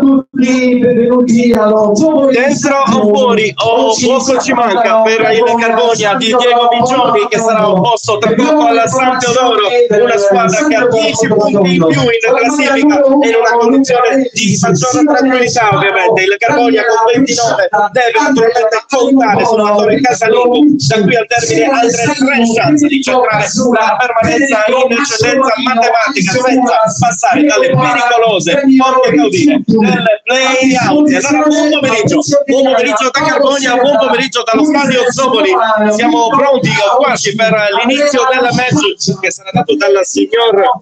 tutti, benvenuti allo Dentro o fuori? O poco ci manca per il Carbonia di Diego Bigioni che sarà opposto tra poco alla San Teodoro, una squadra che ha 10 punti in più in classifica e in una condizione di maggiore tranquillità ovviamente. Il Carbonia con 29 deve naturalmente contare sul fattore casalingo da qui al termine altre tre chance di centrare la permanenza in eccellenza matematica senza passare dalle pericolose porte caudine del play out. Allora buon pomeriggio, buon pomeriggio da Carbonia, buon pomeriggio dallo stadio Zoboli. Siamo pronti quasi per l'inizio del match che sarà dato dal signor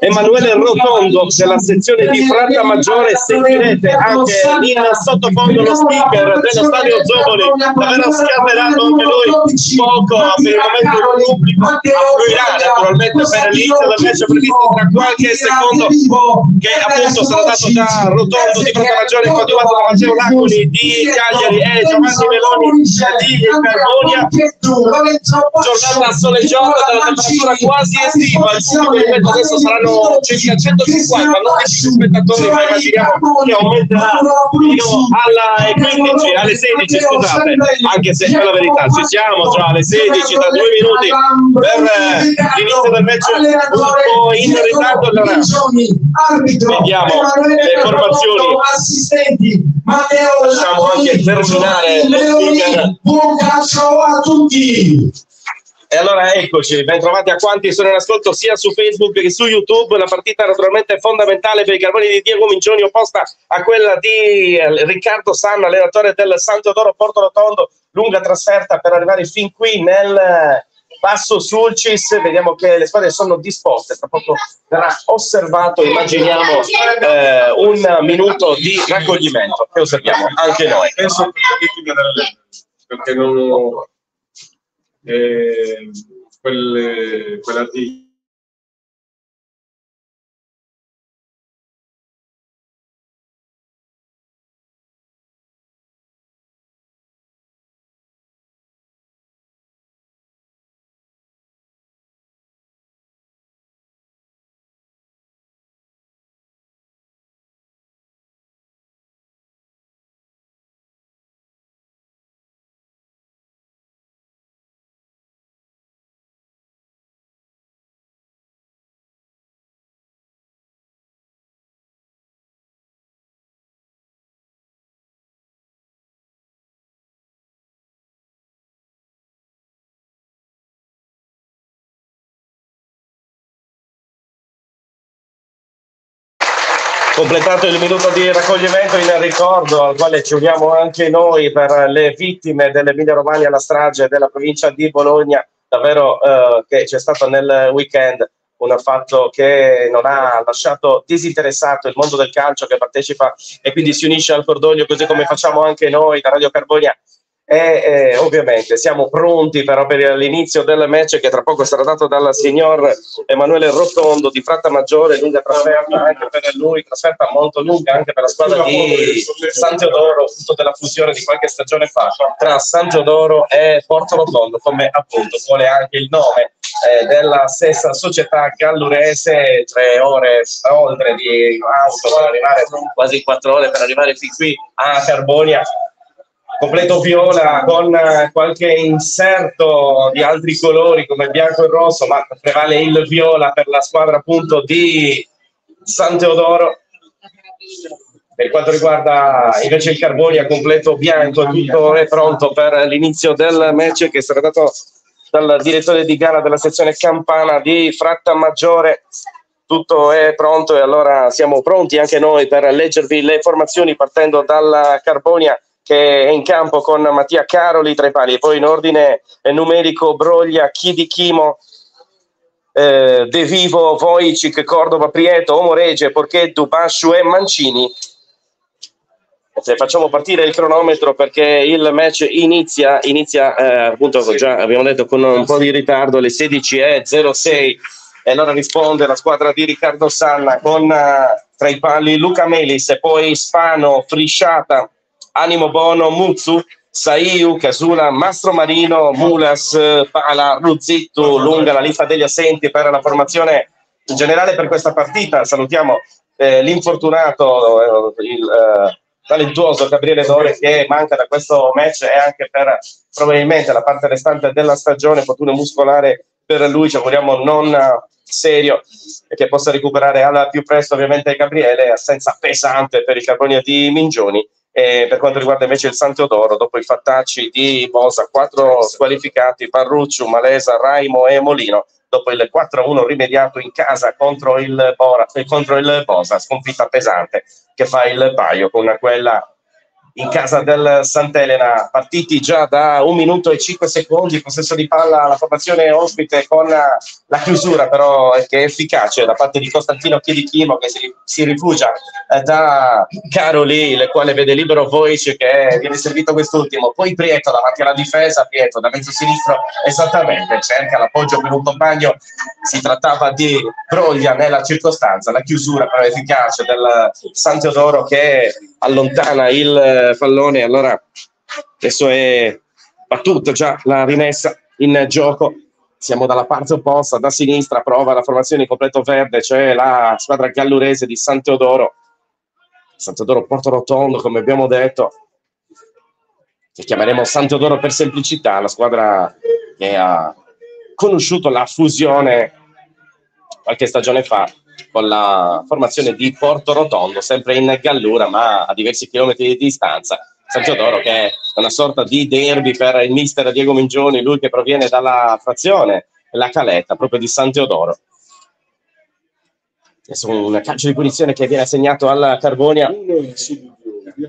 Emanuele Rotondo della sezione di Fratta Maggiore. Sentirete anche in sottofondo lo speaker dello stadio Zoboli, davvero schiafferato anche lui poco per il momento il pubblico affluirà naturalmente per l'inizio del match previsto tra qualche secondo che appunto sarà dato da Rotondo di Fratta Maggiore coadiuvato da Matteo Laconi di Cagliari e Giovanni Meloni di Carbonia giornata soleggiata dalla temperatura quasi estiva. Il pubblico ripeto adesso saranno circa 150 non 10 spettatori ma immaginiamo che aumenterà fino alle 15 alle 16 scusate. Anche se per la verità ci siamo già alle 16 da due minuti. Per eh, l'inizio del match un po' in ritardo allora vediamo. Le formazioni facciamo anche terminare speaker Buon calcio a tutti! E allora eccoci, ben trovati a quanti sono in ascolto sia su Facebook che su YouTube. La partita naturalmente fondamentale per i carboni di Diego Mincioni, opposta a quella di Riccardo Sanna, allenatore del Santo Doro Porto Rotondo. Lunga trasferta per arrivare fin qui nel Passo Sulcis. Vediamo che le squadre sono disposte. Tra poco verrà osservato, immaginiamo, eh, un minuto di raccoglimento che osserviamo anche noi. penso perché non eh, quelle, quella di Completato il minuto di raccoglimento in ricordo al quale ci uniamo anche noi per le vittime dell'Emilia Romagna alla strage della provincia di Bologna, davvero eh, che c'è stato nel weekend un fatto che non ha lasciato disinteressato il mondo del calcio che partecipa e quindi si unisce al cordoglio così come facciamo anche noi da Radio Carbonia e eh, ovviamente siamo pronti però per l'inizio del match che tra poco sarà dato dal signor Emanuele Rotondo di Fratta Maggiore, lunga trasferta anche per lui, trasferta molto lunga anche per la squadra di San Teodoro, frutto della fusione di qualche stagione fa tra San Teodoro e Porto Rotondo, come appunto vuole anche il nome eh, della stessa società gallurese, tre ore oltre di auto per arrivare, quasi quattro ore per arrivare fin qui a Carbonia completo viola con qualche inserto di altri colori come bianco e rosso, ma prevale il viola per la squadra appunto di San Teodoro. Per quanto riguarda invece il Carbonia completo bianco, tutto è pronto per l'inizio del match che sarà dato dal direttore di gara della sezione campana di Fratta Maggiore. Tutto è pronto e allora siamo pronti anche noi per leggervi le formazioni partendo dalla Carbonia che è in campo con Mattia Caroli tra i pali, e poi in ordine numerico Broglia, Chidi Chimo, eh, De Vivo, Vojicic, Cordova, Prieto, Omoregge, Porchetto, Basciu e Mancini. Se facciamo partire il cronometro perché il match inizia, inizia eh, appunto già abbiamo detto con un po' di ritardo alle 16.06 e allora risponde la squadra di Riccardo Sanna con uh, tra i pali Luca Melis e poi Spano, Frisciata, Animo Bono, Muzzu, Saiu, Casula, Mastro Marino, Mulas, Pala, Ruzzitto, lunga la lista degli assenti per la formazione generale per questa partita. Salutiamo eh, l'infortunato, eh, il eh, talentuoso Gabriele Dore che manca da questo match e anche per probabilmente la parte restante della stagione, fortuna muscolare per lui, ci auguriamo non serio e che possa recuperare al più presto ovviamente Gabriele, assenza pesante per i Carbonia di Mingioni. E per quanto riguarda invece il San Teodoro, dopo i fattacci di Bosa, quattro squalificati, Parrucciu, Malesa, Raimo e Molino, dopo il 4-1 rimediato in casa contro il, Bora, eh, contro il Bosa, sconfitta pesante che fa il paio con quella in casa del Sant'Elena, partiti già da un minuto e cinque secondi, possesso di palla la formazione ospite con la chiusura però che è efficace da parte di Costantino Chiedichimo che si, si rifugia eh, da Caroli, il quale vede libero Voice che viene servito quest'ultimo, poi Prieto davanti alla difesa, Prieto da mezzo sinistro esattamente, cerca l'appoggio per un compagno, si trattava di Broglia nella circostanza, la chiusura però efficace del San Teodoro che allontana il pallone, allora adesso è battuto già la rimessa in gioco. Siamo dalla parte opposta, da sinistra prova la formazione in completo verde, c'è la squadra gallurese di San Teodoro, San Teodoro Porto Rotondo come abbiamo detto, che chiameremo San Teodoro per semplicità, la squadra che ha conosciuto la fusione qualche stagione fa con la formazione di Porto Rotondo, sempre in Gallura ma a diversi chilometri di distanza San Teodoro che è una sorta di derby per il mister Diego Mingioni, lui che proviene dalla frazione La Caletta, proprio di San Teodoro. Adesso un calcio di punizione che viene assegnato alla Carbonia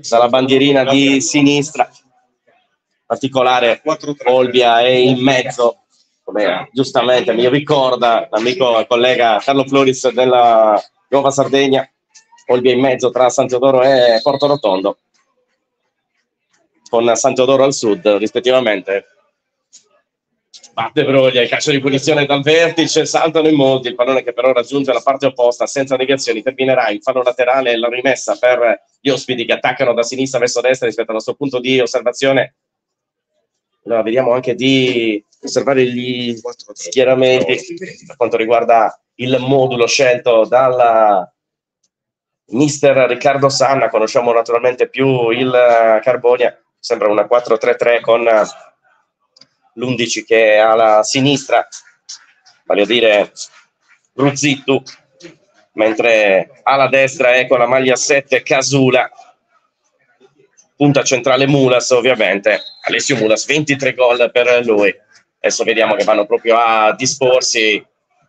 dalla bandierina di sinistra. Particolare Olbia è in mezzo, come giustamente mi ricorda l'amico e collega Carlo Floris della Nuova Sardegna. Olbia in mezzo tra San Teodoro e Porto Rotondo con San Teodoro al sud, rispettivamente. Batte Broglia, il calcio di punizione dal vertice, saltano in molti, il pallone che però raggiunge la parte opposta senza negazioni, terminerà in fallo laterale la rimessa per gli ospiti che attaccano da sinistra verso destra rispetto al nostro punto di osservazione. Allora, vediamo anche di osservare gli schieramenti per quanto riguarda il modulo scelto dal mister Riccardo Sanna, conosciamo naturalmente più il Carbonia, sembra una 4-3-3 con l'11 che è alla sinistra, voglio dire Ruzzittu, mentre alla destra è con la maglia 7 Casula, punta centrale Mulas ovviamente, Alessio Mulas 23 gol per lui, adesso vediamo che vanno proprio a disporsi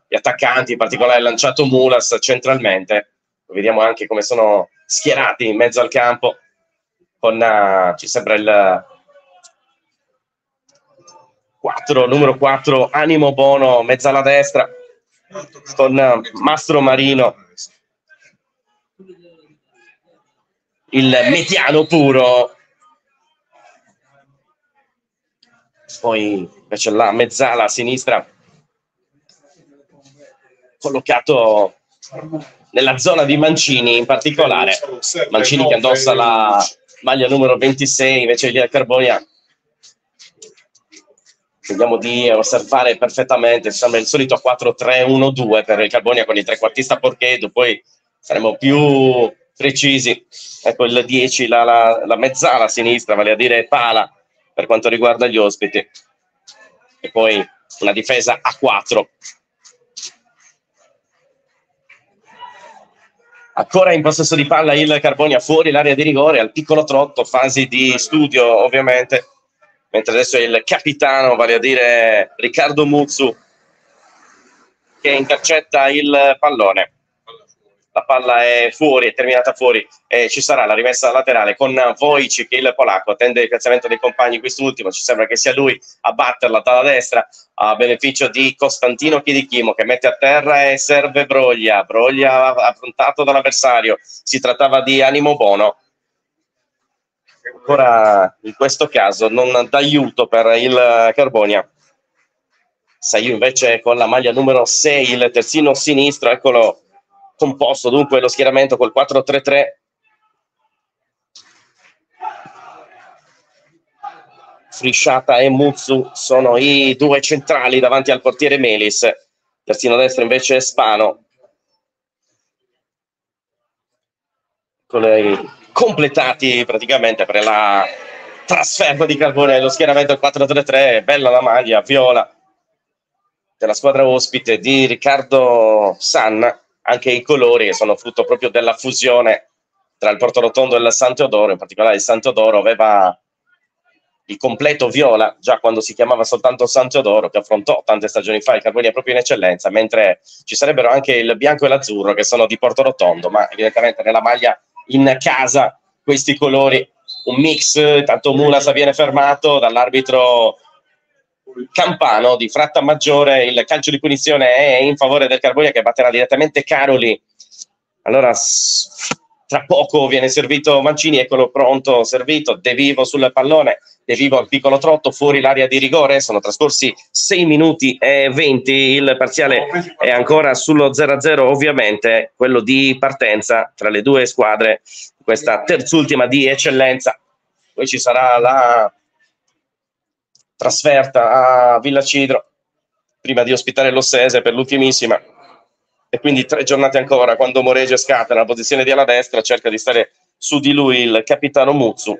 gli attaccanti, in particolare lanciato Mulas centralmente, vediamo anche come sono schierati in mezzo al campo con uh, ci sembra il 4, numero 4, Animo Bono, mezza alla destra, con uh, Mastro Marino, il mediano puro, poi invece la mezzala a sinistra, collocato nella zona di Mancini in particolare, Mancini che indossa la maglia numero 26 invece di Carbonia vediamo di osservare perfettamente sembra il solito 4-3-1-2 per il Carbonia con il trequartista Porchedo poi saremo più precisi. Ecco il 10 la, la, la mezzala a sinistra vale a dire pala per quanto riguarda gli ospiti e poi una difesa a 4 ancora in possesso di palla il Carbonia fuori l'area di rigore al piccolo trotto, fasi di studio ovviamente, mentre adesso è il capitano, vale a dire Riccardo Muzzu, che intercetta il pallone la palla è fuori, è terminata fuori e ci sarà la rimessa laterale con Wojcik, il polacco, attende il piazzamento dei compagni quest'ultimo, ci sembra che sia lui a batterla dalla destra a beneficio di Costantino Chiedichimo che mette a terra e serve Broglia, Broglia affrontato dall'avversario, si trattava di Animo Bono, ancora in questo caso non d'aiuto per il Carbonia. Saiu invece con la maglia numero 6, il terzino sinistro, eccolo composto dunque lo schieramento col 4-3-3 Frisciata e Muzzu sono i due centrali davanti al portiere Melis. Terzino destro invece Spano. Completati praticamente per la trasferta di Carbone. Nello schieramento 4-3-3, bella la maglia viola della squadra ospite di Riccardo Sanna, anche i colori che sono frutto proprio della fusione tra il Porto Rotondo e il San Teodoro, in particolare il San Teodoro aveva il completo viola già quando si chiamava soltanto San Teodoro che affrontò tante stagioni fa il Carbonia proprio in eccellenza, mentre ci sarebbero anche il bianco e l'azzurro che sono di Porto Rotondo, ma evidentemente nella maglia in casa questi colori un mix, tanto Mulas viene fermato dall'arbitro Campano di Fratta Maggiore, il calcio di punizione è in favore del Carbonia che batterà direttamente Caroli. Allora tra poco viene servito Mancini, eccolo pronto, servito, De Vivo sul pallone, De Vivo al piccolo trotto, fuori l'area di rigore, sono trascorsi 6 minuti e 20, il parziale è ancora sullo 0-0, ovviamente quello di partenza tra le due squadre, questa terzultima di eccellenza. Poi ci sarà la trasferta a Villa Cidro prima di ospitare l'Ossese per l'ultimissima. E quindi tre giornate ancora quando Moregio scatta nella posizione di ala destra cerca di stare su di lui il capitano Muzzu.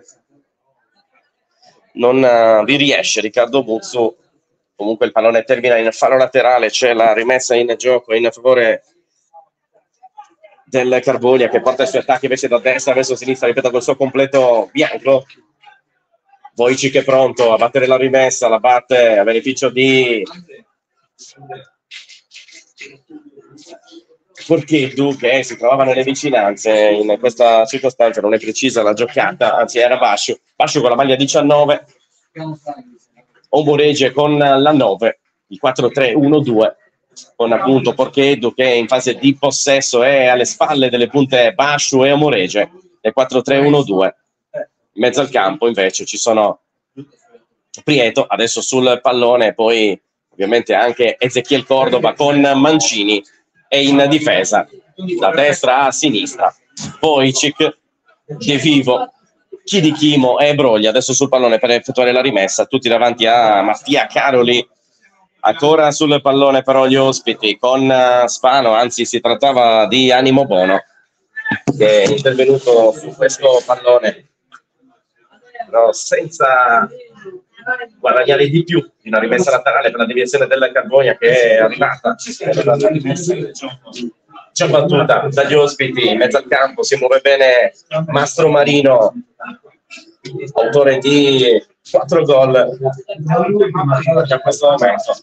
Non uh, vi riesce Riccardo Muzzu. Comunque il pallone termina in fallo laterale c'è la rimessa in gioco in favore del Carbonia che porta i suoi attacchi invece da destra verso sinistra ripeto col suo completo bianco Wojcik è pronto a battere la rimessa, la batte a beneficio di Forcheddu che si trovava nelle vicinanze in questa circostanza non è precisa la giocata, anzi era Bascio, Bascio con la maglia 19 Omboregge con la 9 il 4-3-1-2 con appunto Porcheddu che in fase di possesso è alle spalle delle punte Bascio e Omorege nel 4-3-1-2 in mezzo al campo invece ci sono Prieto adesso sul pallone, poi ovviamente anche Ezechiel Cordoba con Mancini e in difesa da destra a sinistra. Wojcik, De Vivo, Chidichimo e Broglia adesso sul pallone per effettuare la rimessa, tutti davanti a Mattia Caroli. Ancora sul pallone però gli ospiti con Spano, anzi si trattava di Animo Bono che è intervenuto su questo pallone no, senza guadagnare di più di una rimessa laterale per la deviazione della Carbonia che è arrivata. Già battuta dagli ospiti in mezzo al campo si muove bene Mastro Marino autore di quattro gol. A questo momento.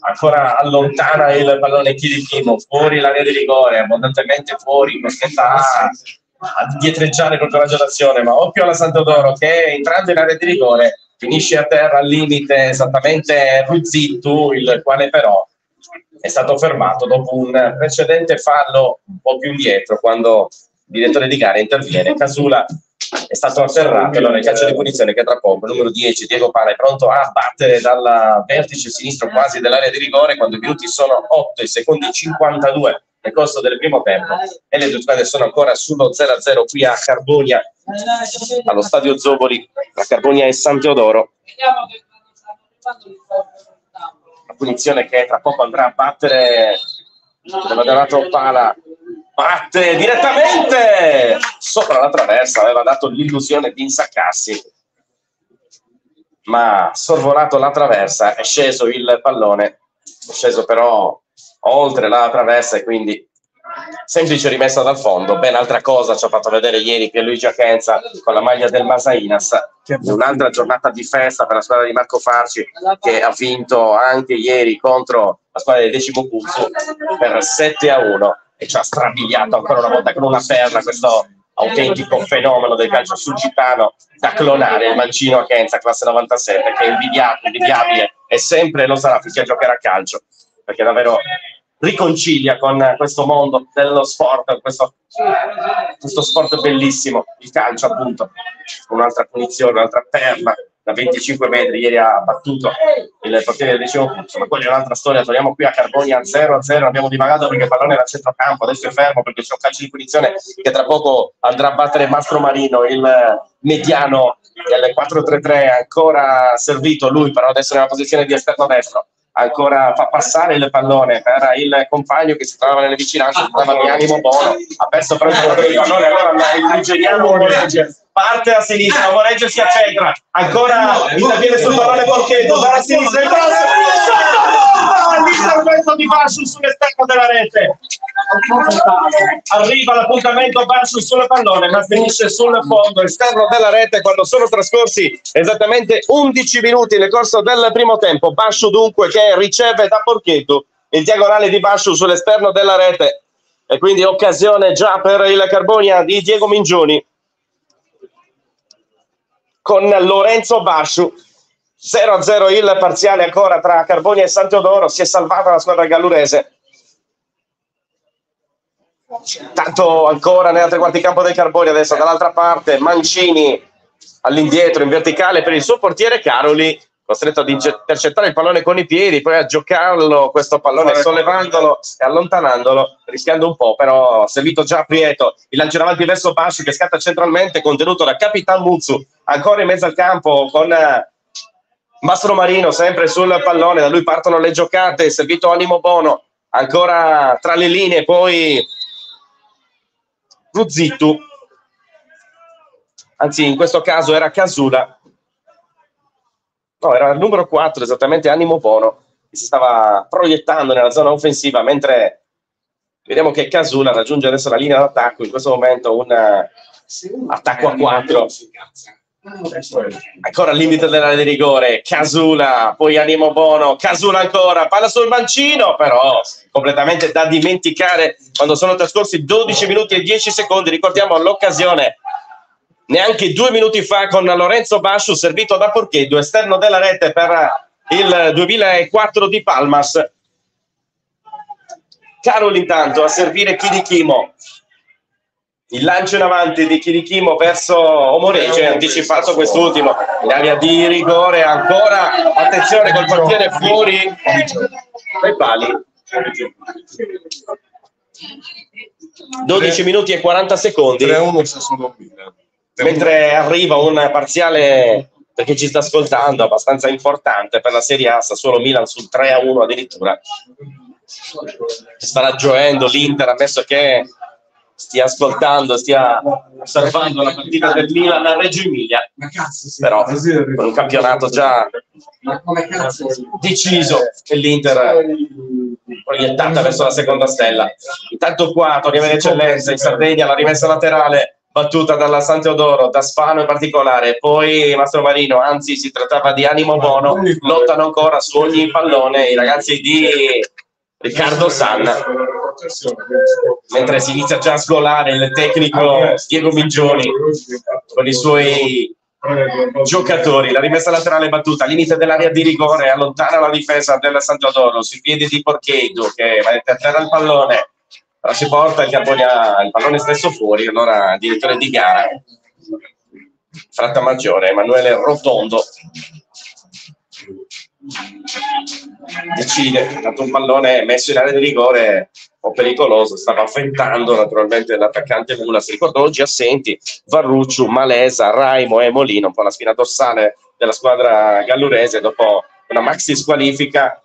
Ancora allontana il pallone Chirichimo fuori l'area di rigore abbondantemente fuori costretta a a dietreggiare col coraggio d'azione, ma occhio alla Sant'Odoro che entrando in area di rigore finisce a terra al limite esattamente Ruzzittu, il quale però è stato fermato dopo un precedente fallo un po' più indietro quando il direttore di gara interviene. Casula è stato afferrato allora il calcio di punizione che tra poco, numero 10, Diego Pala è pronto a battere dal vertice sinistro quasi dell'area di rigore quando i minuti sono 8 e secondi 52 nel corso del primo tempo. E le due squadre sono ancora sullo 0-0 qui a Carbonia allo stadio Zoboli tra Carbonia e San Teodoro. La punizione che tra poco andrà a battere aveva dato Pala. Batte direttamente! Sopra la traversa aveva dato l'illusione di insaccarsi. Ma sorvolato la traversa è sceso il pallone. È sceso però oltre la traversa e quindi semplice rimessa dal fondo. Ben altra cosa ci ha fatto vedere ieri Pierluigi Achenza con la maglia del Masainas, un'altra giornata di festa per la squadra di Marco Farci che ha vinto anche ieri contro la squadra del decimo Pulso per 7 a 1 e ci ha strabiliato ancora una volta con una perla questo autentico fenomeno del calcio sulcitano da clonare il mancino Achenza classe 97 che è invidiato, invidiabile e sempre lo sarà finché giocherà a calcio perché davvero riconcilia con questo mondo dello sport, questo, questo sport bellissimo, il calcio appunto, un'altra punizione, un'altra perla da 25 metri, ieri ha battuto il portiere del decimo punto, ma quella è un'altra storia, torniamo qui a Carbonia 0-0, abbiamo divagato perché il pallone era a centrocampo, adesso è fermo perché c'è un calcio di punizione che tra poco andrà a battere Mastro Marino, il mediano del 4-3-3, ancora servito lui, però adesso nella posizione di esterno destro, ancora fa passare il pallone per il compagno che si trova nelle vicinanze, si trova di animo buono, ha perso però il pallone, allora il nigeriano Moregge parte a sinistra, Moregge si accentra, ancora interviene sul pallone Borchetto, va a sinistra l'intervento di Bassu sull'esterno della rete. Arriva l'appuntamento Bassu sul pallone, ma finisce sul fondo esterno della rete quando sono trascorsi esattamente 11 minuti nel corso del primo tempo. Bassu dunque che riceve da Borchetto il diagonale di Bassu sull'esterno della rete e quindi occasione già per il Carbonia di Diego Mingioni con Lorenzo Basciu 0-0 il parziale ancora tra Carbonia e San Teodoro si è salvata la squadra gallurese. Tanto ancora nella tre quarti campo del Carbonia adesso dall'altra parte Mancini all'indietro in verticale per il suo portiere Caroli costretto ad intercettare il pallone con i piedi, poi a giocarlo questo pallone sollevandolo e allontanandolo, rischiando un po', però servito già Prieto, il lancio davanti verso Basci che scatta centralmente, contenuto da Capitan Muzzu, ancora in mezzo al campo con eh, Mastro Marino sempre sul pallone, da lui partono le giocate, servito Animo Bono, ancora tra le linee, poi Ruzzittu, anzi in questo caso era Casula, no, era il numero 4, esattamente Animo Bono, che si stava proiettando nella zona offensiva, mentre vediamo che Casula raggiunge adesso la linea d'attacco, in questo momento un attacco a 4. Ancora al limite dell'area di rigore, Casula, poi Animo Bono, Casula ancora, palla sul mancino, però completamente da dimenticare quando sono trascorsi 12 minuti e 10 secondi. Ricordiamo l'occasione neanche due minuti fa con Lorenzo Basciu servito da Porchedo, esterno della rete per il 2004 di Palmas. Carol intanto a servire Chirichimo. Il lancio in avanti di Chirichimo verso Omorece, anticipato quest'ultimo in area di rigore. Ancora attenzione col portiere fuori dai pali. 12 minuti e 40 secondi. 3-1 Sassuolo Milan mentre arriva un parziale perché ci sta ascoltando abbastanza importante per la Serie A solo Milan sul 3 a 1 addirittura starà gioendo l'Inter ammesso che stia ascoltando stia osservando la partita del Milan a Reggio Emilia. Però con un campionato già deciso e l'Inter proiettata verso la seconda stella. Intanto qua in eccellenza in Sardegna la rimessa laterale battuta dalla San Teodoro, da Spano in particolare, poi Mastro Marino, anzi si trattava di Animo Bono, lottano ancora su ogni pallone i ragazzi di Riccardo Sanna, mentre si inizia già a sgolare il tecnico Diego Migioni con i suoi giocatori, la rimessa laterale battuta, limite dell'area di rigore, allontana la difesa del San Teodoro, sui piedi di Porchedo che mette a terra il pallone, però si porta il, Carbonia, il pallone stesso fuori, allora direttore di gara, fratta maggiore, Emanuele Rotondo, decide, tanto un pallone messo in area di rigore un po' pericoloso, stava affrettando naturalmente l'attaccante Mula, si ricordano oggi assenti Varrucciu, Malesa, Raimo e Molino, un po' la spina dorsale della squadra gallurese dopo una maxi squalifica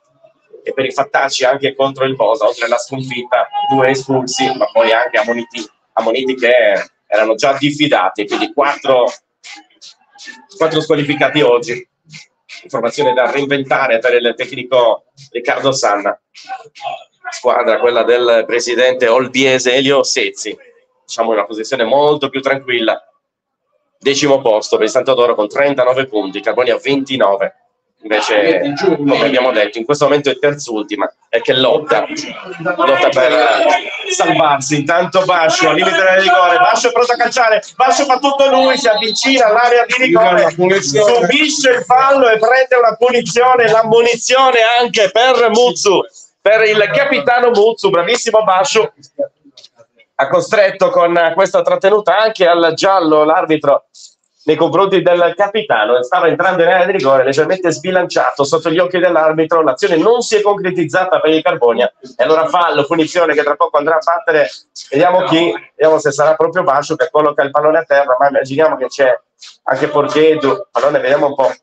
e per i fattacci anche contro il Bosa, oltre alla sconfitta, due espulsi, ma poi anche ammoniti, ammoniti che erano già diffidati, quindi quattro, quattro squalificati oggi. Informazione da reinventare per il tecnico Riccardo Sanna. Squadra quella del presidente olbiese Elio Sezzi, diciamo in una posizione molto più tranquilla. Decimo posto per il Sant'Odoro con 39 punti, Carbonia 29 invece come abbiamo detto in questo momento è terzultima e che lotta lotta per salvarsi. Intanto Bascio al limite del rigore Bascio è pronto a calciare Bascio fa tutto lui si avvicina all'area di rigore subisce il fallo e prende una punizione la munizione anche per Muzzu per il capitano Muzzu bravissimo Bascio ha costretto con questa trattenuta anche al giallo l'arbitro nei confronti del capitano, stava entrando in area di rigore, leggermente sbilanciato sotto gli occhi dell'arbitro, l'azione non si è concretizzata per il Carbonia. E allora fallo, punizione che tra poco andrà a battere, vediamo chi, vediamo se sarà proprio Bascio che colloca il pallone a terra, ma immaginiamo che c'è anche Porchedo, pallone, vediamo un po',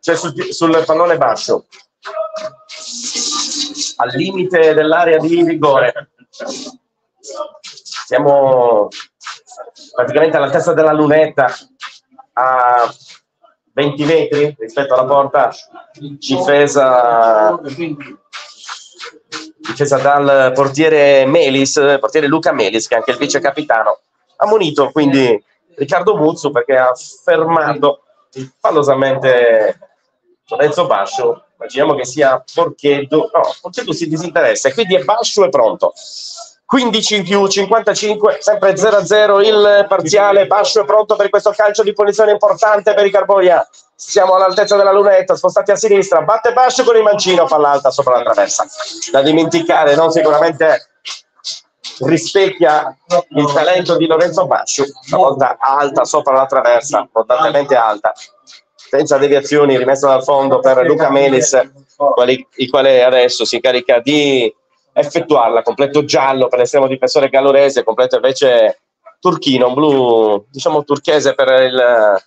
c'è sul, sul pallone Bascio, al limite dell'area di rigore. Siamo praticamente all'altezza della lunetta a 20 metri rispetto alla porta difesa difesa dal portiere Melis, portiere Luca Melis, che è anche il vice capitano, ammonito quindi Riccardo Muzzu perché ha fermato fallosamente Lorenzo Bascio. Immaginiamo che sia Porcheddu, no, Porcheddu si disinteressa e quindi è Bascio e pronto. 15 in più, 55, sempre 0-0 il parziale. Bascio è pronto per questo calcio di punizione importante per i Carbonia. Siamo all'altezza della lunetta, spostati a sinistra. Batte Bascio con il mancino, palla alta sopra la traversa. Da dimenticare, non sicuramente rispecchia il talento di Lorenzo Bascio, una volta alta sopra la traversa, abbondantemente alta, senza deviazioni, rimessa dal fondo per Luca Melis, quali, il quale adesso si carica di effettuarla, completo giallo per l'estremo difensore gallurese, completo invece turchino, un blu diciamo turchese per il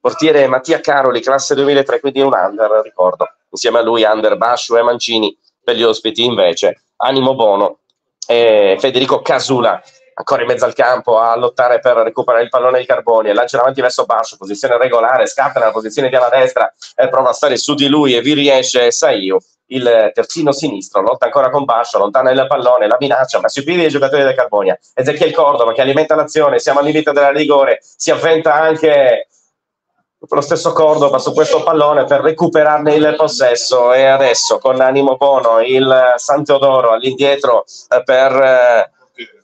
portiere Mattia Caroli, classe 2003, quindi un under, ricordo, insieme a lui under Bascio e Mancini per gli ospiti invece, Animo Bono e Federico Casula ancora in mezzo al campo a lottare per recuperare il pallone di Carboni e lancia avanti verso Bascio, posizione regolare, scatta nella posizione di alla destra e prova a stare su di lui e vi riesce Saiu il terzino sinistro, lotta ancora con Bascio, lontana il pallone, la minaccia, ma piedi dei giocatori del Carbonia. Ezechiel Cordova che alimenta l'azione, siamo al limite della rigore, si avventa anche lo stesso Cordova su questo pallone per recuperarne il possesso e adesso con Animo Bono il San Teodoro all'indietro eh, per eh,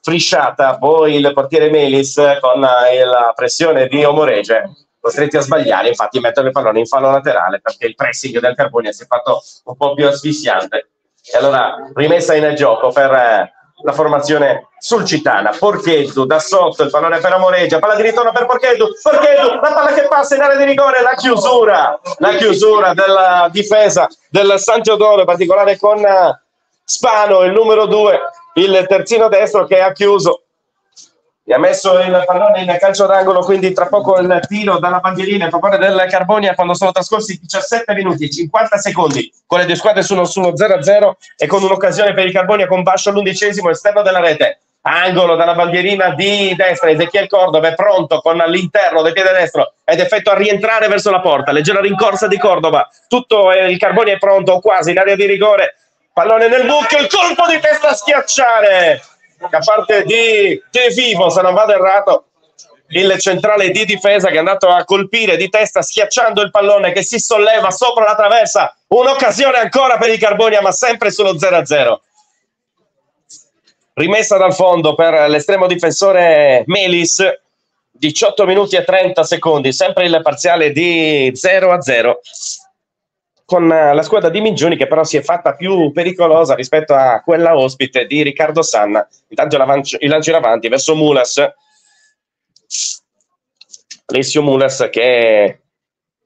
frisciata, poi il portiere Melis con eh, la pressione di Omorege costretti a sbagliare, infatti mettono il pallone in fallo laterale perché il pressing del Carbonia si è fatto un po' più asfissiante. E allora rimessa in gioco per eh, la formazione sulcitana. Porcheddu da sotto, il pallone per Amoreggia, palla di ritorno per Porcheddu, Porcheddu, la palla che passa in area di rigore, la chiusura, la chiusura della difesa del San Teodoro, in particolare con eh, Spano, il numero 2, il terzino destro che ha chiuso e ha messo il pallone in calcio d'angolo, quindi tra poco il tiro dalla bandierina in favore del Carbonia quando sono trascorsi 17 minuti e 50 secondi con le due squadre sono sullo 0-0 e con un'occasione per il Carbonia con Bascio all'undicesimo esterno della rete. Angolo dalla bandierina di destra, Ezechiel Cordova è pronto con l'interno del piede destro ed effetto a rientrare verso la porta. Leggera rincorsa di Cordova, tutto il Carbonia è pronto, quasi in area di rigore. Pallone nel buco, il colpo di testa a schiacciare da parte di De Vivo, se non vado errato, il centrale di difesa che è andato a colpire di testa schiacciando il pallone che si solleva sopra la traversa. Un'occasione ancora per i Carbonia, ma sempre sullo 0-0. Rimessa dal fondo per l'estremo difensore Melis. 18 minuti e 30 secondi, sempre il parziale di 0 a 0 con eh, la squadra di Mingioni che però si è fatta più pericolosa rispetto a quella ospite di Riccardo Sanna. Intanto il lancio in avanti verso Mulas. Alessio Mulas che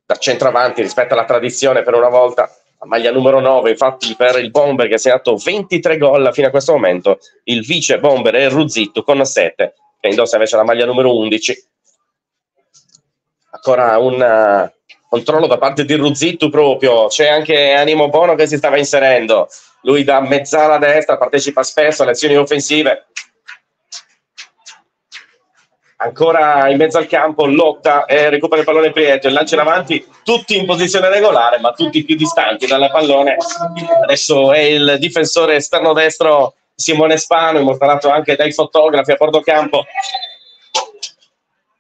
da centravanti rispetto alla tradizione per una volta, la maglia numero 9 infatti per il Bomber che ha segnato 23 gol fino a questo momento, il vice Bomber è Ruzzitto con 7 che indossa invece la maglia numero 11. Ancora un controllo da parte di Ruzzitto proprio, c'è anche Animo Bono che si stava inserendo, lui da mezzala destra partecipa spesso alle azioni offensive, ancora in mezzo al campo, lotta e recupera il pallone Prieto e lancia in avanti, tutti in posizione regolare, ma tutti più distanti dal pallone. Adesso è il difensore esterno destro Simone Spano, immortalato anche dai fotografi a bordo campo.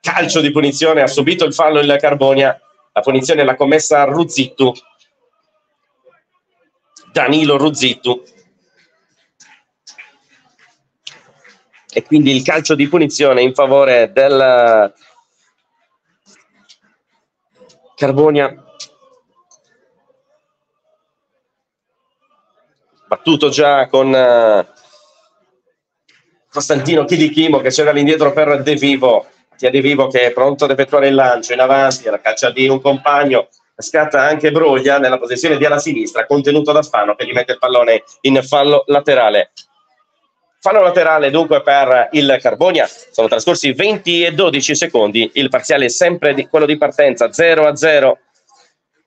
Calcio di punizione, ha subito il fallo il Carbonia la punizione l'ha commessa Ruzzittu, Danilo Ruzzittu. E quindi il calcio di punizione in favore del Carbonia. Battuto già con uh, Costantino Chilichimo che c'era all'indietro per De Vivo Di Vivo che è pronto ad effettuare il lancio in avanti, la caccia di un compagno, scatta anche Broglia nella posizione di alla sinistra, contenuto da Spano che gli mette il pallone in fallo laterale. Fallo laterale dunque per il Carbonia, sono trascorsi 20 e 12 secondi, il parziale è sempre di quello di partenza 0 a 0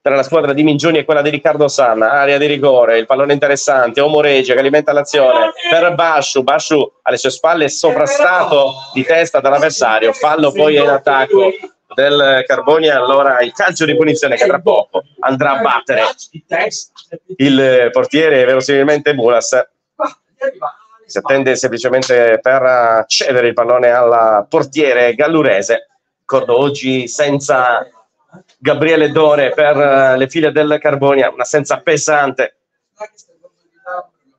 tra la squadra di Mingioni e quella di Riccardo Sanna, area di rigore, il pallone interessante, Omo Regia che alimenta l'azione per Basciu, Basciu alle sue spalle sovrastato di testa dall'avversario, fallo poi in attacco del Carbonia, allora il calcio di punizione che tra poco andrà a battere il portiere verosimilmente Bulas si attende semplicemente per cedere il pallone al portiere gallurese. Ricordo oggi senza Gabriele Dore per eh, le file del Carbonia, un'assenza pesante.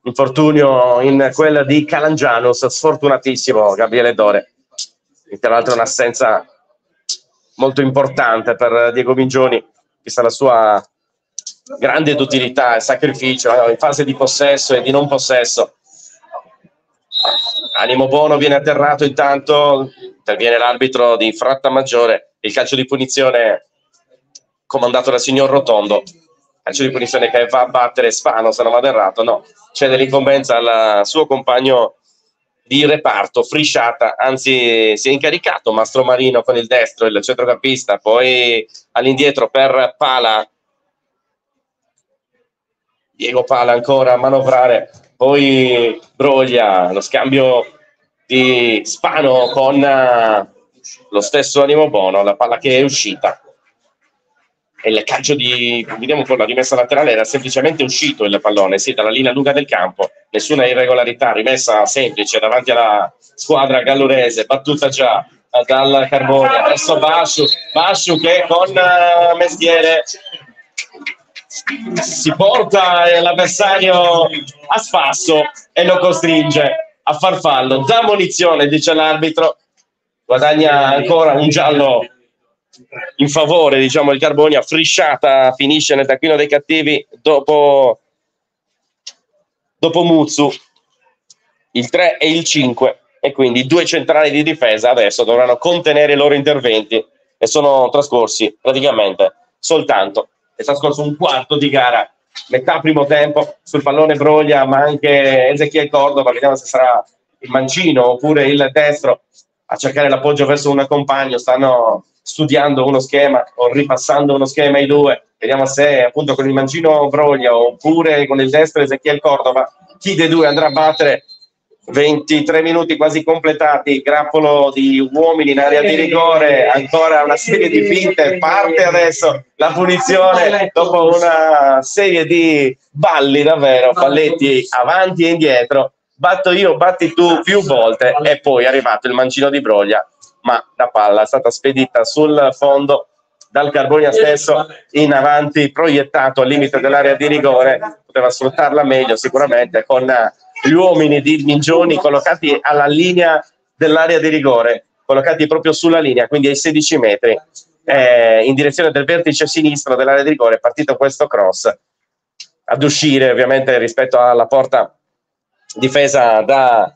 Infortunio in quella di Calangianus, sfortunatissimo Gabriele Dore. E tra l'altro un'assenza molto importante per Diego Mingioni, vista la sua grande utilità e sacrificio eh, in fase di possesso e di non possesso. Animo Bono viene atterrato intanto, interviene l'arbitro di Fratta Maggiore, il calcio di punizione comandato dal signor Rotondo. Calcio di punizione che va a battere Spano, se non vado errato, no. Cede l'incombenza al suo compagno di reparto, Frisciata, anzi si è incaricato Mastro Marino con il destro, il centrocampista, poi all'indietro per Pala, Diego Pala ancora a manovrare, poi Broglia, lo scambio di Spano con lo stesso Animo Bono, la palla che è uscita e il calcio di vediamo con la rimessa laterale era semplicemente uscito il pallone sì, dalla linea lunga del campo nessuna irregolarità rimessa semplice davanti alla squadra gallurese battuta già dal Carbone adesso Basciu Basciu che con uh, mestiere si porta l'avversario a spasso e lo costringe a far fallo. Da munizione dice l'arbitro. Guadagna ancora un giallo in favore diciamo il Carbonia frisciata finisce nel taccuino dei cattivi dopo dopo Muzzu il 3 e il 5 e quindi due centrali di difesa adesso dovranno contenere i loro interventi e sono trascorsi praticamente soltanto. È trascorso un quarto di gara metà primo tempo sul pallone Broglia ma anche Ezechiel Cordova vediamo se sarà il mancino oppure il destro a cercare l'appoggio verso un compagno stanno studiando uno schema o ripassando uno schema i due, vediamo se appunto con il mancino Broglia oppure con il destro Ezechiel Cordova, chi dei due andrà a battere? 23 minuti quasi completati, grappolo di uomini in area di rigore, ancora una serie di finte, parte adesso la punizione dopo una serie di balli davvero, balletti avanti e indietro, batto io, batti tu più volte e poi è arrivato il mancino di Broglia ma la palla è stata spedita sul fondo dal Carbonia stesso in avanti, proiettato al limite dell'area di rigore, poteva sfruttarla meglio sicuramente con gli uomini di Mingioni collocati alla linea dell'area di rigore, collocati proprio sulla linea, quindi ai 16 metri, eh, in direzione del vertice sinistro dell'area di rigore, è partito questo cross ad uscire ovviamente rispetto alla porta difesa da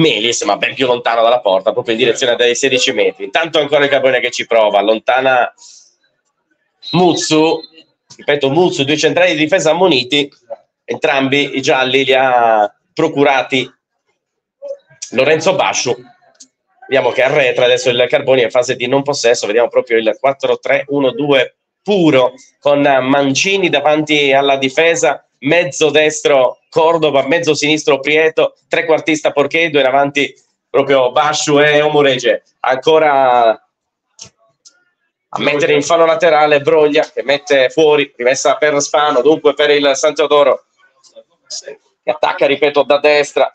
Melis, ma ben più lontano dalla porta, proprio in direzione dei 16 metri. Intanto ancora il Carbone che ci prova, allontana Muzzu, ripeto Muzzu, due centrali di difesa ammoniti, entrambi i gialli li ha procurati Lorenzo Basciu. Vediamo che arretra adesso il Carboni in fase di non possesso, vediamo proprio il 4-3-1-2 puro con Mancini davanti alla difesa mezzo destro Cordova, mezzo sinistro Prieto, trequartista Porchedo in avanti proprio Basciu e Omurege. Ancora a mettere in fallo laterale Broglia che mette fuori, rimessa per Spano, dunque per il San Teodoro che attacca, ripeto, da destra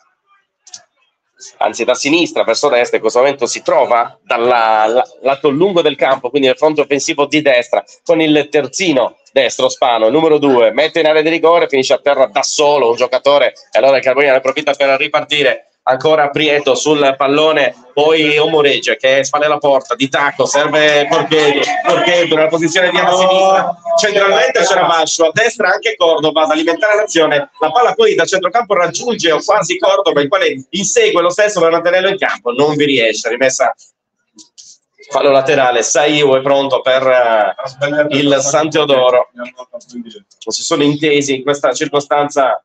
anzi da sinistra verso destra in questo momento si trova dal lato lungo del campo quindi nel fronte offensivo di destra con il terzino destro Spano, numero 2 mette in area di rigore, finisce a terra da solo un giocatore e allora il Carboni ne approfitta per ripartire ancora Prieto sul pallone, poi Omoregge che spalle la porta, di tacco, serve Porchedo, Porchedo nella posizione di a sinistra, centralmente c'era Bascio, a destra anche Cordova ad alimentare l'azione, la palla poi da centrocampo raggiunge o quasi Cordova, il quale insegue lo stesso per mantenerlo in campo, non vi riesce, rimessa fallo laterale, Saiu è pronto per uh, il San Teodoro, si sono intesi in questa circostanza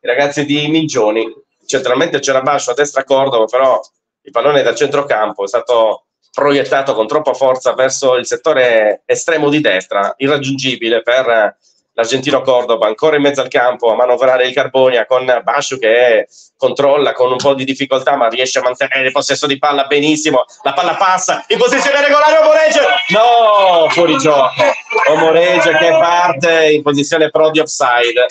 i ragazzi di Mingioni, centralmente c'era Bascio, a destra Cordova, però il pallone da centrocampo è stato proiettato con troppa forza verso il settore estremo di destra, irraggiungibile per l'argentino Cordoba, ancora in mezzo al campo a manovrare il Carbonia con Basciu che controlla con un po' di difficoltà ma riesce a mantenere il possesso di palla benissimo, la palla passa in posizione regolare Omorege, no, fuori gioco, Omorege che parte in posizione pro di offside,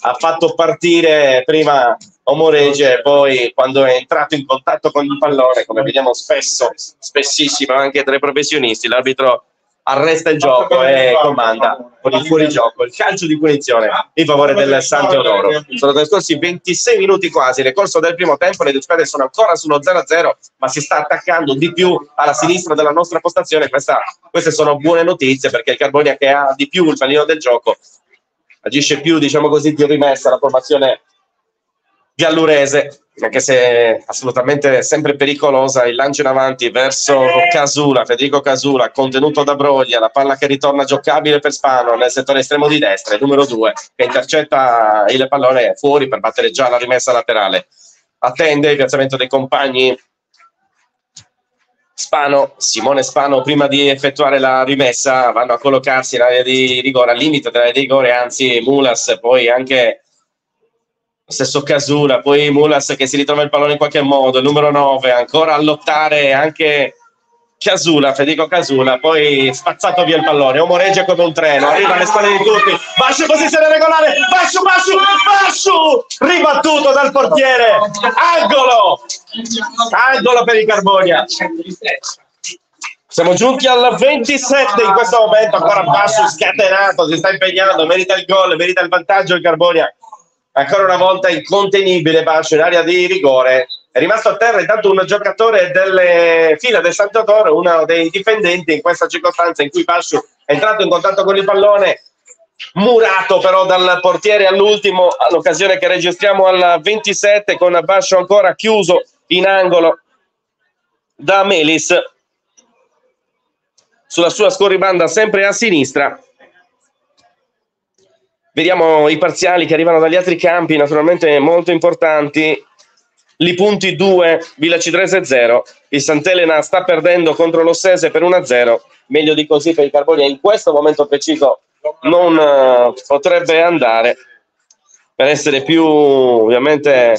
ha fatto partire prima Omorege poi quando è entrato in contatto con il pallone, come vediamo spesso, spessissimo anche tra i professionisti, l'arbitro arresta il gioco e comanda con il fuorigioco il calcio di punizione in favore del Sant'Eodoro. Sono trascorsi 26 minuti quasi nel corso del primo tempo, le due squadre sono ancora sullo 0-0, ma si sta attaccando di più alla sinistra della nostra postazione. Questa, queste sono buone notizie perché il Carbonia che ha di più il pallino del gioco agisce più, diciamo così, di rimessa la formazione Gallurese, anche se assolutamente sempre pericolosa, il lancio in avanti verso Casula, Federico Casula, contenuto da Broglia, la palla che ritorna giocabile per Spano nel settore estremo di destra, il numero 2, che intercetta il pallone fuori per battere già la rimessa laterale. Attende il piazzamento dei compagni Spano, Simone Spano, prima di effettuare la rimessa, vanno a collocarsi in area di rigore, al limite dell'area di rigore, anzi Mulas, poi anche stesso Casura, poi Mulas che si ritrova il pallone in qualche modo, il numero 9, ancora a lottare anche Casula, Federico Casula, poi spazzato via il pallone, Omoreggia come un treno, arriva alle spalle di tutti, Bascio posizione regolare, Bascio, Bascio, Bascio, ribattuto dal portiere, angolo, angolo per il Carbonia. Siamo giunti al 27 in questo momento, ancora Bascio scatenato, si sta impegnando, merita il gol, merita il vantaggio il Carbonia ancora una volta incontenibile Bascio in area di rigore. È rimasto a terra intanto un giocatore delle fila del Sant'Odoro uno dei difendenti in questa circostanza in cui Bascio è entrato in contatto con il pallone murato però dal portiere all'ultimo all'occasione che registriamo al 27 con Bascio ancora chiuso in angolo da Melis. Sulla sua scorribanda sempre a sinistra Vediamo i parziali che arrivano dagli altri campi, naturalmente molto importanti. Li punti 2, Villa Cidrese 0. Il Sant'Elena sta perdendo contro l'Ossese per 1-0. Meglio di così per i Carbonia. In questo momento preciso non uh, potrebbe andare per essere più ovviamente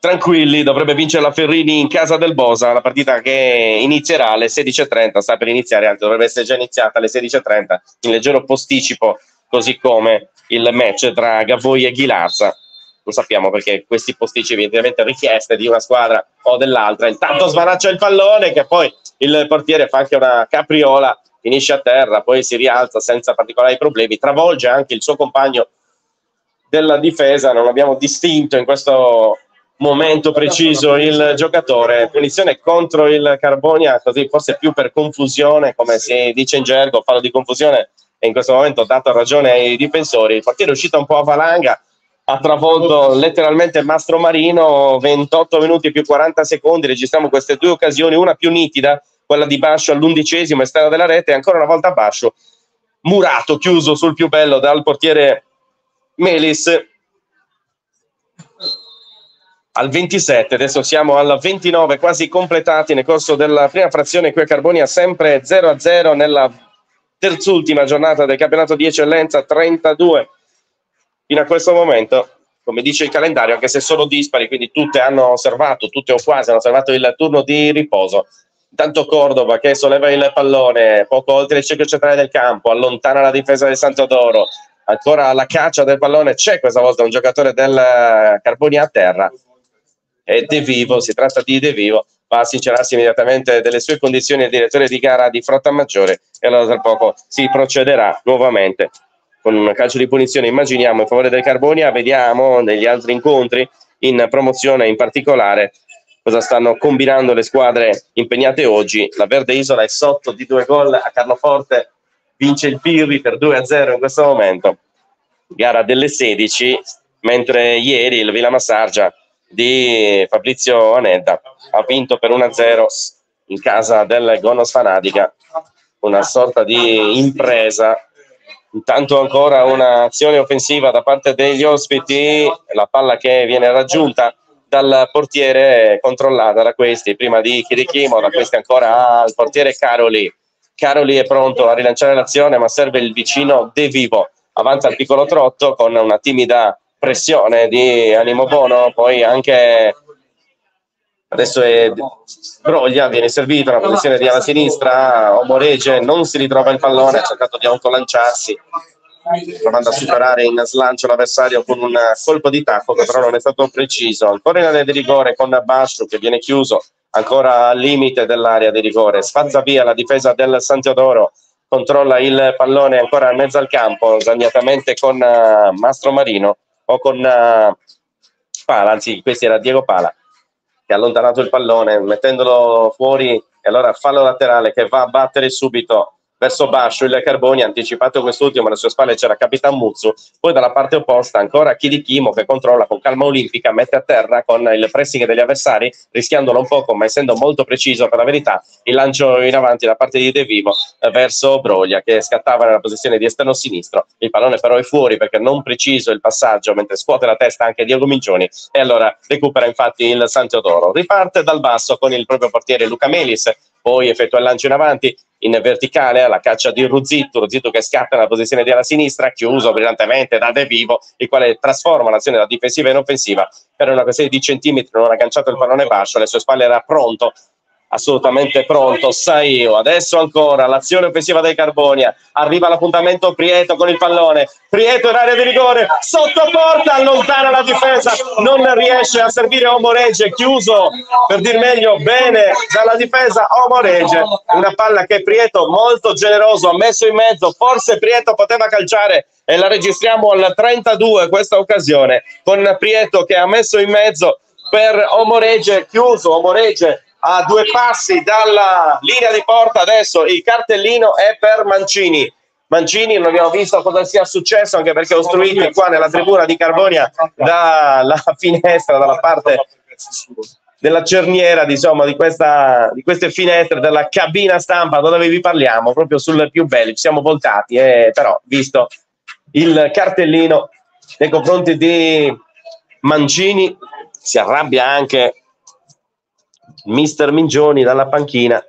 tranquilli. Dovrebbe vincere la Ferrini in casa del Bosa. La partita che inizierà alle 16.30, sta per iniziare, anzi dovrebbe essere già iniziata alle 16.30 in leggero posticipo così come il match tra Gavoi e Ghilarza. Lo sappiamo perché questi posticipi evidentemente richieste di una squadra o dell'altra. Intanto smanaccia il pallone che poi il portiere fa anche una capriola, finisce a terra, poi si rialza senza particolari problemi, travolge anche il suo compagno della difesa, non abbiamo distinto in questo momento preciso il giocatore, punizione contro il Carbonia, così forse più per confusione, come si dice in gergo, fallo di confusione e in questo momento ha dato ragione ai difensori. Il portiere è uscito un po' a valanga, ha travolto letteralmente Mastro Marino, 28 minuti più 40 secondi, registriamo queste due occasioni, una più nitida, quella di Bascio all'undicesimo esterno della rete, e ancora una volta Bascio, murato, chiuso sul più bello dal portiere Melis. Al 27, adesso siamo al 29, quasi completati nel corso della prima frazione qui a Carbonia, sempre 0-0 nella terzultima giornata del campionato di eccellenza 32 fino a questo momento come dice il calendario anche se sono dispari quindi tutte hanno osservato tutte o quasi hanno osservato il turno di riposo. Intanto Cordova che solleva il pallone poco oltre il cerchio centrale del campo allontana la difesa del Sant'Odoro. Ancora alla caccia del pallone c'è questa volta un giocatore del Carbonia a terra è De Vivo si tratta di De Vivo va a sincerarsi immediatamente delle sue condizioni al direttore di gara di Frotta Maggiore e allora tra poco si procederà nuovamente con un calcio di punizione. Immaginiamo in favore del Carbonia vediamo negli altri incontri in promozione in particolare cosa stanno combinando le squadre impegnate oggi. La Verde Isola è sotto di due gol a Carloforte vince il Pirri per 2 a 0 in questo momento. Gara delle 16 mentre ieri il Villa Massargia di Fabrizio Anedda ha vinto per 1-0 in casa del Gonos Fanatica una sorta di impresa. Intanto ancora un'azione offensiva da parte degli ospiti. La palla che viene raggiunta dal portiere controllata da questi, prima di Chirichimo, da questi ancora al portiere Caroli. Caroli è pronto a rilanciare l'azione, ma serve il vicino De Vivo. Avanza il piccolo trotto con una timida pressione di Animo Bono, poi anche adesso è Broglia, viene servito, una posizione di alla sinistra, Omoregge non si ritrova il pallone, ha cercato di autolanciarsi, provando a superare in slancio l'avversario con un colpo di tacco che però non è stato preciso. Ancora in area di rigore con Bascio che viene chiuso ancora al limite dell'area di rigore, spazza via la difesa del San Teodoro, controlla il pallone ancora in mezzo al campo, segnatamente con uh, Mastro Marino o con uh, Pala, anzi questo era Diego Pala che ha allontanato il pallone mettendolo fuori e allora fallo laterale che va a battere subito verso Bascio il Carboni ha anticipato quest'ultimo alle sue spalle c'era Capitan Muzzu poi dalla parte opposta ancora Chirichimo che controlla con calma olimpica mette a terra con il pressing degli avversari rischiandolo un poco ma essendo molto preciso per la verità il lancio in avanti da parte di De Vivo eh, verso Broglia che scattava nella posizione di esterno sinistro. Il pallone però è fuori perché non preciso il passaggio mentre scuote la testa anche Diego Mincioni e allora recupera infatti il San Teodoro. Riparte dal basso con il proprio portiere Luca Melis poi effettua il lancio in avanti in verticale alla caccia di Ruzzitto, Ruzzitto che scatta nella posizione di alla sinistra, chiuso brillantemente da De Vivo, il quale trasforma l'azione da difensiva in offensiva per una questione di centimetri, non ha agganciato il pallone basso, alle sue spalle era pronto assolutamente pronto. Saio adesso ancora l'azione offensiva dei Carbonia arriva l'appuntamento Prieto con il pallone. Prieto in area di rigore sotto porta allontana la difesa non riesce a servire Omoregge chiuso per dir meglio bene dalla difesa Omoregge. Una palla che Prieto molto generoso ha messo in mezzo. Forse Prieto poteva calciare e la registriamo al 32 questa occasione con Prieto che ha messo in mezzo per Omoregge chiuso Omoregge a due passi dalla linea di porta adesso il cartellino è per Mancini. Mancini non abbiamo visto cosa sia successo anche perché ostruiti qua nella tribuna di Carbonia dalla finestra dalla parte della cerniera diciamo di, questa, di queste finestre della cabina stampa dove vi parliamo proprio sul più bello ci siamo voltati eh, però visto il cartellino nei confronti di Mancini si arrabbia anche mister Mingioni dalla panchina.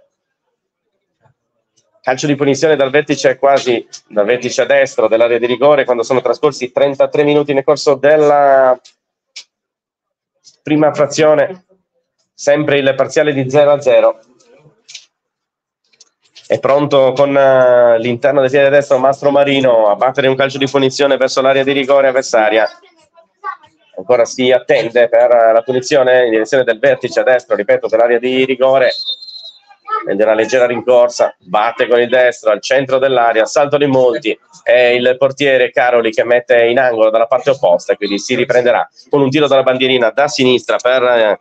Calcio di punizione dal vertice quasi dal vertice a destra dell'area di rigore quando sono trascorsi 33 minuti nel corso della prima frazione. Sempre il parziale di 0 a 0 è pronto con uh, l'interno del piede destro Mastro Marino a battere un calcio di punizione verso l'area di rigore avversaria ancora si attende per la punizione in direzione del vertice a destra, ripeto, dell'area di rigore. Prende una leggera rincorsa, batte con il destro al centro dell'area, saltano i molti, è il portiere Caroli che mette in angolo dalla parte opposta, quindi si riprenderà con un tiro dalla bandierina da sinistra per eh,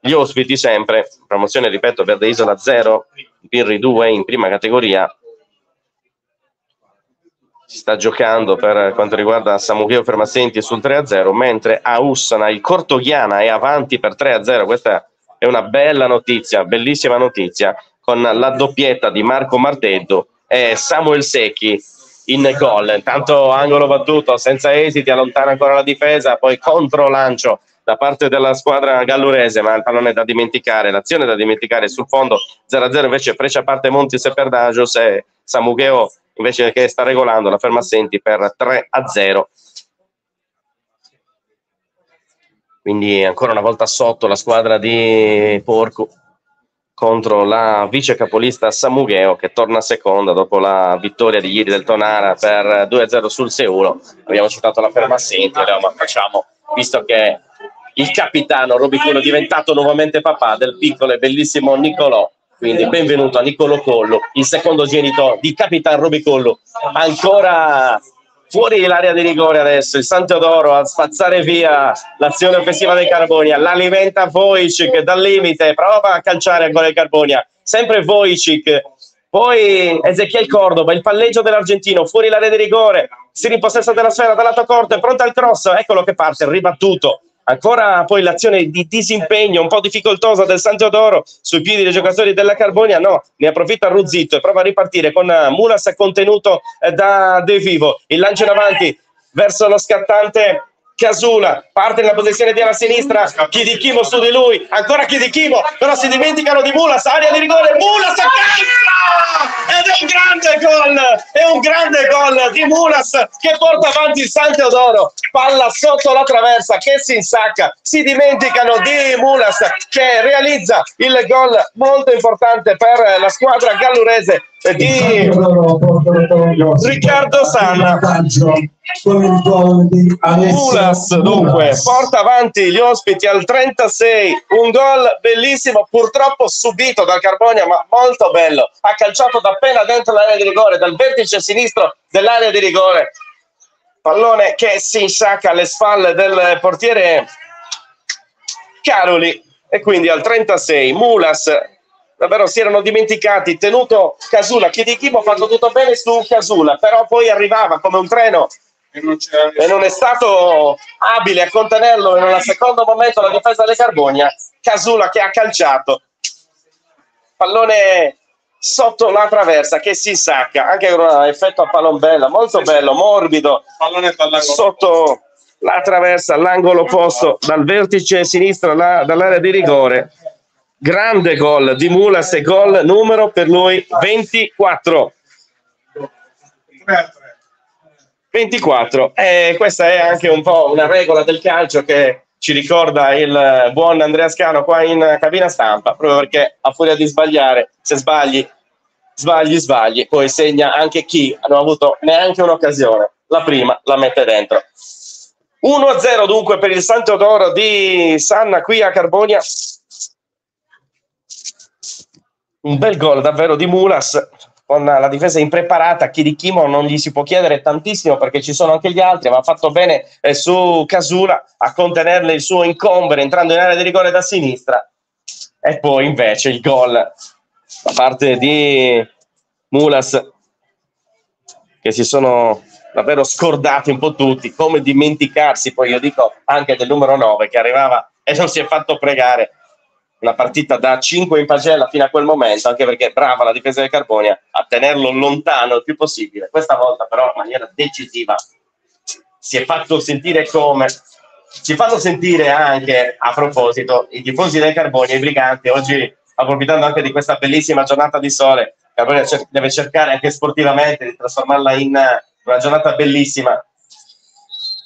gli ospiti sempre, promozione ripeto Verde Isola 0, Pirri 2 in prima categoria, si sta giocando per quanto riguarda Samucheo Fermacenti sul 3-0, mentre a Ussana il Cortoghiana è avanti per 3-0. Questa è una bella notizia, bellissima notizia, con la doppietta di Marco Marteddo e Samuel Secchi in gol. Intanto angolo battuto senza esiti, allontana ancora la difesa, poi contro lancio da parte della squadra gallurese, ma il pallone da dimenticare, l'azione da dimenticare sul fondo 0-0 invece Freccia parte Montis e Perdagios e Samucheo invece che sta regolando la ferma assenti per 3 a 0 quindi ancora una volta sotto la squadra di Porco contro la vice capolista Samugheo che torna seconda dopo la vittoria di ieri del Tonara per 2-0 sul Seulo. Abbiamo citato la ferma assenti, ma facciamo, visto che il capitano Robicuno è diventato nuovamente papà del piccolo e bellissimo Nicolò, quindi benvenuto a Nicolo Collo, il secondo genito di Capitan Robicollo, ancora fuori dall'area di rigore adesso, il San Teodoro a spazzare via l'azione offensiva dei Carbonia, l'alimenta Vojcic dal limite, prova a calciare ancora il Carbonia, sempre Vojcic, poi Ezechiel Cordoba, il palleggio dell'argentino, fuori l'area di rigore, si ripossessa della sfera dal lato corto, è pronto al cross, eccolo che parte, ribattuto, Ancora poi l'azione di disimpegno un po' difficoltosa del San Teodoro sui piedi dei giocatori della Carbonia, no, ne approfitta Ruzzitto e prova a ripartire con eh, Mulas contenuto eh, da De Vivo. Il lancio in avanti verso lo scattante Casula parte nella posizione di alla sinistra Chidichimo su di lui ancora Chidichimo però si dimenticano di Mulas aria di rigore Mulas a calcio ed è un grande gol è un grande gol di Mulas che porta avanti il San Teodoro palla sotto la traversa che si insacca si dimenticano di Mulas che realizza il gol molto importante per la squadra gallurese di Riccardo Sanna. Mulas dunque porta avanti gli ospiti al 36 un gol bellissimo purtroppo subito dal Carbonia ma molto bello. Ha calciato da appena dentro l'area di rigore dal vertice sinistro dell'area di rigore. Pallone che si insacca alle spalle del portiere Caroli. E quindi al 36 Mulas davvero si erano dimenticati. Tenuto Casula. Chiedichimo ha fatto tutto bene su Casula. Però poi arrivava come un treno. E non e non è stato abile a contenerlo e nel secondo momento la difesa del Carbonia. Casula che ha calciato. Pallone sotto la traversa che si insacca. Anche con un effetto a palombella. Molto bello morbido. Sotto la traversa all'angolo opposto dal vertice sinistro la- dall'area di rigore grande gol di Mulas e gol numero per lui 24 3 a 3. 24 e questa è anche un po' una regola del calcio che ci ricorda il buon Andrea Scano qua in cabina stampa proprio perché a furia di sbagliare. Se sbagli sbagli sbagli. Poi segna anche chi? Non ha avuto neanche un'occasione. La prima la mette dentro. 1-0 dunque per il San Teodoro di Sanna qui a Carbonia un bel gol davvero di Mulas con la difesa impreparata. Chirichimo non gli si può chiedere tantissimo perché ci sono anche gli altri, ma ha fatto bene eh, su Casula a contenerle il suo incombere entrando in area di rigore da sinistra. E poi invece il gol da parte di Mulas che si sono davvero scordati un po' tutti, come dimenticarsi poi io dico anche del numero 9 che arrivava e non si è fatto pregare una partita da 5 in pagella fino a quel momento, anche perché brava la difesa del Carbonia a tenerlo lontano il più possibile. Questa volta però in maniera decisiva si è fatto sentire come ci fanno sentire anche a proposito i tifosi del Carbonia, i briganti, oggi approfittando anche di questa bellissima giornata di sole, Carbonia cer- deve cercare anche sportivamente di trasformarla in una giornata bellissima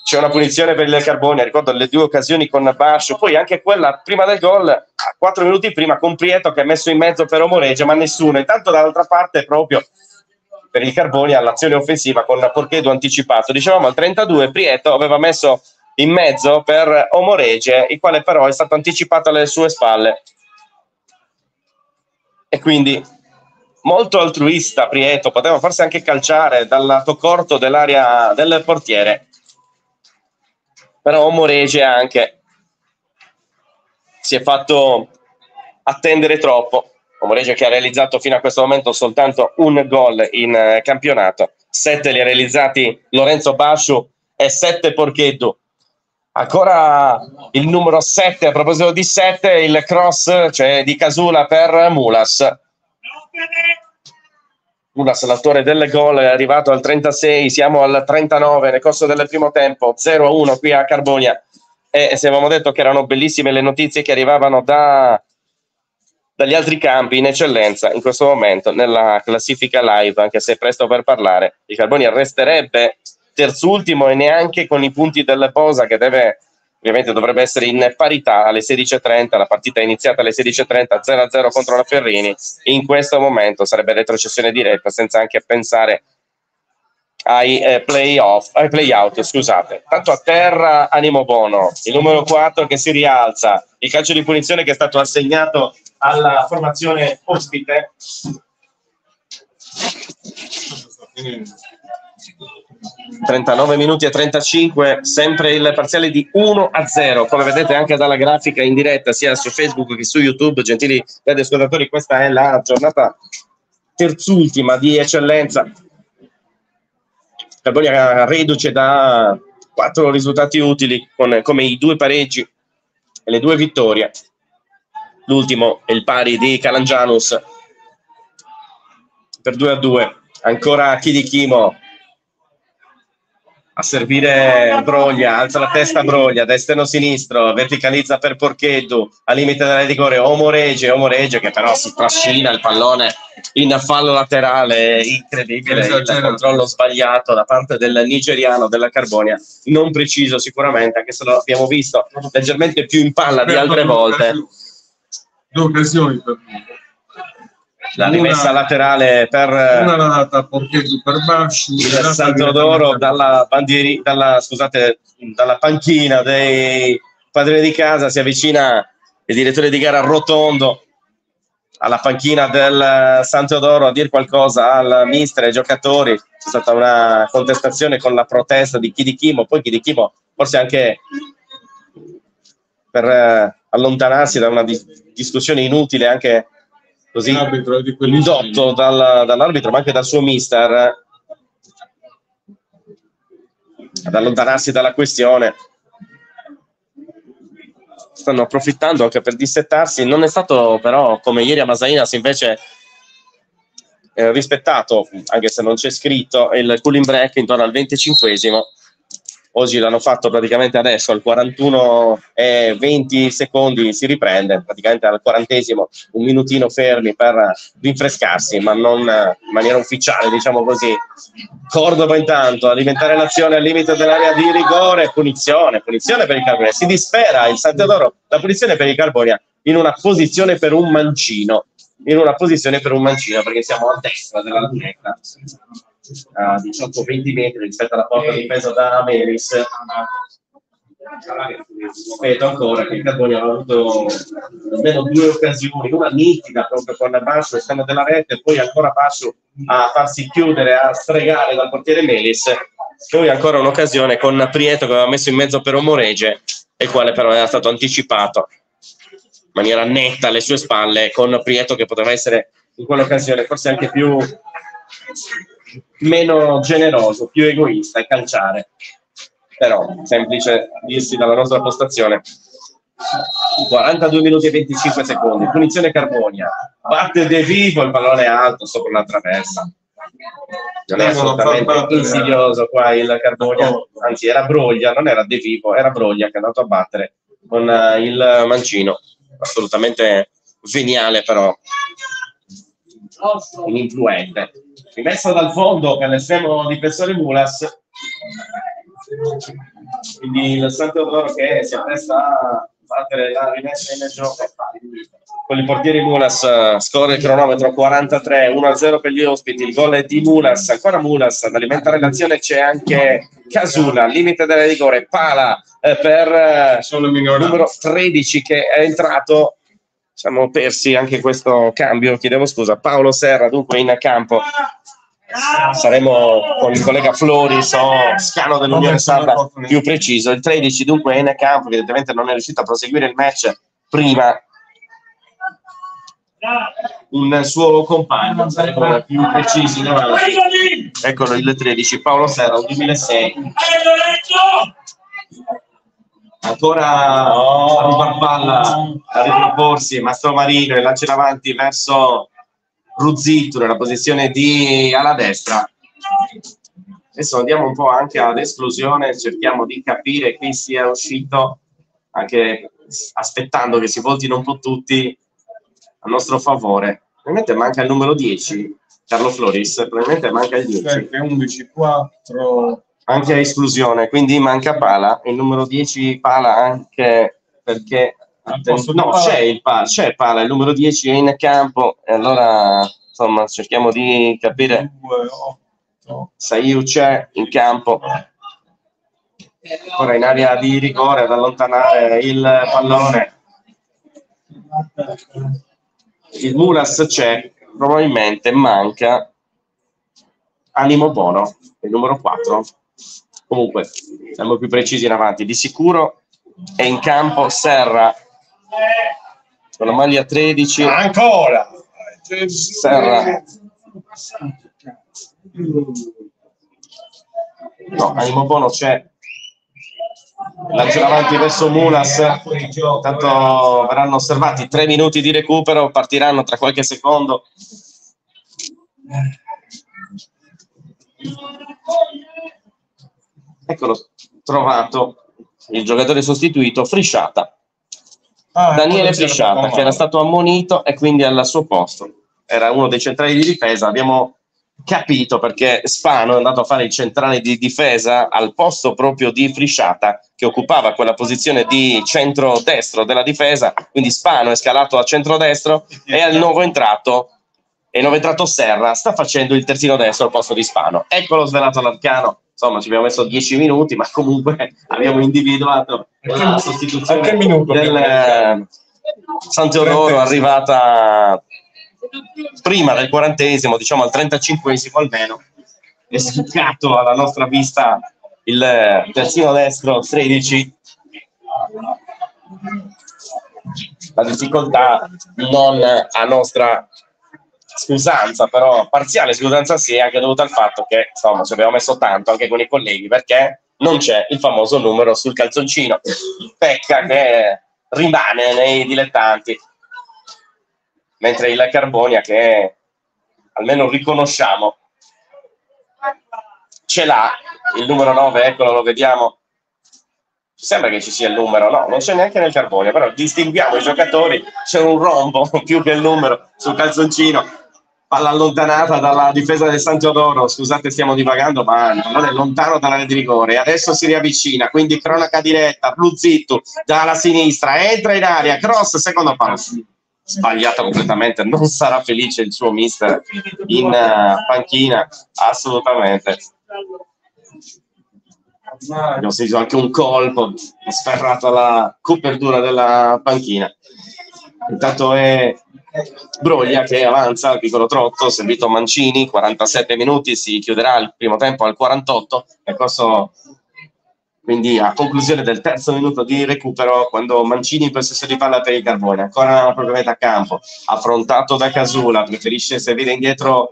c'è una punizione per il Carbonia, ricordo le due occasioni con Bascio, poi anche quella prima del gol, a quattro minuti prima con Prieto che ha messo in mezzo per Omoregio, ma nessuno. Intanto dall'altra parte proprio per il Carbonia l'azione offensiva con Porchedo anticipato. Dicevamo al 32 Prieto aveva messo in mezzo per Omorege, il quale però è stato anticipato alle sue spalle. E quindi molto altruista Prieto, poteva forse anche calciare dal lato corto dell'area del portiere però Morege anche si è fatto attendere troppo. Morege che ha realizzato fino a questo momento soltanto un gol in eh, campionato, sette li ha realizzati Lorenzo Basciu e sette Porchedo. Ancora il numero 7, a proposito di 7, il cross cioè di Casula per Mulas. Mulas, l'autore del gol, è arrivato al 36, siamo al 39 nel corso del primo tempo, 0-1 qui a Carbonia. E se avevamo detto che erano bellissime le notizie che arrivavano da, dagli altri campi in eccellenza in questo momento nella classifica live, anche se è presto per parlare, il Carbonia resterebbe terzultimo e neanche con i punti del Posa che deve ovviamente dovrebbe essere in parità alle 16.30, la partita è iniziata alle 16.30, 0-0 contro la Ferrini, in questo momento sarebbe retrocessione diretta senza anche pensare ai eh, play-off, ai play-out, scusate. Tanto a terra Animo Bono, il numero 4 che si rialza, il calcio di punizione che è stato assegnato alla formazione ospite. Quindi 39 minuti e 35, sempre il parziale di 1 a 0, come vedete anche dalla grafica in diretta sia su Facebook che su YouTube, gentili radioascoltatori, questa è la giornata terzultima di eccellenza. Carbonia reduce da quattro risultati utili, con, come i due pareggi e le due vittorie. L'ultimo è il pari di Calangianus per 2 a 2. Ancora Chidichimo a servire Broglia, alza la testa Broglia, da esterno sinistro, verticalizza per Porcheddu, al limite della rigore Omoregge, Omoregge che però si trascina il pallone in fallo laterale, incredibile il controllo sbagliato da parte del nigeriano della Carbonia, non preciso sicuramente, anche se lo abbiamo visto leggermente più in palla di altre volte. Due occasioni per me la rimessa una, laterale per una data a Porcheggio per Basci Sant'Odoro dalla, bandieri, dalla, scusate, dalla panchina dei padrini di casa si avvicina il direttore di gara Rotondo alla panchina del Sant'Odoro a dire qualcosa al mister ai giocatori. C'è stata una contestazione con la protesta di Chi di Chimo poi Chi di Chimo forse anche per eh, allontanarsi da una di- discussione inutile anche così indotto dal, dall'arbitro ma anche dal suo mister ad allontanarsi dalla questione. Stanno approfittando anche per dissettarsi. Non è stato però come ieri a Masainas invece eh, rispettato anche se non c'è scritto il cooling break intorno al 25esimo oggi l'hanno fatto praticamente adesso al 41 e 20 secondi si riprende praticamente al quarantesimo un minutino fermi per rinfrescarsi ma non in maniera ufficiale diciamo così. Cordoba intanto alimentare l'azione al limite dell'area di rigore punizione punizione per il Carbonia si dispera il Sant'Adoro la punizione per il Carbonia in una posizione per un mancino in una posizione per un mancino perché siamo a destra della lunetta a 18-20 metri rispetto alla porta difesa da Meris. Ripeto ancora che il Carboni ha avuto almeno due occasioni, una nitida proprio con Bascio esterno della rete, poi ancora Bascio a farsi chiudere, a stregare dal portiere Melis, poi ancora un'occasione con Prieto che aveva messo in mezzo per Omorege, il quale però era stato anticipato in maniera netta alle sue spalle, con Prieto che poteva essere in quell'occasione forse anche più meno generoso, più egoista e calciare. Però, semplice dirsi dalla nostra postazione. 42 minuti e 25 secondi, punizione Carbonia, batte De Vivo, il pallone alto sopra la traversa. Non è assolutamente insidioso qua il Carbonia, anzi era Broglia, non era De Vivo, era Broglia che è andato a battere con uh, il mancino, assolutamente veniale però, ininfluente rimessa dal fondo per l'estremo difensore Mulas. Quindi il Santo Doro che si appresta a battere la rimessa in gioco con i portieri Mulas scorre il cronometro 43 1-0 per gli ospiti il gol è di Mulas ancora Mulas ad alimentare l'azione c'è anche Casula limite della rigore pala eh, per eh, numero 13 che è entrato. Siamo persi anche questo cambio chiedevo scusa. Paolo Serra dunque in campo saremo con il collega Floris o Scano dell'Unione Sarda più preciso. Il 13 dunque in campo, evidentemente non è riuscito a proseguire il match prima un suo compagno, saremo più precisi in Eccolo il 13, Paolo Serra, 2006. Ancora oh. a rubar palla, a riproporsi Mastro Marino e lancia in avanti verso Ruzzitto nella posizione di alla destra. Adesso andiamo un po' anche ad esclusione, cerchiamo di capire chi sia uscito, anche aspettando che si votino un po' tutti a nostro favore. Probabilmente manca il numero 10, Carlo Floris, probabilmente manca il 10. Perché 11, 4. Anche a esclusione, quindi manca Pala, il numero 10 Pala anche perché No, c'è il Pala, c'è Pala, il numero 10 è in campo e allora insomma cerchiamo di capire. Saiu c'è in campo, ora in area di rigore ad allontanare il pallone. Il Mulas c'è, probabilmente manca Animo Bono, il numero 4. Comunque, siamo più precisi in avanti. Di sicuro è in campo Serra con la maglia 13 ancora. Serra. No, Animo Bono c'è. Lancia avanti verso Mulas. Tanto verranno osservati tre minuti di recupero partiranno tra qualche secondo. Eccolo, trovato il giocatore sostituito, Frisciata. Ah, Daniele quello c'era Frisciata, che era stato ammonito e quindi al suo posto. Era uno dei centrali di difesa. Abbiamo capito perché Spano è andato a fare il centrale di difesa al posto proprio di Frisciata, che occupava quella posizione di centro-destro della difesa. Quindi Spano è scalato a centro-destro e al nuovo entrato, e il nuovo entrato Serra sta facendo il terzino destro al posto di Spano. Eccolo svelato l'arcano. Insomma, ci abbiamo messo 10 minuti, ma comunque abbiamo individuato la sostituzione minuto. del eh, San Teodoro arrivata prima del quarantesimo, diciamo al 35esimo almeno, è sbucato alla nostra vista il terzino destro 13. La difficoltà non a nostra scusanza, però parziale scusanza sì, anche dovuta al fatto che insomma ci abbiamo messo tanto anche con i colleghi perché non c'è il famoso numero sul calzoncino. Pecca che rimane nei dilettanti. Mentre il Carbonia che almeno riconosciamo ce l'ha il numero 9, eccolo, lo vediamo. Sembra che ci sia il numero, no, non c'è neanche nel Carbonia, però distinguiamo i giocatori, c'è un rombo più che il numero sul calzoncino. Palla allontanata dalla difesa del San Teodoro, scusate stiamo divagando, ma non è lontano dall'area di rigore. Adesso si riavvicina, quindi cronaca diretta, Bluzittu dalla sinistra, entra in aria, cross, secondo palo. Sbagliato completamente, non sarà felice il suo mister in eh, panchina, assolutamente. Abbiamo sentito anche un colpo sferrato alla copertura della panchina. Intanto è Broglia che avanza al piccolo trotto, servito Mancini, 47 minuti, si chiuderà il primo tempo al 48, è corso quindi a conclusione del terzo minuto di recupero quando Mancini in possesso di palla per il Carbone, ancora la propria metà campo, affrontato da Casula, preferisce servire indietro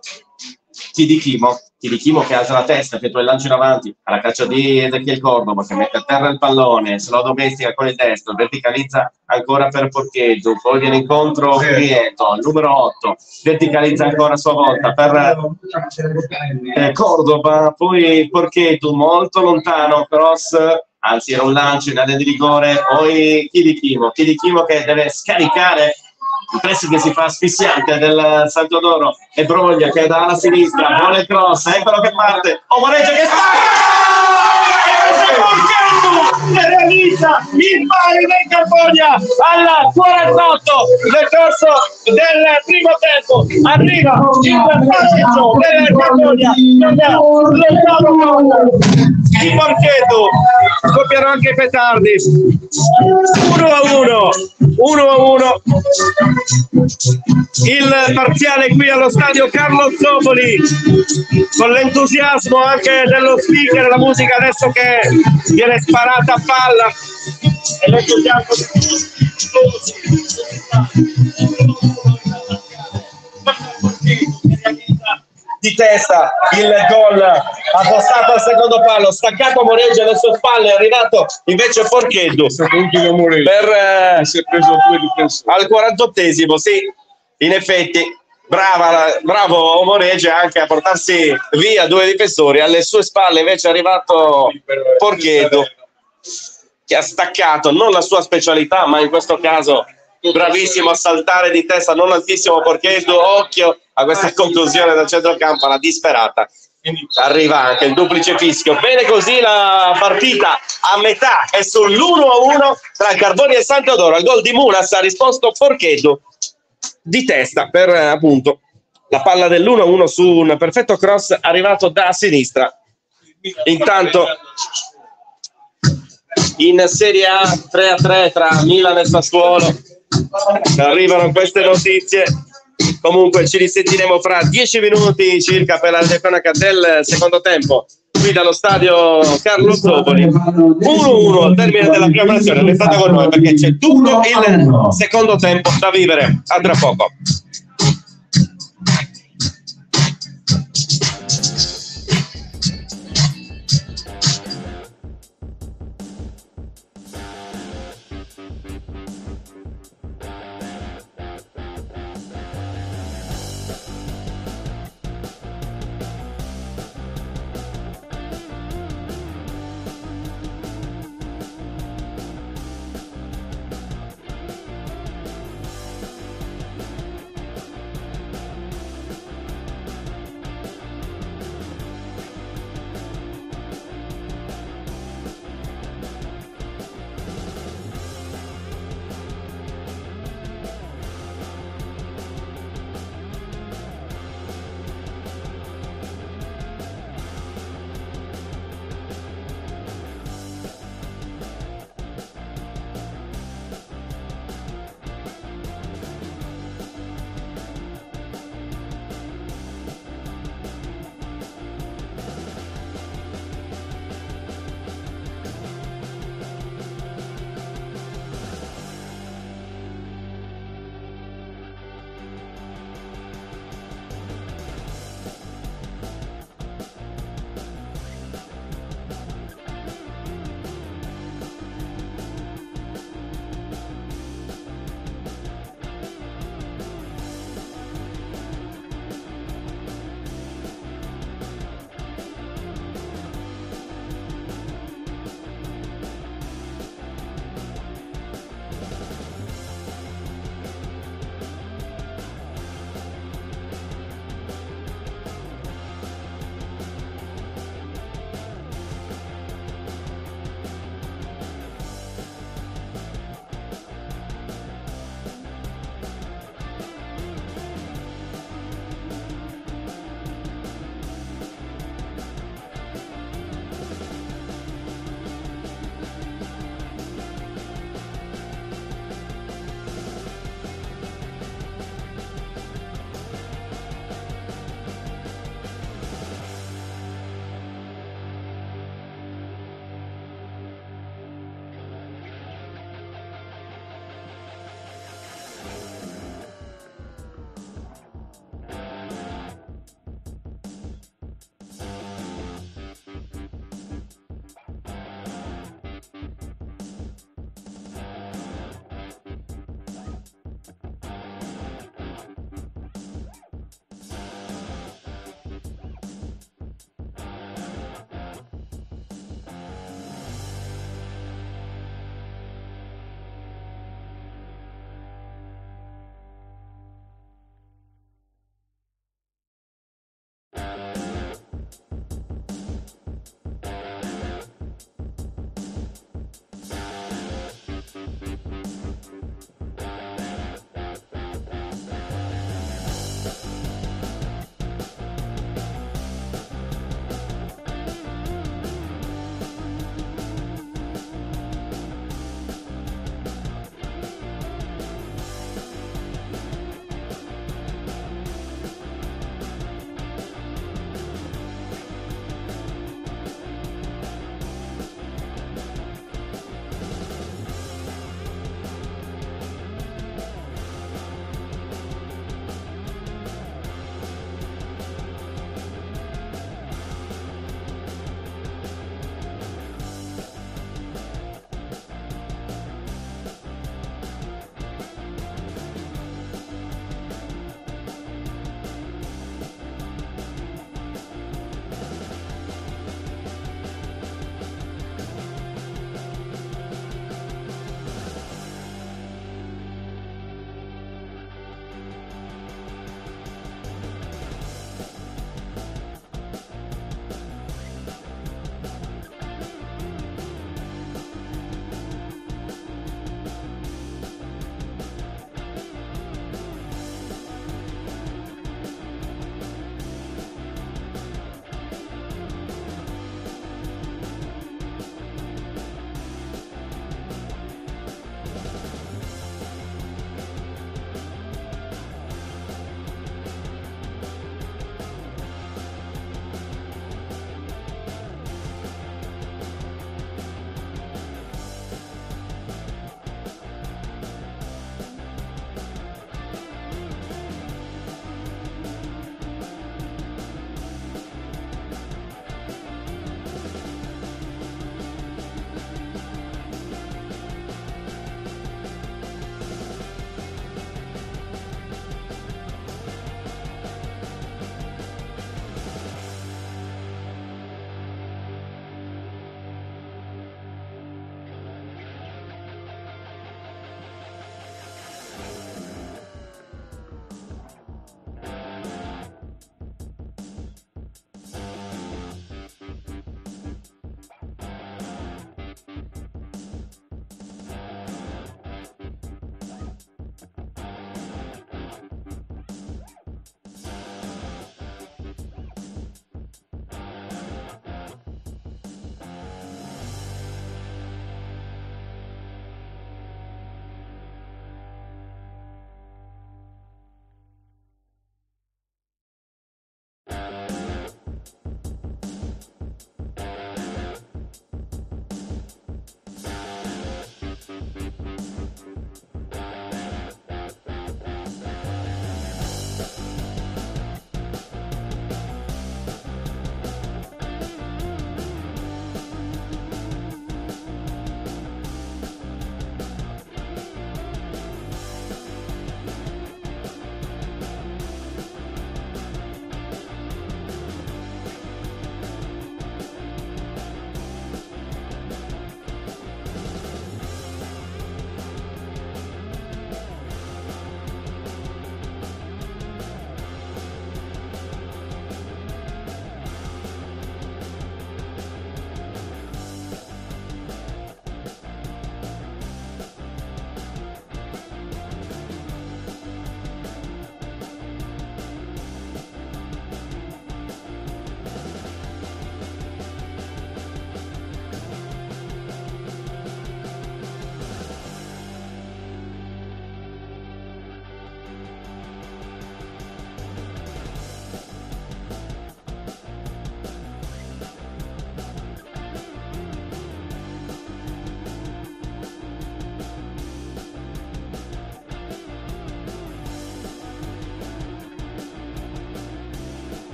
Tidichimo, Tidichimo che alza la testa, effettua il lancio in avanti alla caccia di Ezechiel Cordoba che mette a terra il pallone, se lo domestica con il destro, verticalizza ancora per Porcheggio, poi viene incontro Prieto, il numero 8, verticalizza ancora a sua volta per eh, Cordoba, poi Porcheggio molto lontano, cross, anzi era un lancio in area di rigore, poi Tidichimo, Tidichimo che deve scaricare il pressing che si fa asfissiante del Sant'Odoro e Broglia che dalla sinistra, vuole il cross, eccolo che parte, Omoreggio che sta! E realizza il pari del Carbonia al 48 del corso del primo tempo arriva il pareggio del Carbonia con l'ottavo gol di Porchetto scoppiano anche i petardi. 1 a 1 1 a 1 il parziale qui allo stadio Carlo Zopoli con l'entusiasmo anche dello speaker la musica adesso che viene sparata a palla. E l'entusiasmo di testa il gol appostato al secondo palo staccato Moreggia alle sue spalle è arrivato invece È stato Morelli. per eh, Si è preso due difensori. al 48esimo, sì, in effetti, brava, bravo Moreggia anche a portarsi via due difensori, alle sue spalle invece è arrivato Porchedo che ha staccato non la sua specialità, ma in questo caso bravissimo a saltare di testa, non altissimo Porchedo, occhio a questa conclusione dal centrocampo, la disperata. Arriva anche il duplice fischio. Bene così la partita a metà è sull'1-1 tra Carboni e Sant'Odoro. Al gol di Mulas ha risposto Porchedo di testa per eh, appunto la palla dell'1-1 su un perfetto cross arrivato da sinistra. Intanto in Serie A 3-3 tra Milan e Sassuolo arrivano queste notizie. Comunque ci risentiremo fra 10 minuti circa per la cronaca del secondo tempo qui dallo stadio Carlo Zopoli 1-1 al termine della prima frazione restate con noi perché c'è tutto il secondo tempo da vivere. A tra poco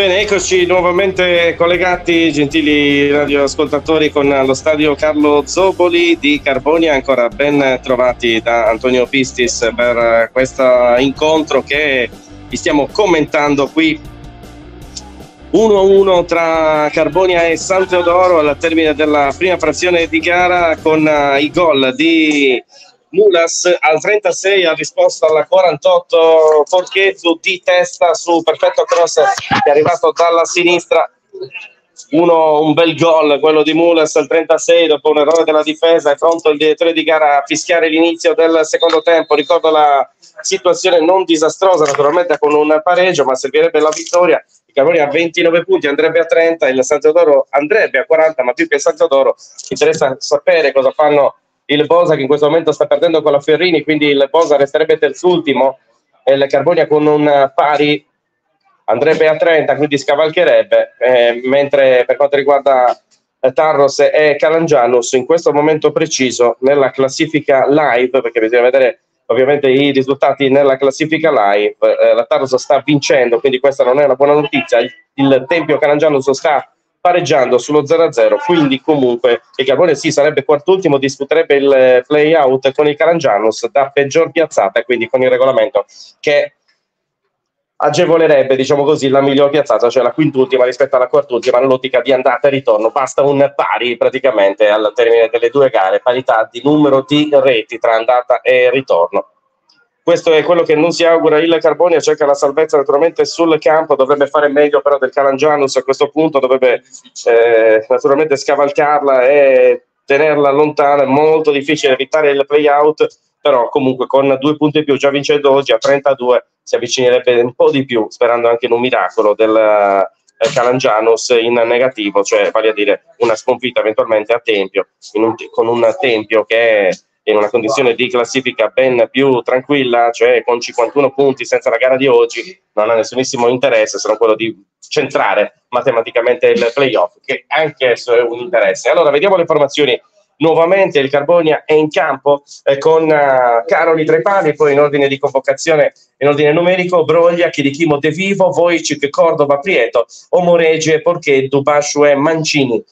Bene, eccoci nuovamente collegati, gentili radioascoltatori, con lo stadio Carlo Zoboli di Carbonia. Ancora ben trovati da Antonio Pistis per questo incontro che vi stiamo commentando qui 1-1 tra Carbonia e San Teodoro al termine della prima frazione di gara con i gol di Mulas al 36 ha risposto alla 48 Forchetu di testa su perfetto cross che è arrivato dalla sinistra. Uno, un bel gol quello di Mulas al 36 dopo un errore della difesa è pronto il direttore di gara a fischiare l'inizio del secondo tempo. Ricordo la situazione non disastrosa naturalmente con un pareggio ma servirebbe la vittoria. Il Cavoni ha 29 punti andrebbe a 30 il San Teodoro andrebbe a 40 ma più che il San Teodoro interessa sapere cosa fanno il Bosa che in questo momento sta perdendo con la Ferrini, quindi il Bosa resterebbe terzultimo e il Carbonia con un pari andrebbe a 30, quindi scavalcherebbe, eh, mentre per quanto riguarda eh, Tarros e Calangianus in questo momento preciso nella classifica live, perché bisogna vedere ovviamente i risultati nella classifica live, eh, la Tarros sta vincendo, quindi questa non è una buona notizia, il, il Tempio Calangianus sta pareggiando sullo 0-0, quindi comunque il Carbone sì sarebbe quart'ultimo, disputerebbe il eh, play out con il Carangianus da peggior piazzata, quindi con il regolamento che agevolerebbe, diciamo così, la miglior piazzata, cioè la quintultima rispetto alla quartultima nell'ottica di andata e ritorno. Basta un pari praticamente al termine delle due gare, parità di numero di reti tra andata e ritorno questo è quello che non si augura. Il Carbonia cerca la salvezza naturalmente sul campo dovrebbe fare meglio però del Calangianus a questo punto dovrebbe eh, naturalmente scavalcarla e tenerla lontana. È molto difficile evitare il play out però comunque con due punti in più già vincendo oggi a 32 si avvicinerebbe un po' di più sperando anche in un miracolo del eh, Calangianus in negativo cioè vale a dire una sconfitta eventualmente a Tempio un, con un Tempio che è in una condizione di classifica ben più tranquilla, cioè con 51 punti senza la gara di oggi, non ha nessunissimo interesse se non quello di centrare matematicamente il playoff, che anche esso è un interesse. Allora, vediamo le formazioni. Nuovamente il Carbonia è in campo eh, con uh, Caroli tra i pali, poi in ordine di convocazione, in ordine numerico, Broglia, Chirichimo De Vivo, Vojcic, Cordova, Prieto, Omoregge, Porcheddu, Basciu e Mancini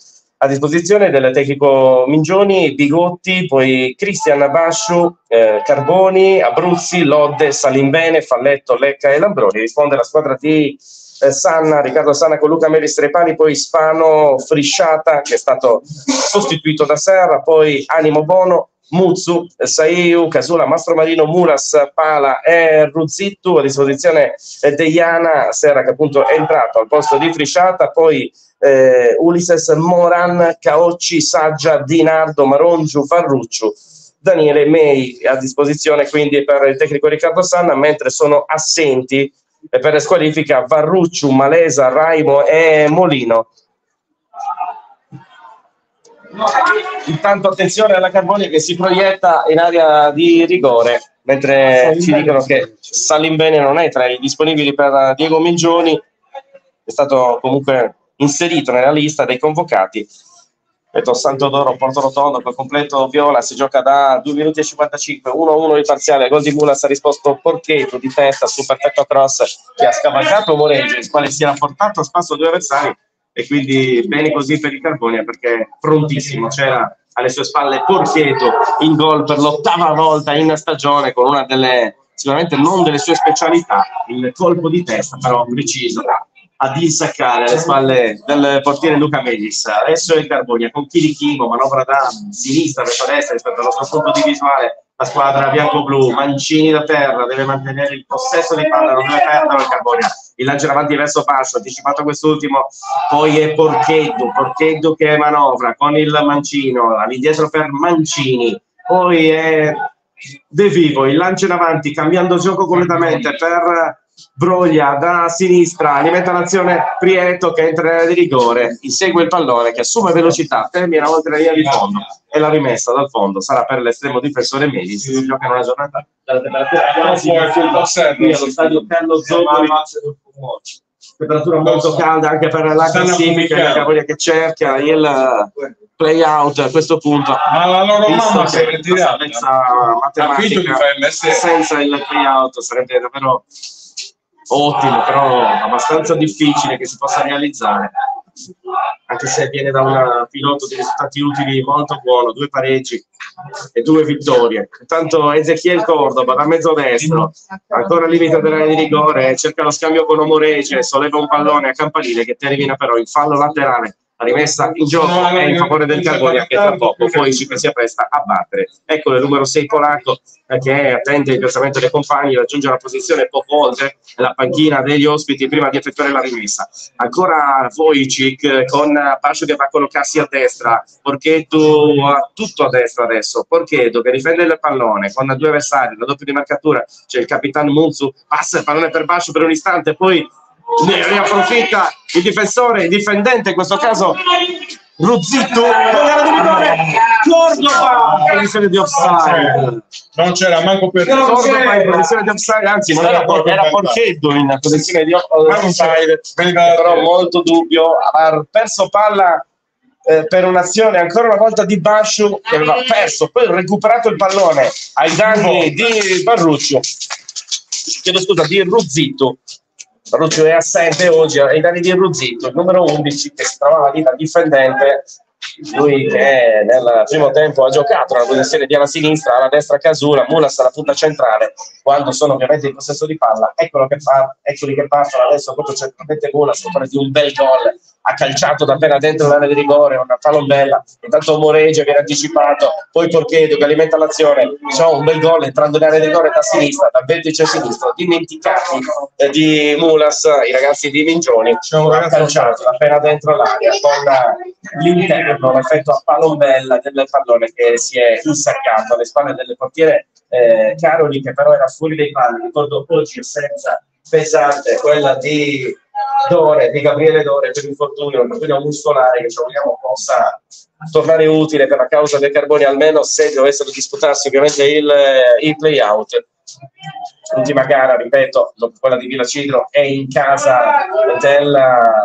a disposizione del tecnico Mingioni, Bigotti, poi Cristian Basciu, eh, Carboni, Abruzzi, Lodde, Salimbene, Falletto, Lecca e Lambroni. Risponde la squadra di eh, Sanna, Riccardo Sanna con Luca Meri Strepani, poi Spano Frisciata che è stato sostituito da Serra, poi Animo Bono, Muzzu, Saiu, Casula, Mastromarino, Muras, Pala e Ruzzittu a disposizione eh, Deiana, Serra che appunto è entrato al posto di Frisciata, poi eh, Ulises Moran, Caocci, Saggia, Dinardo, Marongiu, Farrucciu, Daniele Mei a disposizione quindi per il tecnico Riccardo Sanna, mentre sono assenti eh, per le squalifica Varrucciu, Malesa, Raimo e Molino. Intanto attenzione alla Carboni che si proietta in area di rigore, mentre ci dicono che Salimbene non è tra i disponibili per Diego Mingioni, è stato comunque inserito nella lista dei convocati. Vedo Santo Doro, Rotondo, col completo viola, si gioca da 2 minuti e 55, 1-1 il parziale, gol di Mulas ha risposto Porcheto di testa su perfetto cross che ha scavalcato Moreggi, il quale si era portato a spasso due avversari e quindi bene così per il Carbonia perché prontissimo, c'era alle sue spalle Porcheto in gol per l'ottava volta in stagione con una delle sicuramente non delle sue specialità, il colpo di testa però preciso a dissaccare alle spalle del portiere Luca Melis. Adesso è il Carbonia con Chirichimo, manovra da sinistra verso destra rispetto al nostro punto di visuale. La squadra bianco-blu, Mancini da terra, deve mantenere il possesso di palla, non deve perdere il Carbonia. Il lancio avanti verso Pascio, anticipato quest'ultimo. Poi è Porcheddu, Porcheddu che manovra con il Mancino, all'indietro per Mancini. Poi è De Vivo, il lancio in avanti, cambiando gioco completamente per Broglia da sinistra, alimenta l'azione Prieto che entra nella di rigore, insegue il pallone che assume velocità, termina oltre la linea di fondo e la rimessa dal fondo sarà per l'estremo difensore Medis. Si gioca in una giornata dalla temperatura qui allo stadio Carlo Zoccoli temperatura molto calda anche per la classifica che cerca il play out a questo punto. Ma la loro mamma si è ritirata senza il play out sarebbe davvero ottimo, però abbastanza difficile che si possa realizzare. Anche se viene da un pilota di risultati utili molto buono, due pareggi e due vittorie. Intanto Ezechiel Cordoba da mezzo destro, ancora al limite dell'area di rigore, cerca lo scambio con Omorege, solleva un pallone a campanile che termina però in fallo laterale la rimessa in gioco è in favore del Carbonia che tra poco poi si presta a battere. Ecco il numero 6 polacco eh, che attende il piazzamento dei compagni, raggiunge la posizione poco oltre la panchina degli ospiti prima di effettuare la rimessa. Ancora Wojcik con Pascio che va a collocarsi a destra, Porchetto tutto a destra adesso, Porchetto che difende il pallone con due avversari, la doppia di marcatura, c'è il capitano Munzu, passa il pallone per Bascio per un istante, poi ne riapprofitta il difensore, il difendente in questo caso Ruzzitto Cordova posizione di offside. Non c'era manco per Cordova in posizione di offside anzi non era, era Porcheddo in posizione di offside. Però molto dubbio ha perso palla eh, per un'azione ancora una volta di Basciu che aveva perso poi recuperato il pallone ai danni di Barruccio. Chiedo scusa di Ruzzitto Ferruccio è assente oggi ai danni di Ruzzito, il numero 11 che si trovava lì da difendente, lui che nel primo tempo ha giocato nella posizione di alla sinistra, alla destra Casula, Mulas alla punta centrale, quando sono ovviamente in possesso di palla, eccolo che fa, eccoli che passano adesso proprio centralmente Mulas, di un bel gol ha calciato da appena dentro l'area di rigore, una palombella, intanto Moreggia viene anticipato, poi Porchedo che alimenta l'azione, diciamo un bel gol entrando in area di rigore da sinistra, da vertice a sinistra, dimenticati eh, di Mulas, i ragazzi di Mingioni, ha calciato da appena dentro l'area con l'interno, l'effetto a palombella del pallone che si è insaccato alle spalle del portiere eh, Caroli che però era fuori dai palli, ricordo oggi senza pesante quella di Dore, di Gabriele Dore per infortunio, un infortunio muscolare che ci auguriamo possa tornare utile per la causa dei carboni, almeno se dovessero disputarsi ovviamente il, il play out. L'ultima gara, ripeto, quella di Villa Cidro, è in casa, del,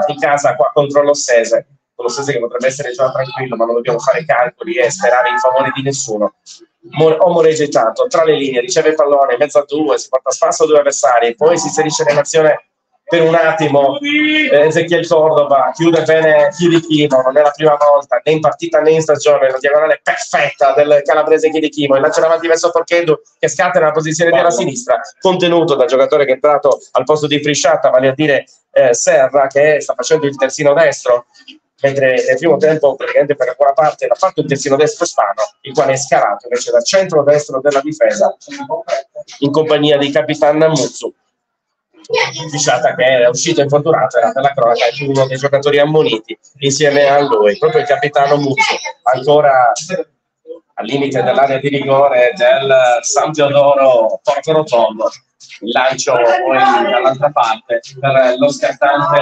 in casa qua contro l'Ossese. L'Ossese che potrebbe essere già tranquillo, ma non dobbiamo fare calcoli e sperare in favore di nessuno. Ho moreggiato tra le linee, riceve il pallone mezzo a due, si porta a spasso due avversari, poi si inserisce nell'azione per un attimo eh, Ezechiel Cordova chiude bene Chirichimo, non è la prima volta né in partita né in stagione, la diagonale perfetta del calabrese Chirichimo, il lancio davanti verso Porchedo che scatta nella posizione della sinistra, contenuto dal giocatore che è entrato al posto di Frisciata, vale a dire eh, Serra che sta facendo il terzino destro mentre nel primo tempo praticamente per la buona parte l'ha fatto il terzino destro Spano, il quale è scalato invece dal centro destro della difesa in compagnia di Capitan Muzzu. Fisciata che è uscito infortunato era per la cronaca uno dei giocatori ammoniti insieme a lui, proprio il capitano Muzzo, ancora al limite dell'area di rigore del San Teodoro Porto Rotondo. Il lancio poi dall'altra parte per lo scattante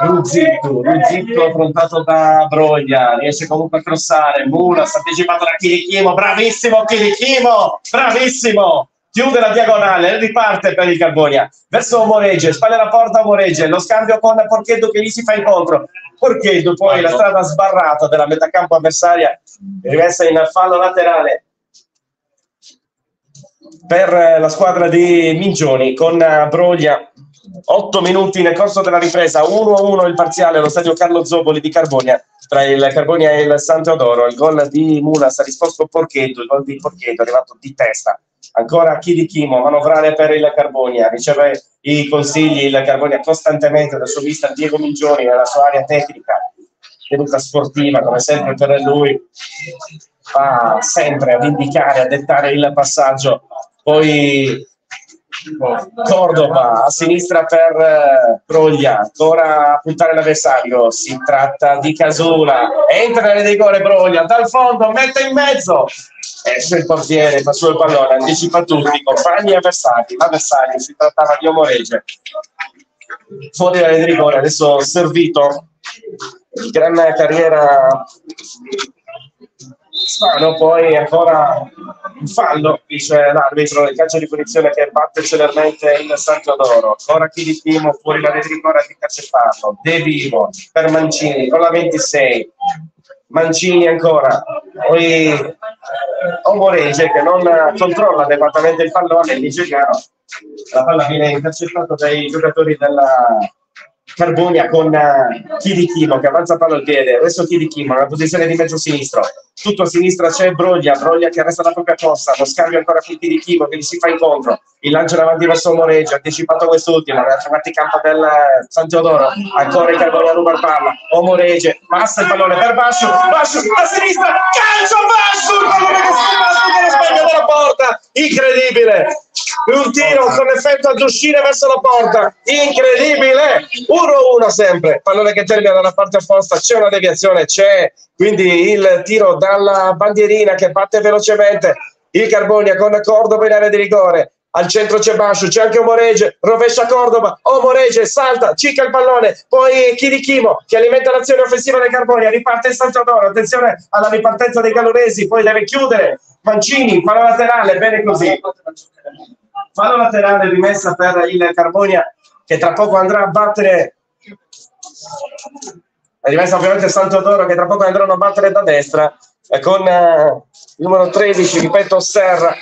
Ruzzitto, Ruzzitto affrontato da Broglia, riesce comunque a crossare, Mura, anticipato da Chirichimo, bravissimo Chirichimo, bravissimo! Chiude la diagonale, riparte per il Carbonia verso Moregge, spalle la porta Moregge, lo scambio con Porcheddo che gli si fa incontro. Porcheddo poi la strada sbarrata della metacampo avversaria rimessa in fallo laterale per la squadra di Mingioni con Broglia. 8 minuti nel corso della ripresa 1-1 il parziale allo stadio Carlo Zoboli di Carbonia tra il Carbonia e il San Teodoro. Il gol di Mulas ha risposto Porchetto il gol di Porchetto è arrivato di testa ancora chi di Chimo, manovrare per il Carbonia, riceve i consigli il Carbonia costantemente. Dal suo vista Diego Migioni nella sua area tecnica, tenuta sportiva come sempre per lui, va sempre ad indicare, a dettare il passaggio, poi Cordova a sinistra per eh, Broglia, ancora a puntare l'avversario, si tratta di Casula, entra nelle rigore Broglia, dal fondo, mette in mezzo, esce il portiere, fa su il pallone, anticipa tutti, compagni e avversari, l'avversario si trattava di Omoregge, fuori dalle rigore, adesso servito, gran carriera Spano poi ancora un fallo, dice l'arbitro, il calcio di punizione che batte celermente il Santo d'Oro. Ancora chi di Timo fuori la rigore di Cacepato. De Vivo per Mancini con la 26. Mancini ancora, poi Omorege che non controlla adeguatamente il pallone, dice Caro, la palla viene intercettata dai giocatori della Carbonia con uh, Chirichimo che avanza palla al piede, adesso Chirichimo nella posizione di mezzo sinistro, tutto a sinistra c'è Broglia, Broglia che resta la propria corsa, lo scambio ancora con Chirichimo che gli si fa incontro, il lancio davanti verso Moreggio, anticipato quest'ultimo, nella trovati campo del San Teodoro, ancora il Carbonia ruba il palla, o Moregge, passa il pallone per Bascio, Bascio a sinistra, calcio Bascio, il pallone che si passa dalla della porta, incredibile, un tiro con effetto ad uscire verso la porta, incredibile, 1-1 sempre, pallone che termina dalla parte opposta, c'è una deviazione, c'è quindi il tiro dalla bandierina che batte velocemente il Carbonia con Cordoba in area di rigore, al centro c'è Bascio, c'è anche Omorege, rovescia Cordoba, Omorege salta, cicca il pallone, poi Chirichimo che alimenta l'azione offensiva del Carbonia, riparte il Sant'Odoro, attenzione alla ripartenza dei galonesi, poi deve chiudere Mancini, palla laterale, bene così. Palla laterale rimessa per il Carbonia che tra poco andrà a battere è rimessa ovviamente Sant'Odoro che tra poco andranno a battere da destra con eh, numero 13, ripeto, Serra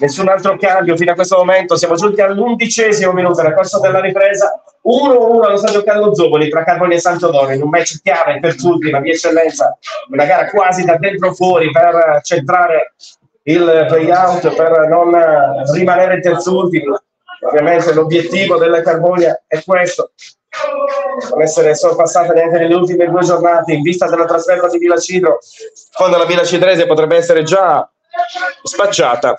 nessun altro cambio fino a questo momento. Siamo giunti all'undicesimo minuto nel corso della ripresa. 1-1 allo stadio Carlo Zoboli tra Carboni e Sant'Odoro in un match chiave per tutti, ma di eccellenza. Una gara quasi da dentro fuori per centrare il playout, per non rimanere terzultimo. Ovviamente l'obiettivo della Carbonia è questo, non essere sorpassata neanche nelle ultime due giornate in vista della trasferta di Villa Cidro, quando la Villa Cidrese potrebbe essere già spacciata.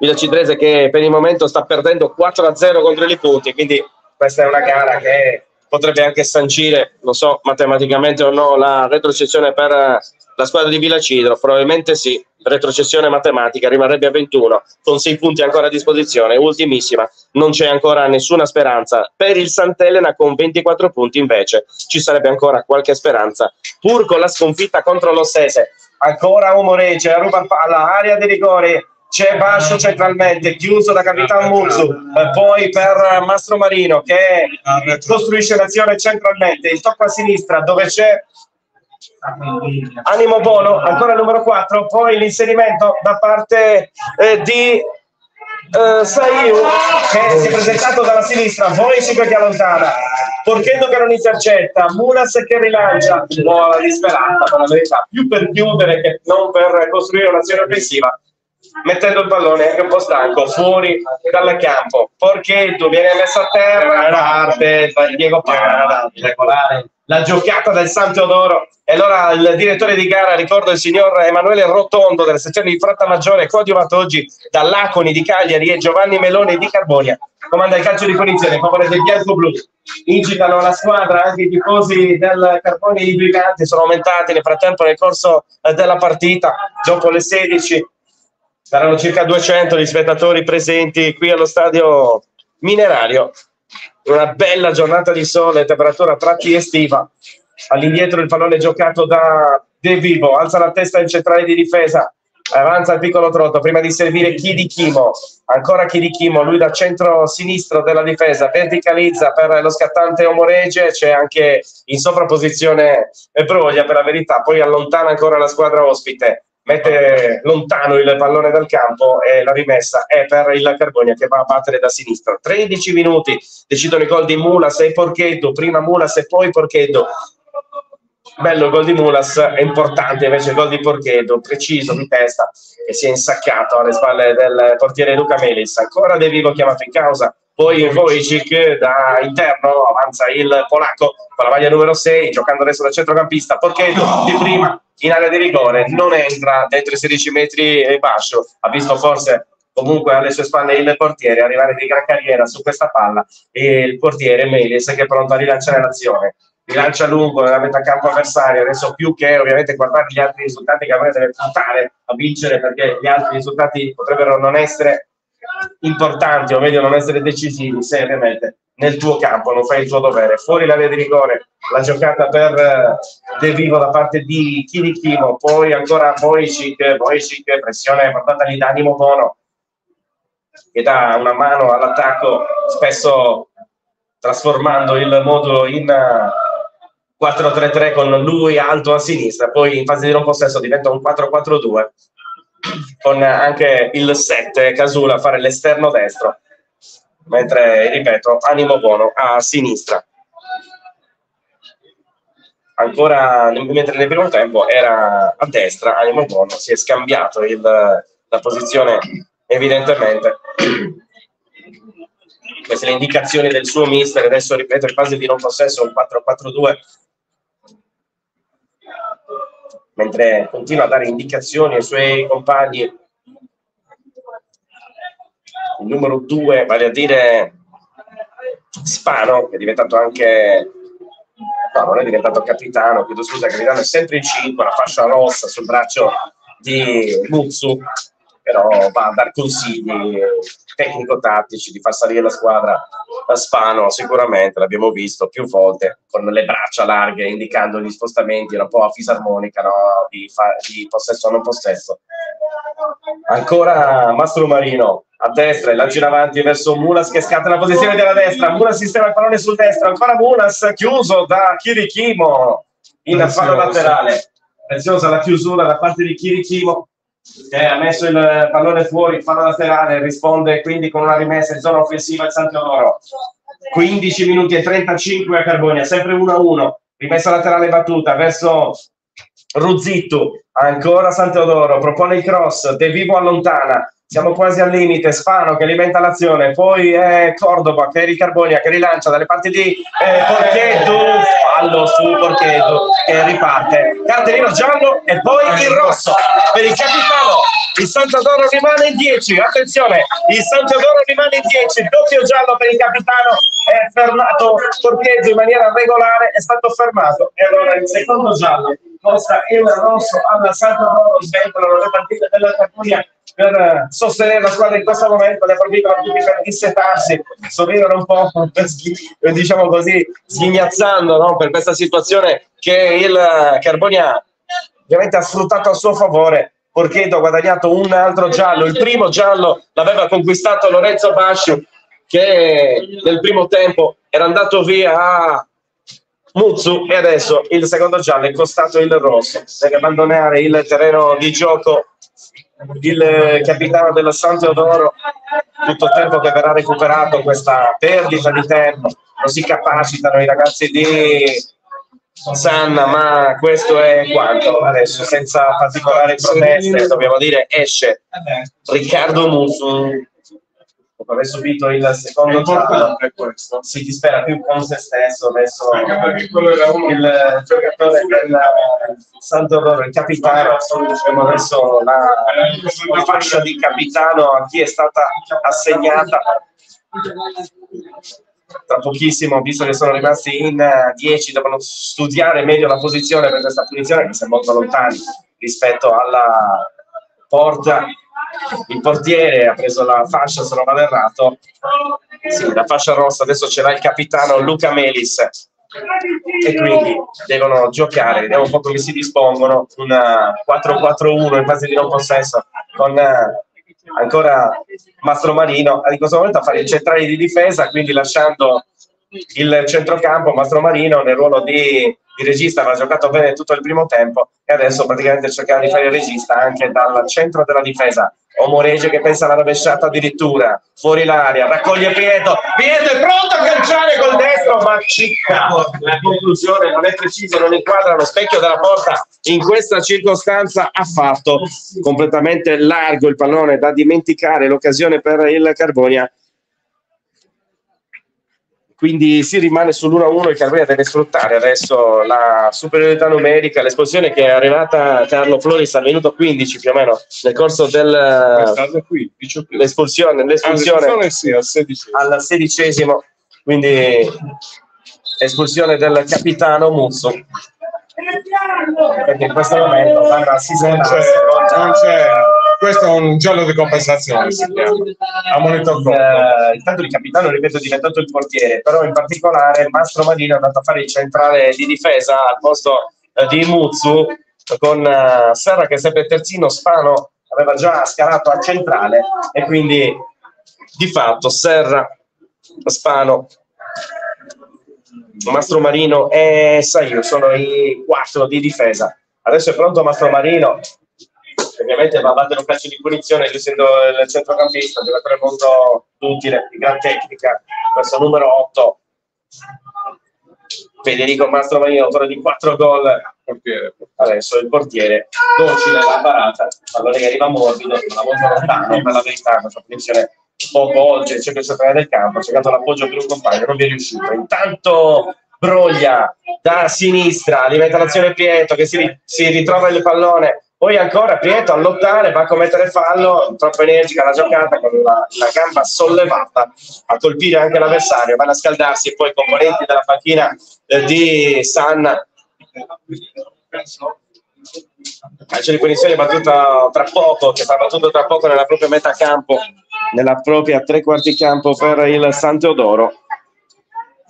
Villa Cidrese che per il momento sta perdendo 4-0 contro i Lipunti, quindi questa è una gara che potrebbe anche sancire, non so matematicamente o no, la retrocessione per la squadra di Villa Cidro, probabilmente sì, retrocessione matematica, rimarrebbe a 21 con 6 punti ancora a disposizione, ultimissima, non c'è ancora nessuna speranza. Per il Sant'Elena con 24 punti invece ci sarebbe ancora qualche speranza, pur con la sconfitta contro l'Ossese. Ancora Umorece, la ruba palla, area di rigore, c'è Bascio centralmente, chiuso da Capitan Muzzu, eh, poi per Mastro Marino che costruisce l'azione centralmente, il tocco a sinistra dove c'è Animo Bono, ancora il numero 4, poi l'inserimento da parte eh, di eh, Saiu che si è presentato dalla sinistra, Voicic che allontana, Porchendo che non intercetta, Mulas che rilancia, buona disperata per la verità, più per chiudere che non per costruire un'azione offensiva mettendo il pallone anche un po' stanco fuori dal campo. Porchetto viene messo a terra? Parte Diego Parra regolare la giocata del San Teodoro e allora il direttore di gara ricordo il signor Emanuele Rotondo della sezione di Frattamaggiore coadiuvato oggi da Laconi di Cagliari e Giovanni Meloni di Carbonia. Comanda il calcio di punizione favore del bianco-blu incitano la squadra anche i tifosi del Carbonia i briganti sono aumentati nel frattempo nel corso della partita. Dopo le 16 saranno circa 200 gli spettatori presenti qui allo stadio minerario. Una bella giornata di sole, temperatura tratti estiva. All'indietro il pallone giocato da De Vivo, alza la testa in centrale di difesa, avanza il piccolo trotto. Prima di servire Chidi Chimo. Ancora Chidi Chimo, lui da centro sinistro della difesa, verticalizza per lo scattante Omorege, c'è anche in sovrapposizione Broglia per la verità, poi allontana ancora la squadra ospite mette lontano il pallone dal campo e la rimessa è per il Carbonia che va a battere da sinistra. 13 minuti, decidono i gol di Mulas e Porchetto, prima Mulas e poi Porchetto. Bello il gol di Mulas, è importante invece il gol di Porchetto, preciso di testa e si è insaccato alle spalle del portiere Luca Melis. Ancora De Vivo chiamato in causa, poi Wojcik da interno avanza il polacco con la maglia numero 6 giocando adesso da centrocampista Porchetto di prima in area di rigore, non entra dentro i 16 metri e bascio, ha visto forse comunque alle sue spalle il portiere arrivare di gran carriera su questa palla e il portiere Melis che è pronto a rilanciare l'azione. Rilancia lungo nella metà campo avversario adesso più che ovviamente guardare gli altri risultati che avrete deve puntare a vincere perché gli altri risultati potrebbero non essere importanti o meglio non essere decisivi se ovviamente nel tuo campo non fai il tuo dovere. Fuori l'area di rigore la giocata per uh, De Vivo da parte di Chirichimo, poi ancora Boicic, Boicic pressione portata lì da Animo Bono che dà una mano all'attacco spesso trasformando il modulo in uh, 4-3-3 con lui alto a sinistra, poi in fase di non possesso diventa un 4-4-2 con anche il 7 Casula a fare l'esterno destro, mentre, ripeto, Animo Buono a sinistra. Ancora, mentre nel primo tempo era a destra, Animo Buono si è scambiato il, la posizione evidentemente queste le indicazioni del suo mister adesso ripeto in fase di non possesso un 4-4-2 mentre continua a dare indicazioni ai suoi compagni. Il numero 2, vale a dire Spano, che è diventato anche no, non è diventato capitano, chiedo scusa, capitano è sempre in 5, la fascia rossa sul braccio di Muzzu, però va a dar consigli tecnico-tattici di far salire la squadra Spano sicuramente, l'abbiamo visto più volte con le braccia larghe indicando gli spostamenti un po' a fisarmonica no? di, fa- di possesso o non possesso. Ancora Mastro Marino a destra e lancia in avanti verso Mulas che scatta la posizione della destra. Mulas sistema il pallone sul destro, ancora Mulas chiuso da Kirikimo in fallo laterale. Preziosa la chiusura da parte di Kirikimo che ha messo il pallone fuori, fallo laterale, risponde quindi con una rimessa in zona offensiva il San Teodoro. 15 minuti e 35 a Carbonia, sempre 1-1, rimessa laterale battuta verso Ruzzitto, ancora San Teodoro, propone il cross, De Vivo allontana, siamo quasi al limite, Spano che alimenta l'azione, poi è Cordoba che è Ricarbonia che rilancia dalle parti di eh, Porcheto, fallo su Porcheto che riparte, cartellino giallo e poi il rosso. Per il capitano, il Sant'Adoro rimane in 10, attenzione, il Sant'Adoro rimane in 10, doppio giallo per il capitano, è fermato Porcheto in maniera regolare, è stato fermato. E allora il secondo giallo costa il rosso alla Sant'Adoro, sventolano le partite della Carbonia per sostenere la squadra in questo momento, ne approfittano tutti per dissetarsi, sorridono un po', diciamo così, sghignazzando no? per questa situazione che il Carbonia ovviamente ha sfruttato a suo favore. Porcheto ha guadagnato un altro giallo, il primo giallo l'aveva conquistato Lorenzo Basciu che nel primo tempo era andato via a Muzzu e adesso il secondo giallo è costato il rosso. Deve abbandonare il terreno di gioco il capitano dello San Teodoro tutto il tempo che verrà recuperato questa perdita di tempo così capacitano i ragazzi di Sanna ma questo è quanto adesso senza particolari proteste dobbiamo dire esce Riccardo Musu dopo aver subito il secondo giallo si dispera più con se stesso adesso il giocatore del Sant'Orrore, il capitano diciamo adesso la, la fascia di capitano a chi è stata assegnata. Tra pochissimo, visto che sono rimasti in 10, devono studiare meglio la posizione per questa punizione che sono molto lontani rispetto alla porta il portiere ha preso la fascia se non vado errato. Sì, la fascia rossa. Adesso ce l'ha il capitano Luca Melis. E quindi devono giocare. Vediamo un po' come si dispongono. Una 4-4-1 in fase di non possesso con uh, ancora Mastro Marino. In questo momento a fare il centrale di difesa quindi lasciando il centrocampo Mastro Marino nel ruolo di il regista aveva giocato bene tutto il primo tempo e adesso praticamente cercava di fare il regista anche dal centro della difesa. Omoregio che pensa alla rovesciata addirittura, fuori l'aria, raccoglie Pietro, Pietro è pronto a calciare col destro, ma cicca, la conclusione non è precisa, non inquadra lo specchio della porta, in questa circostanza ha fatto completamente largo il pallone da dimenticare l'occasione per il Carbonia quindi si rimane sull'1-1 il Calabria deve sfruttare. Adesso la superiorità numerica l'esplosione che è arrivata Carlo Floris al minuto 15 più o meno nel corso dell'espulsione l'espulsione sì, al, sedicesimo. al sedicesimo. Quindi espulsione del capitano Muzzo. Perché in questo momento vanno a sistemare non c'è questo è un giallo di compensazione si chiama. Ammonito eh, intanto il capitano ripeto è diventato il portiere però in particolare Mastro Marino è andato a fare il centrale di difesa al posto eh, di Muzzu con eh, Serra che è sempre terzino Spano aveva già scalato al centrale e quindi di fatto Serra Spano Mastro Marino e Saiu sono i quattro di difesa. Adesso è pronto Mastro Marino, ovviamente va a battere un calcio di punizione, lui essendo il centrocampista, un giocatore molto utile, di gran tecnica, questo numero 8. Federico Mastro Marino, autore di 4 gol. Portiere. Adesso il portiere, docile la parata, pallone che arriva morbido, ma molto lontano per la verità, questa punizione poco oltre il cerchio centrale del campo, ha cercato l'appoggio per un compagno, non vi è riuscito. Intanto Broglia da sinistra, diventa l'azione Pietro che si, si ritrova il pallone, poi ancora Pietro a lottare, va a commettere fallo, troppo energica la giocata con la, la gamba sollevata a colpire anche l'avversario, vanno a scaldarsi poi i componenti della panchina eh, di San calcio di punizione battuta tra poco, che sarà battuto tra poco nella propria metà campo, nella propria tre quarti campo per il San Teodoro.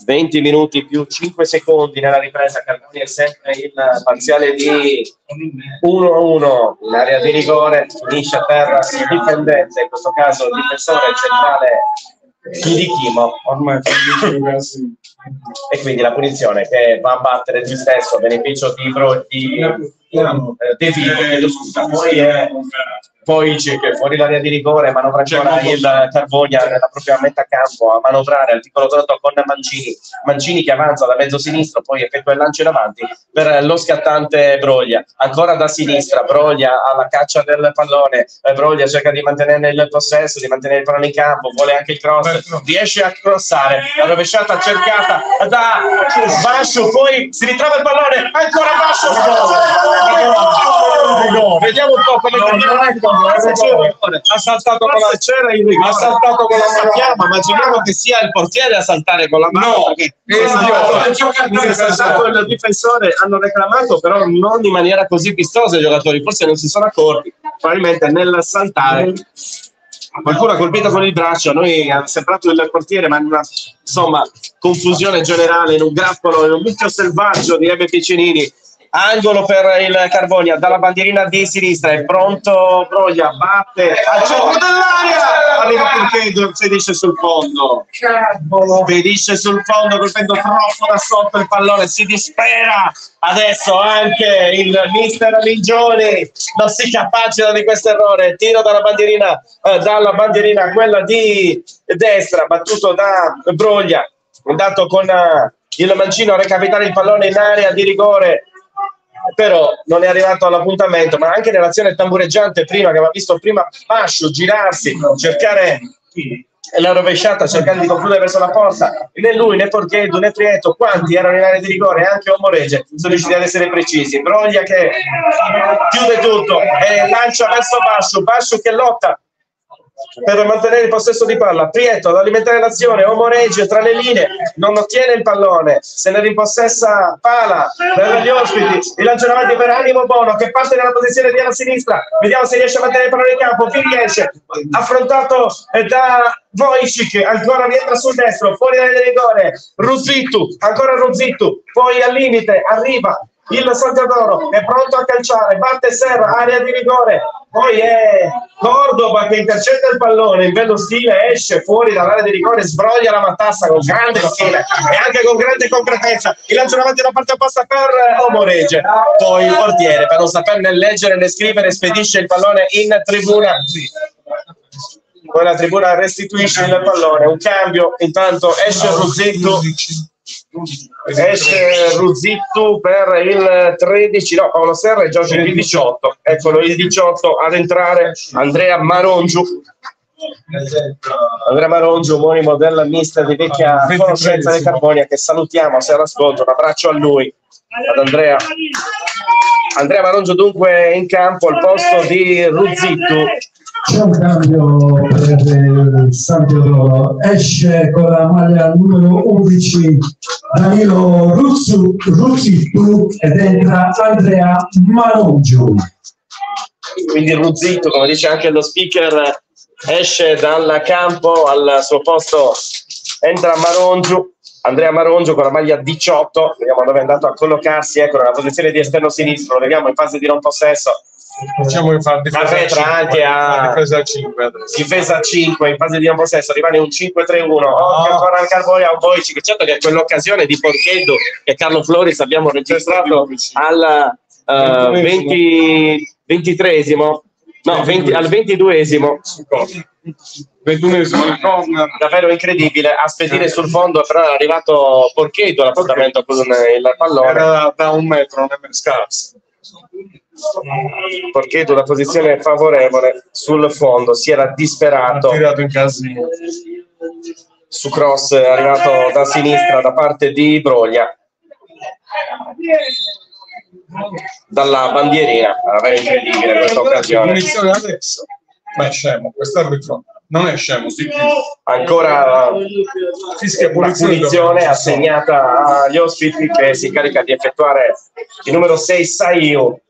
20 minuti più 5 secondi nella ripresa, Carboni è sempre il parziale di 1-1 in area di rigore, finisce per il difendente, in questo caso il difensore centrale Chirichimo, ormai e quindi la punizione che va a battere lui stesso a beneficio di, Bro, di eh, De Vivo, chiedo scusa, poi è Poici che fuori l'area di rigore manovra ancora il Carvogna nella propria metà campo a manovrare al piccolo trotto con Mancini. Mancini che avanza da mezzo sinistro poi effettua il lancio in avanti per lo scattante Broglia. Ancora da sinistra Broglia alla caccia del pallone. Eh, Broglia cerca di mantenere il possesso di mantenere il pallone in campo vuole anche il cross. Riesce a crossare. La rovesciata cercata da Bascio poi si ritrova il pallone ancora Bascio vediamo un po' come ha saltato con la c'era il ha saltato con la sappiamo, immaginiamo che sia il portiere a saltare con la mano. No, perché è saltato. il difensore, hanno reclamato, però non in maniera così vistosa i giocatori, forse non si sono accorti, probabilmente nel saltare. Qualcuno ha colpito con il braccio, a noi ha sembrato il portiere, ma in una insomma, confusione generale, in un grappolo, in un mucchio selvaggio di Ebe Piccinini angolo per il Carbonia dalla bandierina di sinistra è pronto Broglia batte al centro dell'aria arriva Pinchedo spedisce sul fondo. Spedisce sul fondo colpendo troppo da sotto il pallone si dispera. Adesso anche il mister Ligioni non si capacita di questo errore. Tiro dalla bandierina eh, dalla bandierina quella di destra battuto da Broglia andato con uh, il mancino a recapitare il pallone in area di rigore però non è arrivato all'appuntamento, ma anche nell'azione tambureggiante prima che aveva visto prima Pascio girarsi, cercare la rovesciata, cercare di concludere verso la porta, né lui né Porchedo né Prieto, quanti erano in area di rigore, anche Omoregge, sono riusciti ad essere precisi. Broglia che chiude tutto e lancia verso Bascio, Bascio che lotta per mantenere il possesso di palla. Prieto ad alimentare l'azione, Omoregge tra le linee, non ottiene il pallone, se ne rimpossessa Pala per gli ospiti, il lancio avanti per Animo Bono che parte nella posizione di alla sinistra, vediamo se riesce a mantenere il pallone in campo, vi riesce, affrontato da Wojcik, ancora rientra sul destro, fuori dal rigore, Ruzittu, ancora Ruzittu, poi al limite, arriva il Santiadoro è pronto a calciare, batte Serra, area di rigore, poi è Cordoba che intercetta il pallone in bello stile, esce fuori dall'area di rigore, sbroglia la matassa con grande stile e anche con grande concretezza. Il lancio davanti da parte opposta per Omoregge. Poi il portiere, per non saper né leggere né scrivere, spedisce il pallone in tribuna. Poi la tribuna restituisce il pallone. Un cambio, intanto esce Ruzzetto esce Ruzittu per il 13 no Paolo Serra e Giorgio il 18 eccolo il 18 ad entrare Andrea Marongiu. Andrea Marongiu omonimo del mister di vecchia conoscenza del Carbonia che salutiamo se l'ascolto un abbraccio a lui ad Andrea. Andrea Marongiu dunque in campo al posto di Ruzittu c'è un cambio per il San Teodoro, esce con la maglia numero 11 Danilo Ruzzu, Ruzzittu ed entra Andrea Marongiu. quindi Ruzzitto, come dice anche lo speaker, esce dal campo al suo posto, entra Marongiu, Andrea Marongiu con la maglia 18, vediamo dove è andato a collocarsi, ecco nella posizione di esterno sinistro, lo vediamo in fase di non possesso, Diciamo che fa difesa Arretra 5, anche a- difesa 5 adesso. difesa a 5 in fase di non possesso rimane un 5-3-1 occhio ancora al Carbonia un Boicic certo che quell'occasione di Porchedo che Carlo Floris abbiamo registrato al eh, 20 23esimo no 20 al 22esimo 21esimo il corner. davvero incredibile a spedire sul fondo però è arrivato Porchedo all'appuntamento con il pallone. Era da un metro, non è scarso. Porchedo la posizione favorevole sul fondo si era Ha disperato tirato in casino. su cross è arrivato da sinistra da parte di Broglia dalla bandierina davvero incredibile questa occasione Punizione adesso. Ma è scemo, quest'arbitro non è scemo, più. ancora Fischia una punizione. punizione assegnata agli ospiti che si carica di effettuare il numero 6 Saiu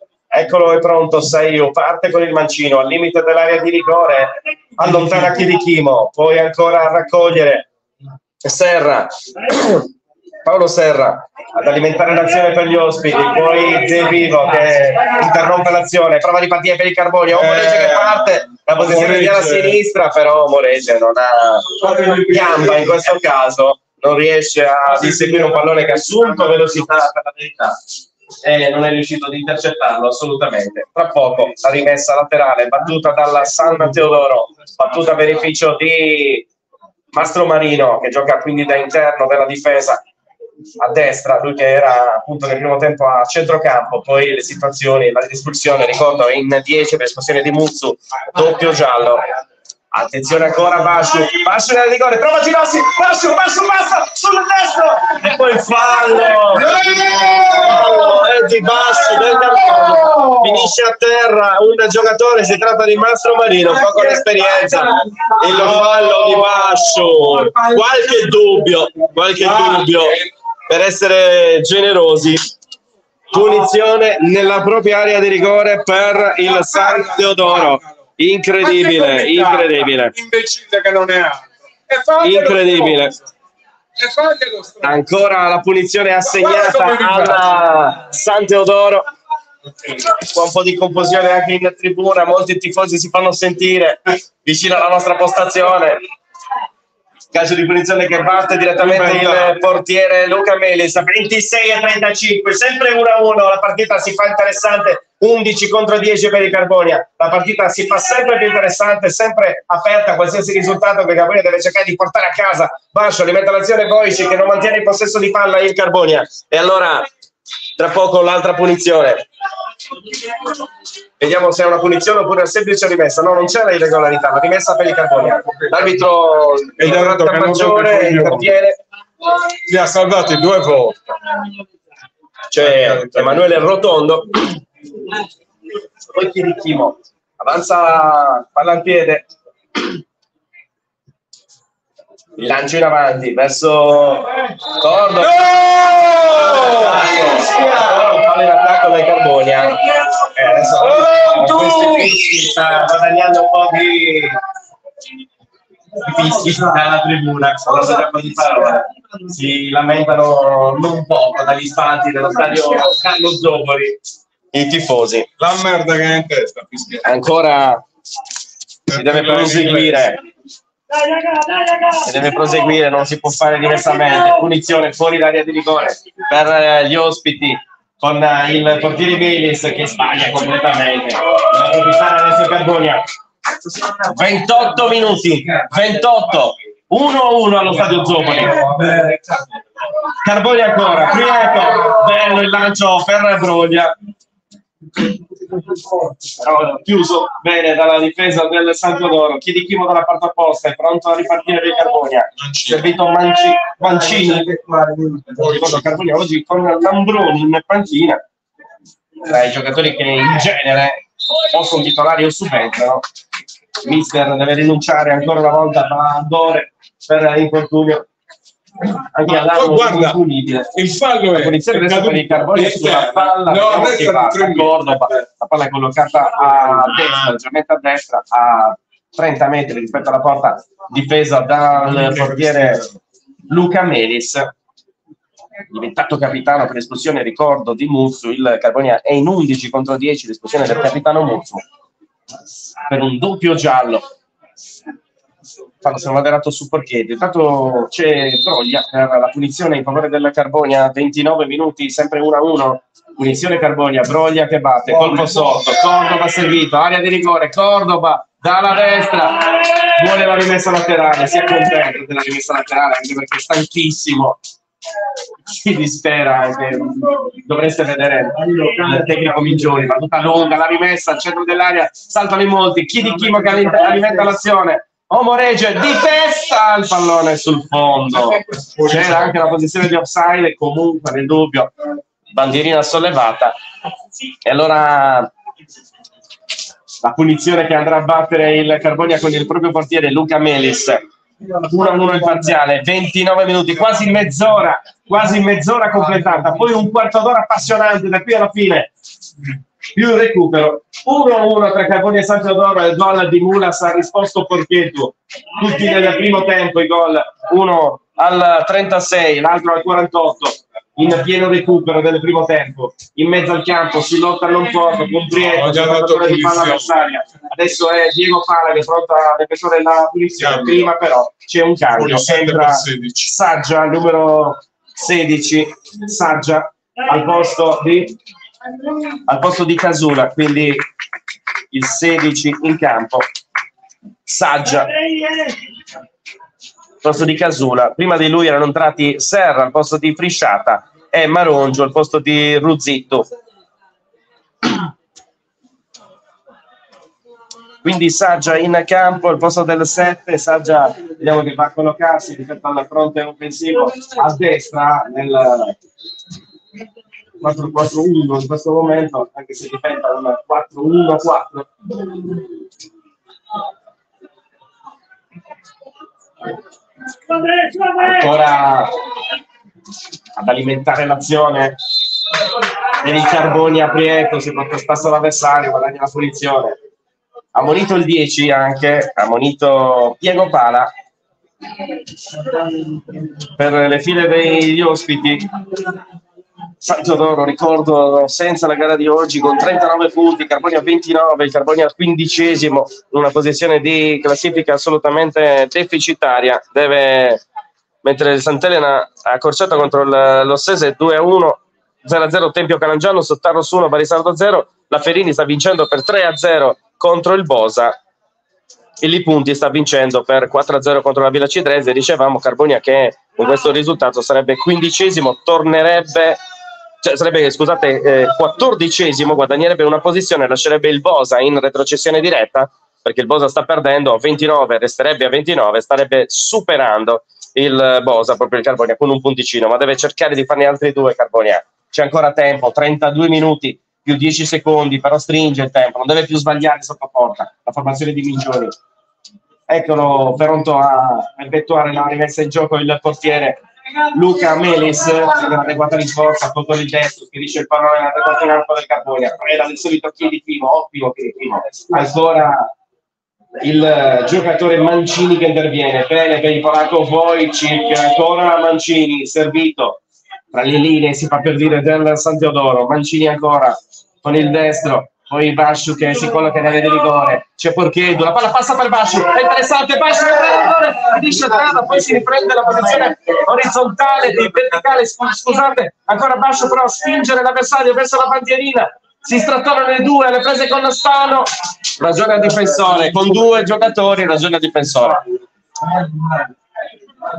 eccolo è pronto Saiu parte con il mancino al limite dell'area di rigore. Allontana Chirichimo poi ancora a raccogliere. Serra. Paolo Serra ad alimentare l'azione per gli ospiti. Poi De Vivo che interrompe l'azione. Prova di partire per il Carbonio. Morese che parte. La posizione di alla sinistra però Morese non ha gamba in questo caso. Non riesce ad inseguire un pallone che ha assunto velocità per la verità e non è riuscito ad intercettarlo assolutamente. Tra poco la rimessa laterale battuta dalla San Teodoro, battuta a beneficio di Mastro Marino che gioca quindi da interno della difesa a destra, lui che era appunto nel primo tempo a centrocampo, poi le situazioni, la espulsione, ricordo in 10 per espulsione di Muzzu, doppio giallo. Attenzione ancora Basciu, Basciu nel rigore, prova Girossi, Basciu, Basciu basta, sul destro e poi fallo. Fallo, è di Basciu del Cartone. Finisce a terra un giocatore, si tratta di Mastro Marino, poco esperienza. Il fallo di Basciu. Qualche dubbio, qualche dubbio per essere generosi. Punizione nella propria area di rigore per il San Teodoro. Incredibile, incredibile. Imbecille che non è altro. Incredibile. Ancora la punizione assegnata al San Teodoro. Qua un po' di confusione anche in tribuna, molti tifosi si fanno sentire vicino alla nostra postazione. Calcio di punizione che parte direttamente il portiere Luca Melis a 26 e 35, sempre 1 a 1. La partita si fa interessante, 11 contro 10 per il Carbonia. La partita si fa sempre più interessante, sempre aperta. Qualsiasi risultato che Carbonia deve cercare di portare a casa. Bascio alimenta l'azione Boici che non mantiene il possesso di palla il Carbonia. E allora, tra poco, l'altra punizione. Vediamo se è una punizione oppure una semplice rimessa. No, non c'è la irregolarità, la rimessa per il Carbonia. L'arbitro che non maggiore interviene. Li ha salvati due volte. C'è Emanuele Rotondo. Poi Chirichimo. Avanza palla al piede. Il lancio in avanti verso Cordo. Palla in attacco dai Carbonia. Eh, adesso questi fischi sta guadagnando un po' di di fischi dalla tribuna, sono tempo di parole. Si lamentano non poco dagli spalti dello stadio Carlo Zobori. I tifosi. La merda che è in testa, fischia. Ancora si deve proseguire. Si deve proseguire, non si può fare diversamente. Punizione fuori d'area di rigore per eh, gli ospiti con eh, il portiere Melis che sbaglia completamente. Deve approfittare adesso Carbonia. 28 minuti, 28, 1-1 allo stadio Zopoli. Carboni ancora, Prieto, bello il lancio per Broglia. Però chiuso bene dalla difesa del Sant'Odoro. Chiedichimo dalla parte opposta, è pronto a ripartire per Carbonia. Servito Manci, Mancini. Ricordo Carbonia oggi con Lambroni in panchina. Tra i giocatori che in genere o sono titolari o subentrano. Mister deve rinunciare ancora una volta a Dore per infortunio. Anche Ma Lano guarda, il fallo La è punizione adesso per il Carboni sulla palla No, che adesso va è di tre a Cordova. La palla è collocata a destra, leggermente a destra, a 30 metri rispetto alla porta difesa dal portiere Luca Melis. diventato capitano per l'espulsione, ricordo, di Mursu, il Carbonia è in 11 contro 10 l'espulsione del capitano Mursu per un doppio giallo. Fanno sono moderato su Porchetti. Intanto c'è Broglia per la punizione in favore del Carbonia, 29 minuti, sempre 1-1. Punizione Carbonia, Broglia che batte, colpo sotto, Cordova servito, area di rigore, Cordova dalla destra, vuole la rimessa laterale, si è contento della rimessa laterale anche perché è stanchissimo si dispera anche. dovreste vedere il tecnico Migliori ma tutta lunga la rimessa al centro dell'area saltano in molti chi di Chimo che alimenta l'azione Omo Regge di testa il pallone sul fondo. C'era anche la posizione di offside comunque nel dubbio bandierina sollevata. E allora la punizione che andrà a battere il Carbonia con il proprio portiere Luca Melis. 1-1 il parziale 29 minuti quasi mezz'ora quasi mezz'ora completata. Poi un quarto d'ora appassionante da qui alla fine il recupero. 1-1 tra Carbonia e Sant'Odoro il gol di Mulas ha risposto Porchetu tutti nel primo tempo i gol. Uno al 36 l'altro al 48 in pieno recupero del primo tempo, in mezzo al campo si lottano un po' con Prieto, giocatore di palla avversaria. Adesso è Diego Pala che è pronto a effettuare la punizione. Prima però c'è un cambio, entra Saggia, numero 16, Saggia al posto di al posto di Casula, quindi il 16 in campo. Saggia posto di Casula. Prima di lui erano entrati Serra al posto di Frisciata e Marongio al posto di Ruzzitto. Quindi Saggia in campo al posto del 7, Saggia vediamo che va a collocarsi rispetto al fronte offensivo a destra nel 4-4-1 in questo momento, anche se difenda un 4-1-4. Ancora ad alimentare l'azione i carboni a Prieto, si porta spasso l'avversario, guadagna la punizione. Ha monito il 10 anche, ha monito Piego Pala per le file degli ospiti. San Teodoro, ricordo, senza la gara di oggi, con 39 punti, Carbonia 29, il Carbonia quindicesimo, in una posizione di classifica assolutamente deficitaria, deve mentre il Sant'Elena ha accorciato contro l'Ossese 2-1, 0-0 Tempio Canangiano, Sottarros 1, Barisardo 0, la Ferini sta vincendo per 3-0 contro il Bosa, il Lipunti sta vincendo per 4-0 contro la Villa Cidrese, dicevamo Carbonia che con questo risultato sarebbe quindicesimo, tornerebbe cioè sarebbe, scusate, eh, quattordicesimo, guadagnerebbe una posizione, lascerebbe il Bosa in retrocessione diretta, perché il Bosa sta perdendo a 29, resterebbe a 29, starebbe superando il Bosa, proprio il Carbonia, con un punticino, ma deve cercare di farne altri due Carbonia. C'è ancora tempo, 32 minuti più 10 secondi, però stringe il tempo, non deve più sbagliare sotto porta. La formazione di Migliori. Eccolo, pronto a effettuare la rimessa in gioco il portiere Luca Melis, un'adeguata risposta, colpo il destro, finisce il pallone nell'adeguato in alto del Carbonia. Era del solito chiedi primo, ottimo chiedi primo. Ancora il giocatore Mancini che interviene bene polacco Wojcik ancora Mancini servito tra le linee si fa per dire del San Teodoro Mancini ancora con il destro poi Basciu che si colloca in area di rigore. C'è Porchedo la palla passa per Basciu è interessante Basciu finisce a terra poi si riprende la posizione orizzontale di verticale. Scusate ancora Basciu però a spingere l'avversario verso la bandierina. Si strattonano i due, le prese con lo Spano, ragione a difensore, con due giocatori, ragione a difensore.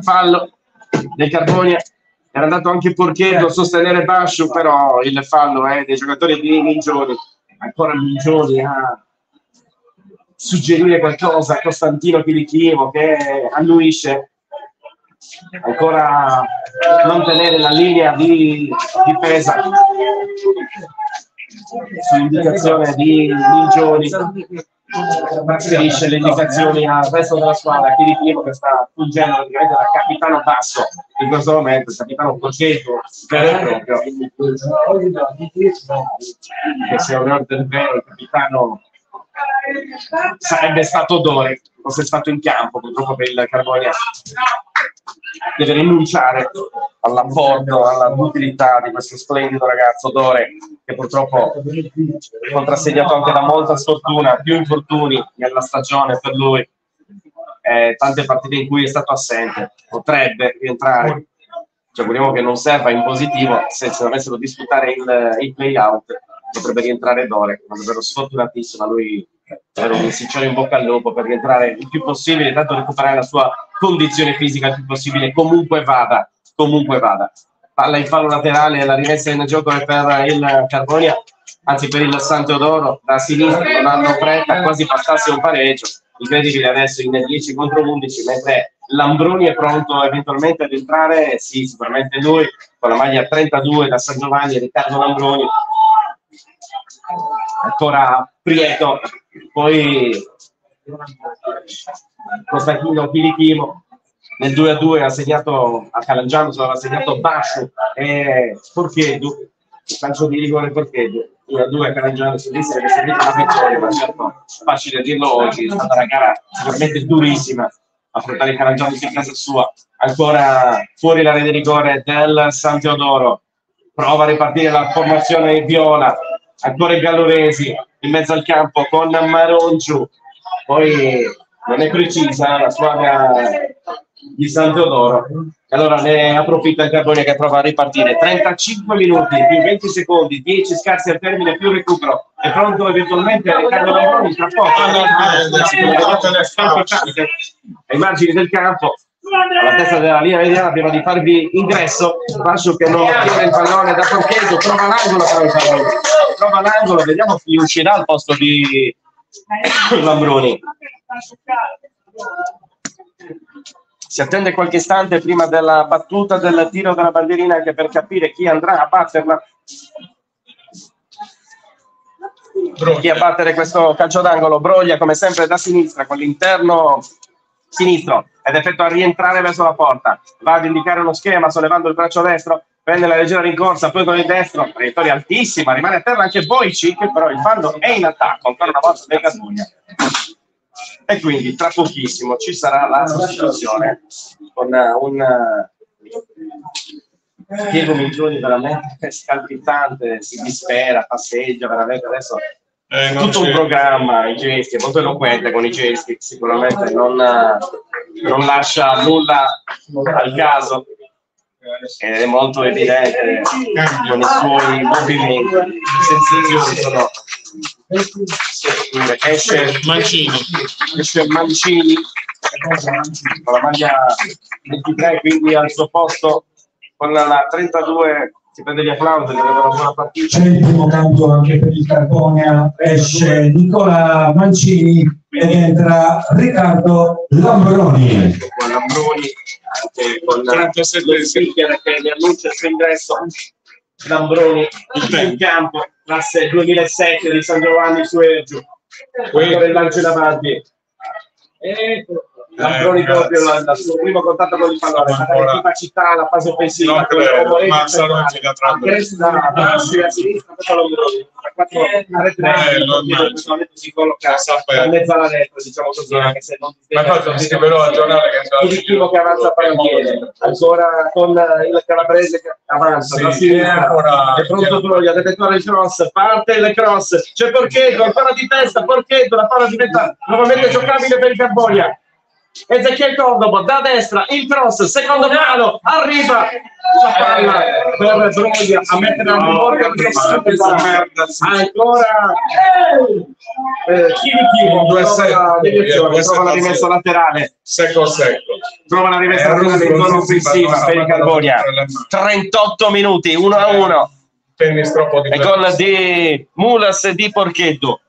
Fallo del Carbonia, era andato anche Porchedo a sostenere Bascio, però il fallo è dei giocatori di Migioni, ancora Migioni a suggerire qualcosa a Costantino Pilichimo che annuisce ancora non tenere la linea di difesa su indicazione di Migioni trasferisce le indicazioni al resto della squadra di primo che sta fungendo praticamente da capitano basso in questo momento il capitano Concetto vero e proprio che se onore del vero il capitano sarebbe stato Dore fosse stato in campo purtroppo per il Carbonia deve rinunciare all'apporto, all'utilità di questo splendido ragazzo Dore che purtroppo è contrassegnato anche da molta sfortuna, più infortuni nella stagione per lui, eh, tante partite in cui è stato assente, potrebbe rientrare. Ci auguriamo che non serva in positivo se si dovessero disputare il, il play potrebbe rientrare Dore, ma davvero sfortunatissimo, lui era un messaggio in bocca al lupo per rientrare il più possibile, tanto recuperare la sua condizione fisica il più possibile, comunque vada, comunque vada. Palla in fallo laterale, la rimessa in gioco è per il Carbonia, anzi per il San Teodoro, da sinistra non hanno fretta, quasi passasse un pareggio, incredibile adesso in 10 contro 11, mentre Lambroni è pronto eventualmente ad entrare, sì, sicuramente lui, con la maglia 32 da San Giovanni, Riccardo Lambroni, ancora Prieto, poi Costantino Chilichimo nel 2 a 2 ha segnato a Calangiano ha segnato Bascio e Forchedu calcio di rigore Forchedu. 2 a 2 a Calangiano su lì sarebbe servita una vittoria ma certo facile dirlo oggi è stata una gara sicuramente durissima. Affrontare Calangiano in casa sua ancora fuori l'area di rigore del San Teodoro. Prova a ripartire la formazione viola ancora i galluresi in mezzo al campo con Maronciu poi non è precisa la squadra di San Teodoro allora ne approfitta il Carbonia che prova a ripartire 35 minuti più 20 secondi 10 scarsi al termine più recupero è pronto eventualmente Riccardo Lambroni tra poco ai margini del campo alla testa della linea mediana prima di farvi ingresso Bascio che non tiene il pallone da Porcheto trova l'angolo trova l'angolo vediamo chi uscirà al posto di Lambroni. Si attende qualche istante prima della battuta del tiro della bandierina anche per capire chi andrà a batterla. Chi a battere questo calcio d'angolo? Broglia come sempre da sinistra con l'interno sinistro ed effettua a rientrare verso la porta. Va ad indicare uno schema sollevando il braccio destro prende la leggera rincorsa poi con il destro traiettoria altissima rimane a terra anche Boicic però il fallo è in attacco ancora una volta del Catugna e quindi tra pochissimo ci sarà la sostituzione con un Diego Mingioni veramente scalpitante si dispera, passeggia veramente adesso eh, tutto un programma, i gesti, è molto eloquente con i gesti, sicuramente non, non lascia nulla al caso. Ed è molto evidente con i suoi movimenti. Sono esce Mancini. Esce Mancini. Con la maglia 23 quindi al suo posto con la 32 si prende gli applausi. C'è il primo canto anche per il Carbonia, esce Nicola Mancini ed entra Riccardo Lambroni. Con Lambroni, anche con lo speaker che ne annuncia il suo ingresso. Lambroni in campo, classe 2007 di San Giovanni su Ergiu. Quello del lancio in avanti. Ecco. Lambroni proprio la, la, il suo primo contatto con il pallone, la capacità, la fase offensiva, non credo, ma sarà già tra a destra, a sinistra, poi Lambroni, a 4 a 3, si colloca in mezzo alla destra, diciamo così, anche se non Ma infatti scriverò al giornale che il primo che avanza a piede, ancora con il calabrese che avanza, da sinistra, è pronto Broglia ad effettuare il cross, parte il cross, c'è Porchetto, ancora di testa, Porchetto, la palla diventa nuovamente giocabile per il Cambogia. Ezechiel Cordoba da destra, il cross, secondo palo, arriva la palla per Broglia a mettere a memoria ancora eh, Chirichi due deviazione, trova la rimessa laterale. Secco secco trova la rimessa laterale in zona offensiva per il Carbonia 38 minuti 1 a 1 e gol di Mulas di Porchetto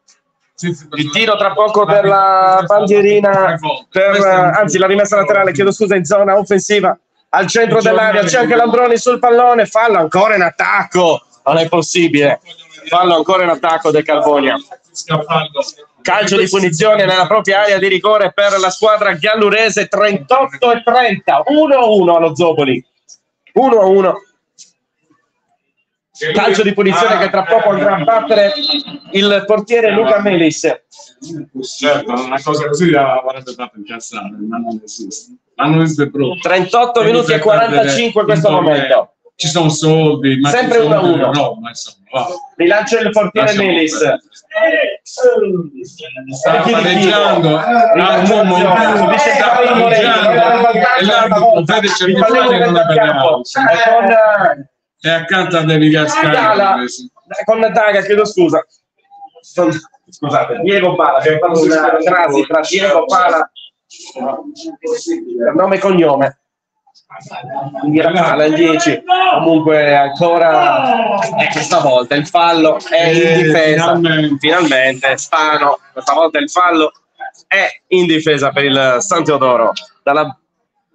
il tiro tra poco per la bandierina, per, anzi la rimessa laterale, chiedo scusa, in zona offensiva al centro dell'area, c'è anche Lambroni sul pallone, fallo ancora in attacco, non è possibile, fallo ancora in attacco del Carbonia. Calcio di punizione nella propria area di rigore per la squadra gallurese 38 e 30, 1-1 allo Zopoli. 1-1 calcio di punizione che tra poco andrà a battere il portiere Luca Melis certo una cosa così avrebbe fatto incazzare ma non esiste visto il brutto. 38 minuti e 45 in questo momento. Ci sono soldi, ma Sempre ci sono 1-1. delle robe, insomma, va. Rilancia il portiere Melis. Sta pareggiando, un uomo Rilanciazione. sta pareggiando, e l'arbitro vede che non è per le E eh, E accanto a Devi Dalla, Gascari. con Daga, chiedo scusa. Scusate, Diego Pala, abbiamo fatto una crasi tra Diego Pala per nome e cognome. Quindi era Pala il 10, comunque ancora ecco stavolta il fallo è in Eh, difesa. finalmente. Finalmente Spano, questa volta il fallo è in difesa per il San Teodoro. Dalla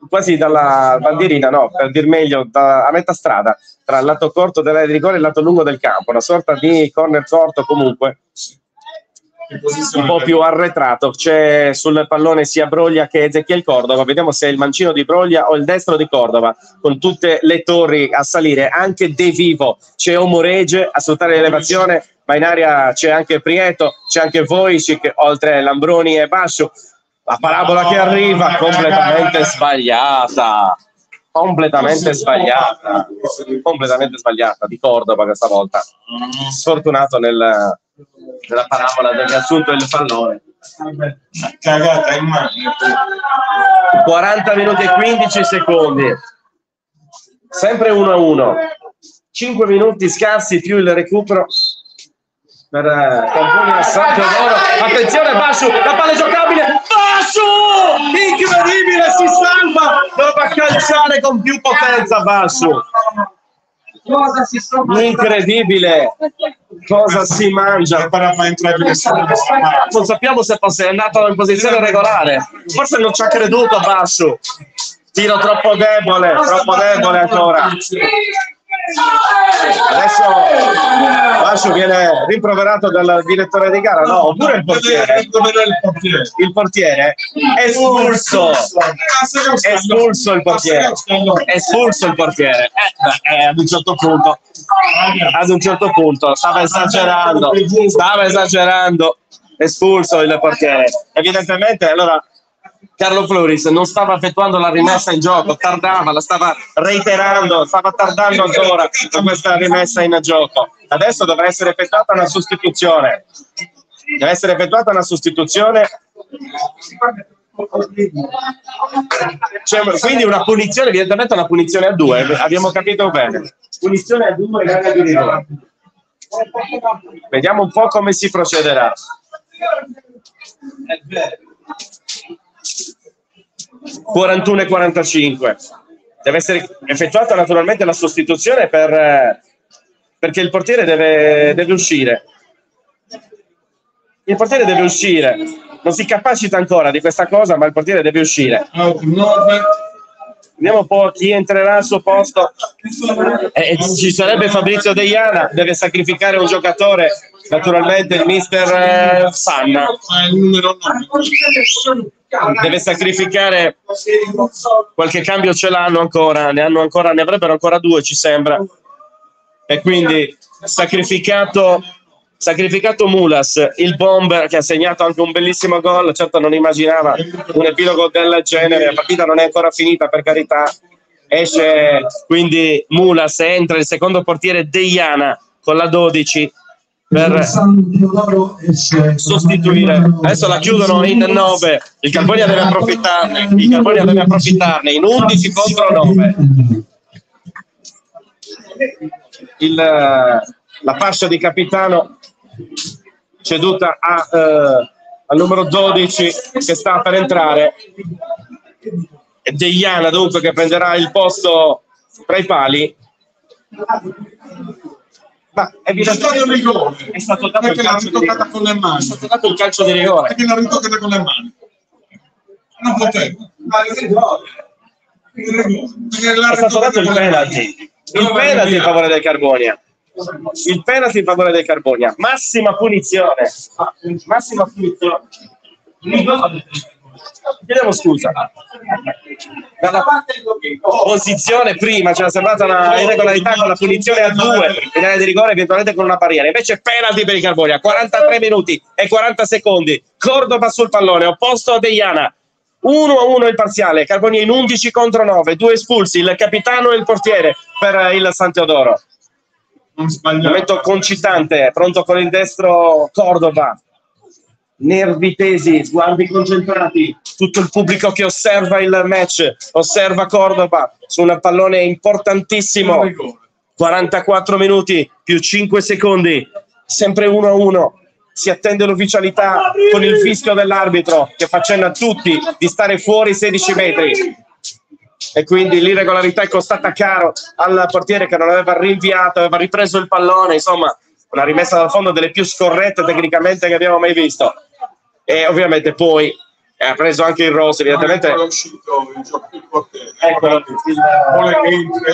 quasi dalla bandierina, no, per dir meglio, da- a metà strada tra il lato corto dell'area di rigore e il lato lungo del campo, una sorta di corner corto comunque un po' più arretrato. C'è sul pallone sia Broglia che Ezechiel Cordova. Vediamo se è il mancino di Broglia o il destro di Cordova, con tutte le torri a salire. Anche De Vivo, c'è Omorege a sfruttare l'elevazione, ma in aria c'è anche Prieto, c'è anche Wojcik, oltre Lambroni e Bascio. La parabola che arriva completamente sbagliata. Completamente sbagliata, completamente sbagliata di Cordova questa volta. Sfortunato nel, nella parabola del riassunto del pallone. Cagata in mano. 40 minuti e 15 secondi. Sempre 1 a 1. 5 minuti scarsi più il recupero per eh, Camponia San Teodoro. Attenzione Basciu, la palla è giocabile. Basciu! Incredibile, si salva. Doveva calciare con più potenza Basciu. Incredibile. Cosa si mangia? Per far entrare nessuno. non sappiamo se fosse andato in posizione regolare. Forse non ci ha creduto Bassu. Tiro troppo debole, troppo debole ancora. Adesso Bassu viene rimproverato dal direttore di gara, no? Oppure il portiere. il portiere. Il portiere è espulso. È espulso il portiere. È espulso il portiere. Eh, eh, ad un certo punto. Ad un certo punto stava esagerando. Stava esagerando. Espulso il portiere. Evidentemente, allora. Carlo Floris non stava effettuando la rimessa in gioco, tardava, la stava reiterando, stava tardando ancora con questa rimessa in gioco. Adesso dovrà essere effettuata una sostituzione. Deve essere effettuata una sostituzione C'è quindi una punizione, evidentemente una punizione a due, abbiamo capito bene. Punizione a due in area di rigore. Vediamo un po' come si procederà. 41 e 45. Deve essere effettuata naturalmente la sostituzione per, eh, perché il portiere deve, deve uscire. Il portiere deve uscire. Non si capacita ancora di questa cosa, ma il portiere deve uscire. Vediamo un po' chi entrerà al suo posto. Eh, ci sarebbe Fabrizio Deiana, deve sacrificare un giocatore, naturalmente il mister eh, Sanna. Il numero 9. Deve sacrificare qualche cambio ce l'hanno ancora, ne hanno ancora, ne avrebbero ancora due, ci sembra. E quindi sacrificato sacrificato Mulas, il bomber che ha segnato anche un bellissimo gol, certo non immaginava un epilogo del genere, la partita non è ancora finita per carità, esce quindi Mulas, entra il secondo portiere Deiana con la 12 per sostituire. Adesso la chiudono in 9, il Cambonia deve approfittarne, il Cambonia deve approfittarne. In 11 contro 9. Il, la fascia di capitano ceduta a, eh, al numero 12 che sta per entrare. Deiana dunque che prenderà il posto tra i pali ma È stato il evidentemente rigore. è stato dato il Perché l'ha ritoccata rigore. con le È mani. stato dato il calcio di rigore Perché l'ha ritoccata con le mani. Non poteva. Perché l'ha è stato dato il penalty. Il penalty in favore del Carbonia. Il penalty in favore del Carbonia. Massima punizione. Massima punizione. Chiediamo scusa dalla posizione prima c'era sembrata una irregolarità con la punizione a due in area di rigore eventualmente con una barriera invece penalty per il Carbonia 43 minuti e 40 secondi Cordova sul pallone opposto a Deiana 1 a 1 il parziale, Carbonia in 11 contro 9, due espulsi, il capitano e il portiere per il San Teodoro. Momento concitante, pronto con il destro Cordova. Nervi tesi, sguardi concentrati, tutto il pubblico che osserva il match, osserva Cordova su un pallone importantissimo. 44 minuti più 5 secondi, sempre 1 a 1 si attende l'ufficialità con il fischio dell'arbitro che fa cenno a tutti di stare fuori 16 metri. E quindi l'irregolarità è costata caro al portiere che non aveva rinviato, aveva ripreso il pallone, insomma una rimessa dal fondo delle più scorrette tecnicamente che abbiamo mai visto e ovviamente poi ha preso anche il rosso evidentemente. ecco la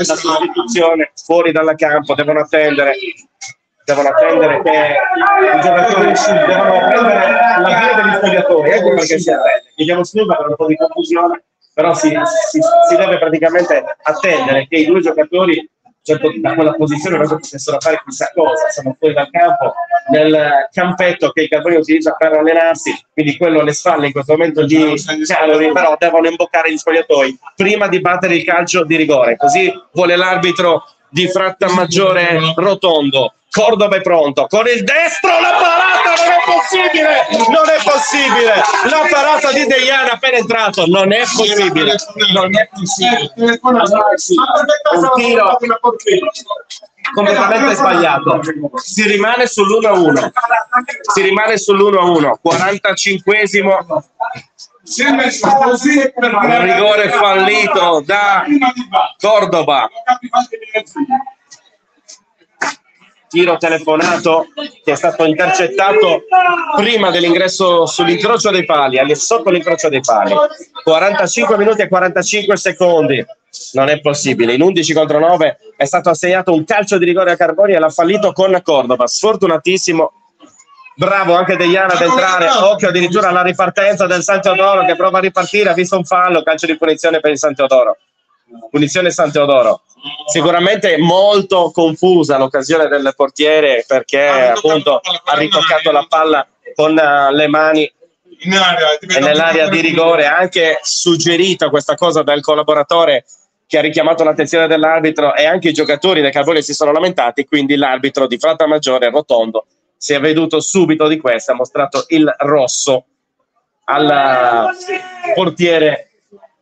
sostituzione fuori dal campo devono attendere. Devono attendere che i giocatori devono prendere la via degli spogliatori, ecco perché si arrende. Chiediamo scusa per un po' di confusione, però si, si, si deve praticamente attendere che i due giocatori certo, da quella posizione non potessero fare chissà cosa, sono fuori dal campo, nel campetto che il Carboni utilizza per allenarsi, quindi quello alle spalle in questo momento di Calori, però devono imboccare gli spogliatoi prima di battere il calcio di rigore, così vuole l'arbitro di Fratta Maggiore Rotondo. Cordova è pronto. Con il destro la parata non è possibile. Non è possibile. La parata di Deiana appena entrato. Non è possibile. Non è possibile. Un tiro. Completamente sbagliato. Si rimane sull'1-1 si rimane sull'1-1 45esimo rigore fallito da Cordova tiro telefonato che è stato intercettato prima dell'ingresso sull'incrocio dei pali, sotto l'incrocio dei pali. 45 minuti e 45 secondi. Non è possibile. In 11 contro 9 è stato assegnato un calcio di rigore a Carboni e l'ha fallito con Cordova. Sfortunatissimo. Bravo anche Deiana ad entrare. Occhio addirittura alla ripartenza del San Teodoro che prova a ripartire. Ha visto un fallo. Calcio di punizione per il San Teodoro. Punizione San Teodoro. Sicuramente molto confusa l'occasione del portiere perché appunto ha ritoccato la palla con uh, le mani e nell'area di rigore. Anche suggerito questa cosa dal collaboratore che ha richiamato l'attenzione dell'arbitro e anche i giocatori del Carbone si sono lamentati quindi l'arbitro di Fratta Maggiore Rotondo si è veduto subito di questo ha mostrato il rosso al portiere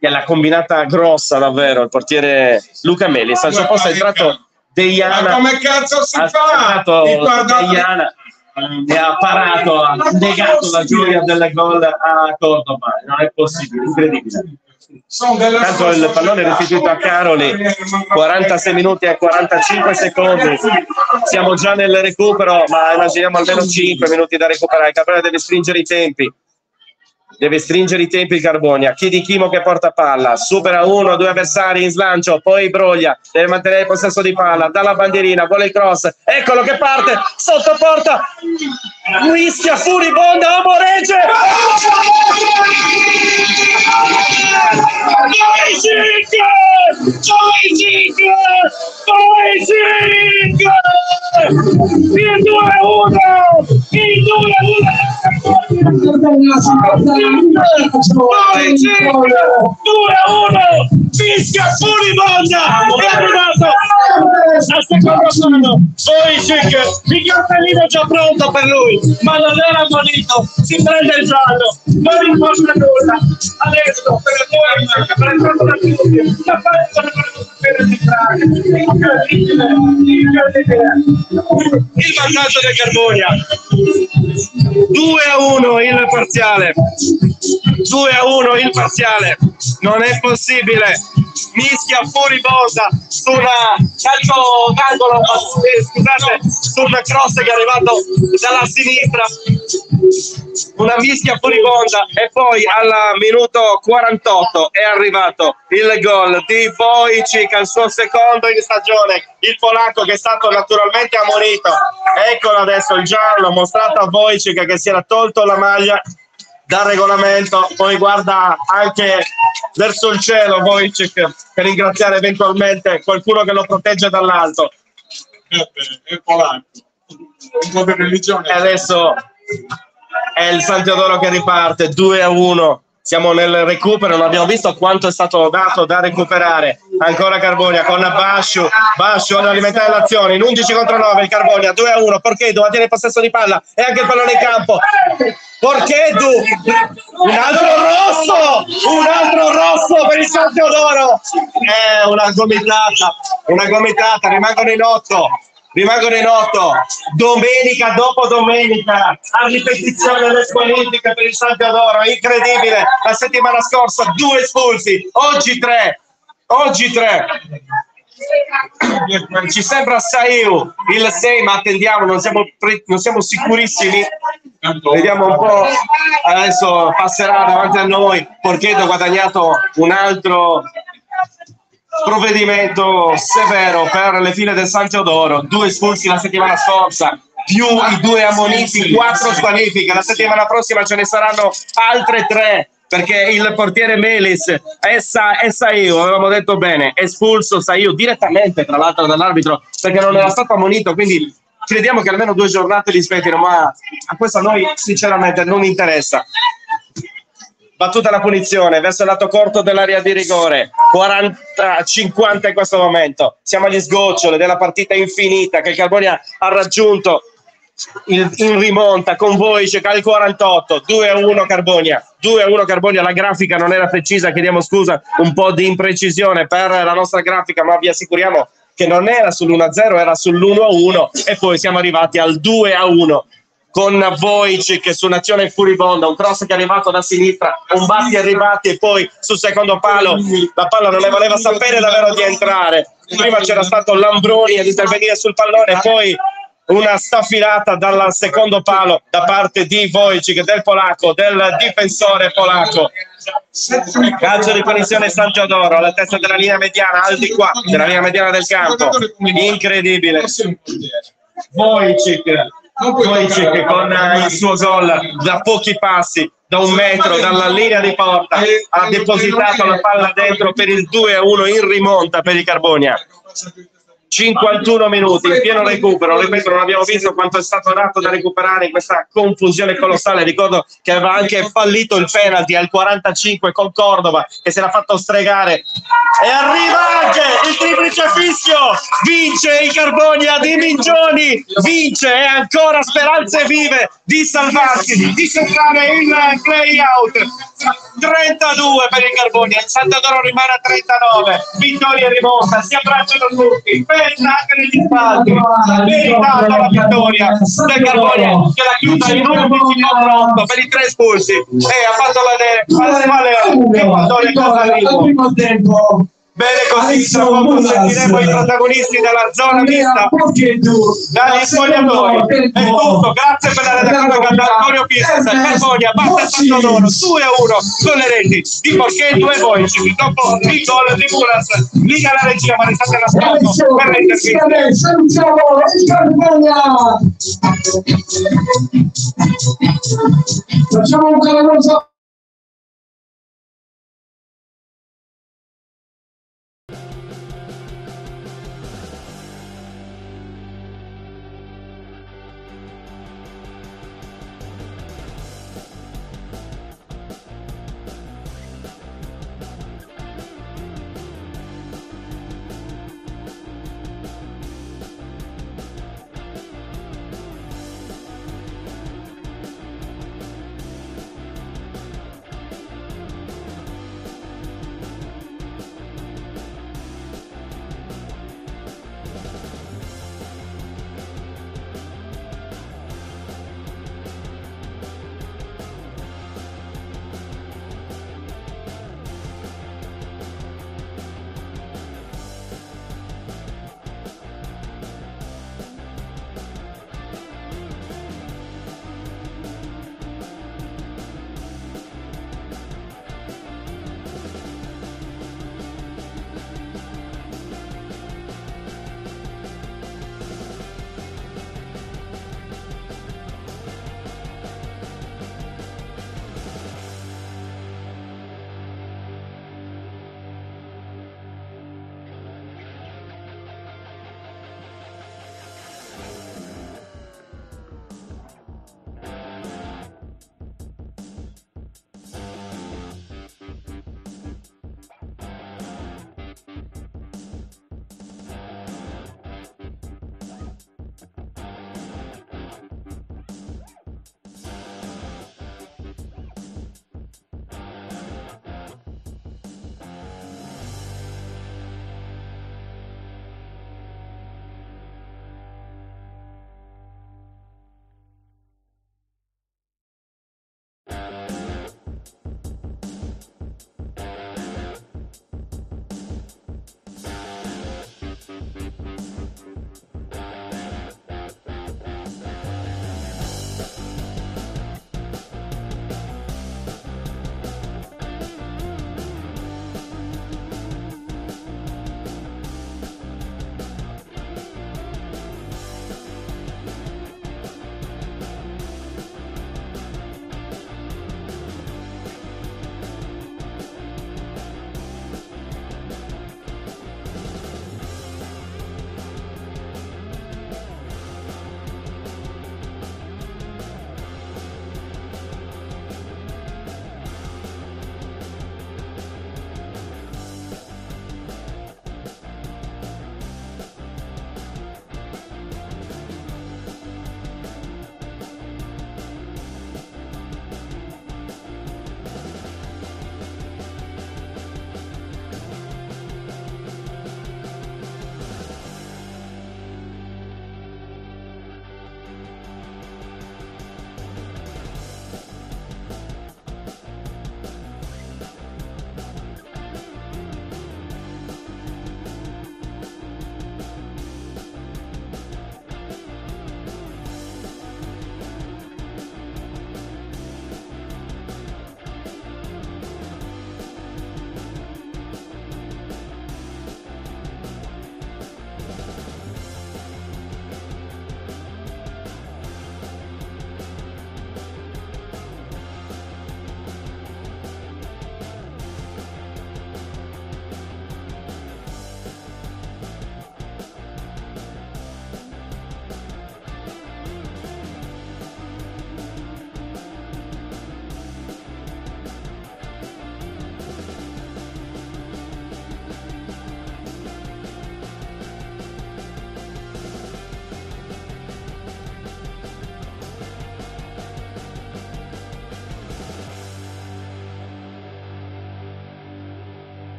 che è la combinata grossa davvero, il portiere Luca Meli. Sta al posto è entrato Deiana. Ma come cazzo si ha fa? Deiana e ha parato, ha negato la gioia del gol a Cordova. Non è possibile, incredibile. Tanto il pallone è restituito a Caroli 46 minuti e 45 secondi siamo già nel recupero ma immaginiamo almeno 5 minuti da recuperare il campione deve stringere i tempi deve stringere i tempi il Carbonia, chiedi Chimo che porta palla, supera uno, due avversari in slancio, poi broglia, deve mantenere il possesso di palla, dalla bandierina, vuole il cross, eccolo che parte, sotto porta, rischia furibonda, Amoregge! Joystick! Joystick! Joystick! Il 2-1! Il 2-1! 2 a 1 fischia furibonda è arrivato al secondo turno Boicic il cartellino è già pronto per lui ma non era ammonito si prende il giallo non importa nulla adesso per voi per entrato da tutti la parte per entrare il vantaggio del Carbonia 2 a 1 il parziale. 2 a 1 il parziale. Non è possibile. Mischia furibonda su una calcio d'angolo eh, scusate su una cross che è arrivato dalla sinistra. Una mischia furibonda e poi al minuto 48 è arrivato il gol di Wojcik al suo secondo in stagione. Il polacco che è stato naturalmente ammonito. Eccolo adesso il giallo mostrato a Wojcik che si era tolto la maglia dal regolamento, poi guarda anche verso il cielo Wojciech per ringraziare eventualmente qualcuno che lo protegge dall'alto. È polacco, un po' di religione. E adesso è il San che riparte 2 a 1 siamo nel recupero, non abbiamo visto quanto è stato dato da recuperare. Ancora Carbonia con Basciu, Basciu ad alimentare l'azione. In 11 contro 9 il Carbonia 2 a 1, Porchedo mantiene il possesso di palla. E anche il pallone in campo. Porchedo, un altro rosso, un altro rosso per il San Teodoro. È una gomitata, una gomitata, rimangono in otto rimangono in otto. Domenica dopo domenica a ripetizione delle squalifiche per il San Teodoro incredibile. La settimana scorsa due espulsi. Oggi tre. Oggi tre. Ci sembra Saiu il 6 ma attendiamo non siamo, non siamo sicurissimi. Vediamo un po' adesso passerà davanti a noi Porcheto ha guadagnato un altro provvedimento severo per le file del San Teodoro, due espulsi la settimana scorsa, più i due ammoniti, quattro squalifiche, la settimana prossima ce ne saranno altre tre perché il portiere Melis essa, essa io, avevamo detto bene, espulso Saiu direttamente tra l'altro dall'arbitro perché non era stato ammonito, quindi crediamo che almeno due giornate li spettino, ma a questo a noi sinceramente non interessa battuta la punizione verso il lato corto dell'area di rigore. 40-50 in questo momento. Siamo agli sgoccioli della partita infinita che il Carbonia ha raggiunto. In, in rimonta con voi cerca il 48 2-1 Carbonia. 2-1 Carbonia la grafica non era precisa chiediamo scusa un po' di imprecisione per la nostra grafica ma vi assicuriamo che non era sull'1-0 era sull'1-1 e poi siamo arrivati al 2-1 con Voic su un'azione furibonda, un cross che è arrivato da sinistra, un batti arrivati e poi sul secondo palo la palla non ne voleva sapere davvero di entrare. Prima c'era stato Lambroni ad intervenire sul pallone, poi una staffilata dal secondo palo da parte di Wojcik, del polacco, del difensore polacco. Calcio di punizione San Teodoro alla testa della linea mediana, al di qua della linea mediana del campo. Incredibile. Wojcik Wojciech con eh, il suo gol da pochi passi, da un metro dalla linea di porta, ha depositato la palla dentro per il 2-1 in rimonta per i Carbonia. 51 minuti in pieno recupero, ripeto non abbiamo visto quanto è stato dato da recuperare in questa confusione colossale, ricordo che aveva anche fallito il penalty al 45 con Cordova che si era fatto stregare. E arriva anche il triplice fischio, vince il Carbonia di Mingioni, vince e ancora speranze vive di salvarsi, di settare il play out 32 per il Carbonia, il Sant'Adoro rimane a 39, vittoria rimonta, si abbracciano tutti, anche negli spalti, meritata la vittoria del Carbonia che la chiusa in 11 contro 8 per i tre espulsi e ha fatto vedere quale cosa arriva. Bene così, dopo sentiremo i protagonisti della zona mista dagli spogliatori. È tutto, grazie per la redazione da Antonio Pisces, Carbonia, batte Santo Dono, 2 1 con le reti di Porchetto e Voici. Dopo il gol di Muras, liga la regia, ma restate all'ascolto per le interviste. Salutiamo il! Facciamo un caloroso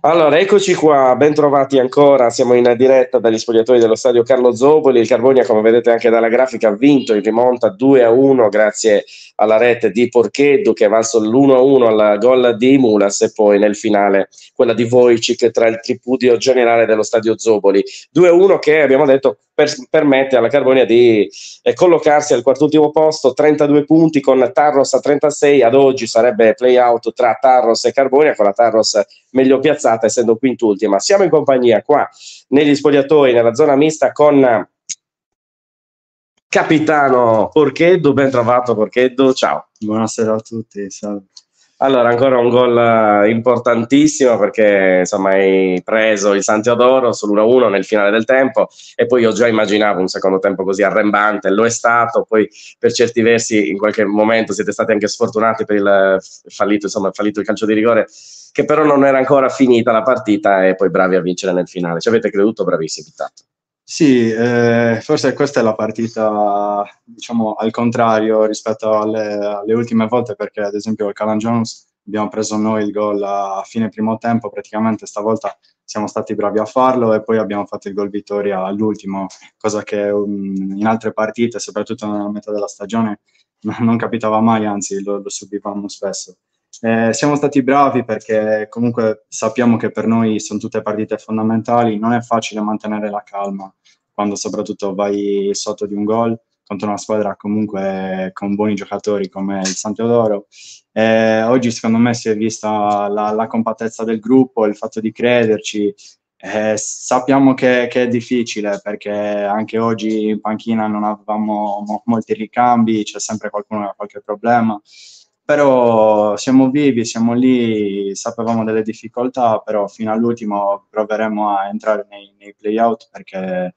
Allora, eccoci qua, ben trovati ancora, siamo in diretta dagli spogliatori dello stadio Carlo Zopoli, il Carbonia come vedete anche dalla grafica ha vinto. In rimonta 2 a 1 grazie alla rete di Porcheddu che è valso l'1 a 1 al gol di Mulas e poi nel finale quella di Wojcik tra il tripudio generale dello stadio Zopoli, 2 a 1 che abbiamo detto per, permette alla Carbonia di eh, collocarsi al quartultimo posto, 32 punti con Tarros a 36, ad oggi sarebbe play out tra Tarros e Carbonia con la Tarros meglio piazzata essendo quintultima. Siamo in compagnia qua negli spogliatoi nella zona mista con capitano Porcheddu, ben trovato Porcheddu, ciao. Buonasera a tutti, salve. Allora, ancora un gol eh, importantissimo perché insomma hai preso il San Teodoro sull'1-1 nel finale del tempo e poi io già immaginavo un secondo tempo così arrembante, lo è stato, poi per certi versi in qualche momento siete stati anche sfortunati per il fallito, insomma, fallito il calcio di rigore che però non era ancora finita la partita e poi bravi a vincere nel finale. Ci avete creduto, bravissimi. Tanto. Sì, eh, forse questa è la partita, diciamo, al contrario rispetto alle, alle ultime volte, perché ad esempio il Calan Jones abbiamo preso noi il gol a fine primo tempo, praticamente stavolta siamo stati bravi a farlo e poi abbiamo fatto il gol vittoria all'ultimo, cosa che um, in altre partite, soprattutto nella metà della stagione, non capitava mai, anzi lo, lo subivamo spesso. Eh, siamo stati bravi perché comunque sappiamo che per noi sono tutte partite fondamentali, non è facile mantenere la calma quando soprattutto vai sotto di un gol contro una squadra comunque con buoni giocatori come il San Teodoro. Eh, oggi secondo me si è vista la, la, compattezza del gruppo, il fatto di crederci. Eh, sappiamo che, che, è difficile perché anche oggi in panchina non avevamo mo- molti ricambi, c'è sempre qualcuno che ha qualche problema però siamo vivi, siamo lì, sapevamo delle difficoltà, però fino all'ultimo proveremo a entrare nei, nei play-out perché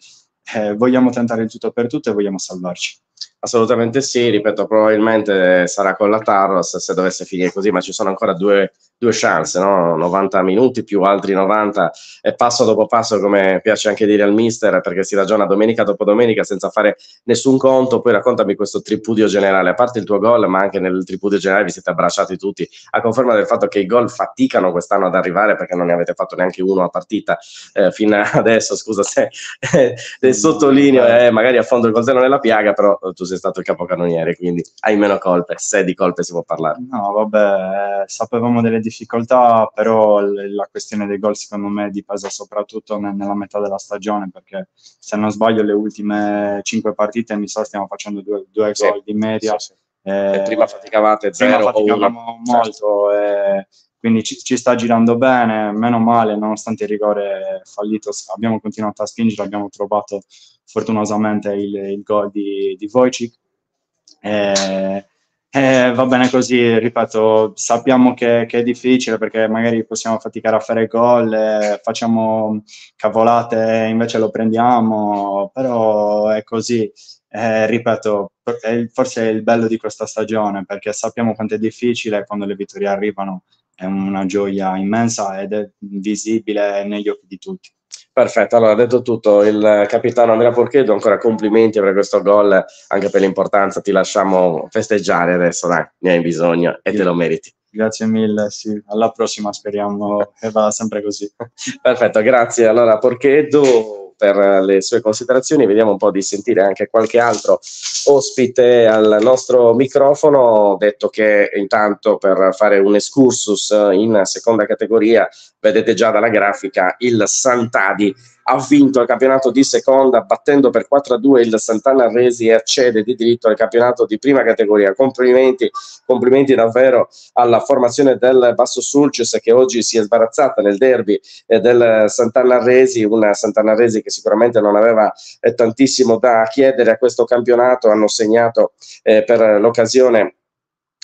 eh, vogliamo tentare il tutto per tutto e vogliamo salvarci. Assolutamente sì, ripeto, probabilmente sarà con la Tarros se dovesse finire così, ma ci sono ancora due, due chance, no? 90 minuti più altri 90 e passo dopo passo, come piace anche dire al mister, perché si ragiona domenica dopo domenica senza fare nessun conto. Poi raccontami questo tripudio generale, a parte il tuo gol, ma anche nel tripudio generale vi siete abbracciati tutti, a conferma del fatto che i gol faticano quest'anno ad arrivare perché non ne avete fatto neanche uno a partita eh, fino adesso. Scusa se eh, sottolineo, eh, magari affondo il coltello nella piaga, però tu sei stato il capocannoniere, quindi hai meno colpe, se di colpe si può parlare. No, vabbè, sapevamo delle difficoltà, però la questione dei gol secondo me dipesa soprattutto nella metà della stagione, perché se non sbaglio le ultime cinque partite mi sa stiamo facendo due, due sì, gol di media. Sì, sì. Eh, prima faticavate zero prima faticavamo molto certo. eh, quindi ci, ci, sta girando bene, meno male, nonostante il rigore fallito, abbiamo continuato a spingere, abbiamo trovato fortunosamente il, il gol di, di Wojcik. Eh, eh, va bene così, ripeto, sappiamo che, che, è difficile perché magari possiamo faticare a fare gol, facciamo cavolate, invece lo prendiamo, però è così. Eh, ripeto, forse è il bello di questa stagione perché sappiamo quanto è difficile quando le vittorie arrivano, è una gioia immensa ed è visibile negli occhi di tutti. Perfetto, allora detto tutto, il capitano Andrea Porchedo, ancora complimenti per questo gol, anche per l'importanza, ti lasciamo festeggiare adesso, dai, ne hai bisogno e sì. te lo meriti. Grazie mille, sì. alla prossima speriamo che vada sempre così. Perfetto, grazie. Allora Porchedo per le sue considerazioni. Vediamo un po' di sentire anche qualche altro ospite al nostro microfono. Detto che intanto per fare un excursus in seconda categoria, vedete già dalla grafica il Santadi ha vinto il campionato di seconda battendo per 4-2 il Sant'Anna Resi e accede di diritto al campionato di prima categoria. Complimenti, complimenti davvero alla formazione del Basso Sulcis che oggi si è sbarazzata nel derby eh, del Sant'Anna Resi, una Sant'Anna Resi che sicuramente non aveva eh, tantissimo da chiedere a questo campionato, hanno segnato eh, per l'occasione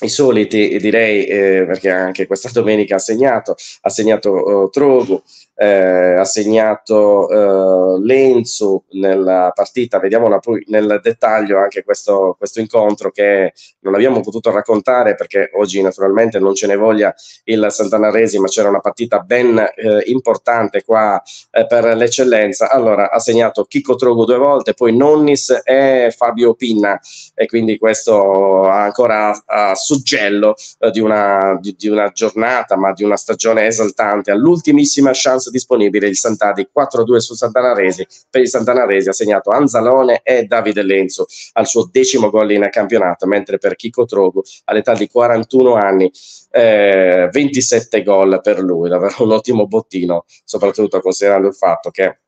i soliti direi eh, perché anche questa domenica ha segnato ha segnato uh, Trogu eh, ha segnato uh, Lenzo nella partita. Vediamola poi nel dettaglio anche questo, questo, incontro che non abbiamo potuto raccontare perché oggi naturalmente non ce ne voglia il Santanaresi ma c'era una partita ben eh, importante qua eh, per l'eccellenza. Allora ha segnato Chico Trogu due volte poi Nonnis e Fabio Pinna. E quindi questo ha ancora ha suggello eh, di, una, di, di, una, giornata, ma di una stagione esaltante. All'ultimissima chance disponibile il Sant'Adi 4-2 su Santanaresi. Per il Santanaresi ha segnato Anzalone e Davide Lenzo al suo decimo gol in campionato, mentre per Chico Trogu all'età di 41 anni eh, 27 gol per lui, davvero un ottimo bottino, soprattutto considerando il fatto che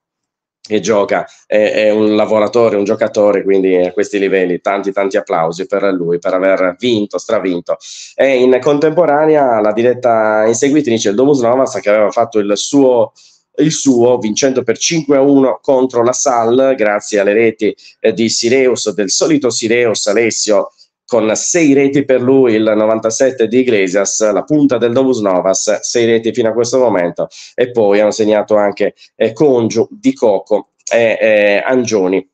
che gioca, è, è, un lavoratore, un giocatore, quindi a questi livelli tanti tanti applausi per lui per aver vinto, stravinto. E in contemporanea la diretta inseguitrice il Domus Novas che aveva fatto il suo il suo vincendo per 5 a 1 contro la Sal grazie alle reti eh, di Sireus del solito Sireus Alessio con 6 reti per lui il 97 di Iglesias, la punta del Domus Novas, 6 reti fino a questo momento. E poi hanno segnato anche eh, Congiu, Di Coco e eh, Angioni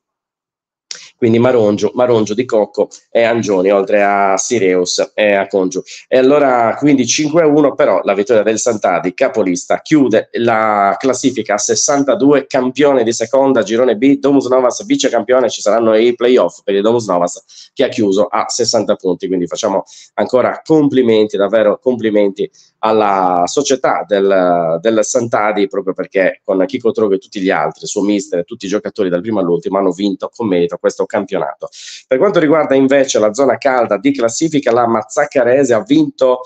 quindi Marongio, Marongio di Cocco e Angioni, oltre a Sireus e a Congiu. E allora quindi 5-1, però la vittoria del Sant'Adi, capolista, chiude la classifica a 62, campione di seconda, girone B, Domus Novas vice campione, ci saranno i playoff per il Domus Novas che ha chiuso a 60 punti, quindi facciamo ancora complimenti, davvero complimenti alla società del, del Sant'Adi proprio perché con Chico Trogo e tutti gli altri, il suo mister e tutti i giocatori dal primo all'ultimo hanno vinto con merito questo campionato. Per quanto riguarda invece la zona calda di classifica, la Mazzaccarese ha vinto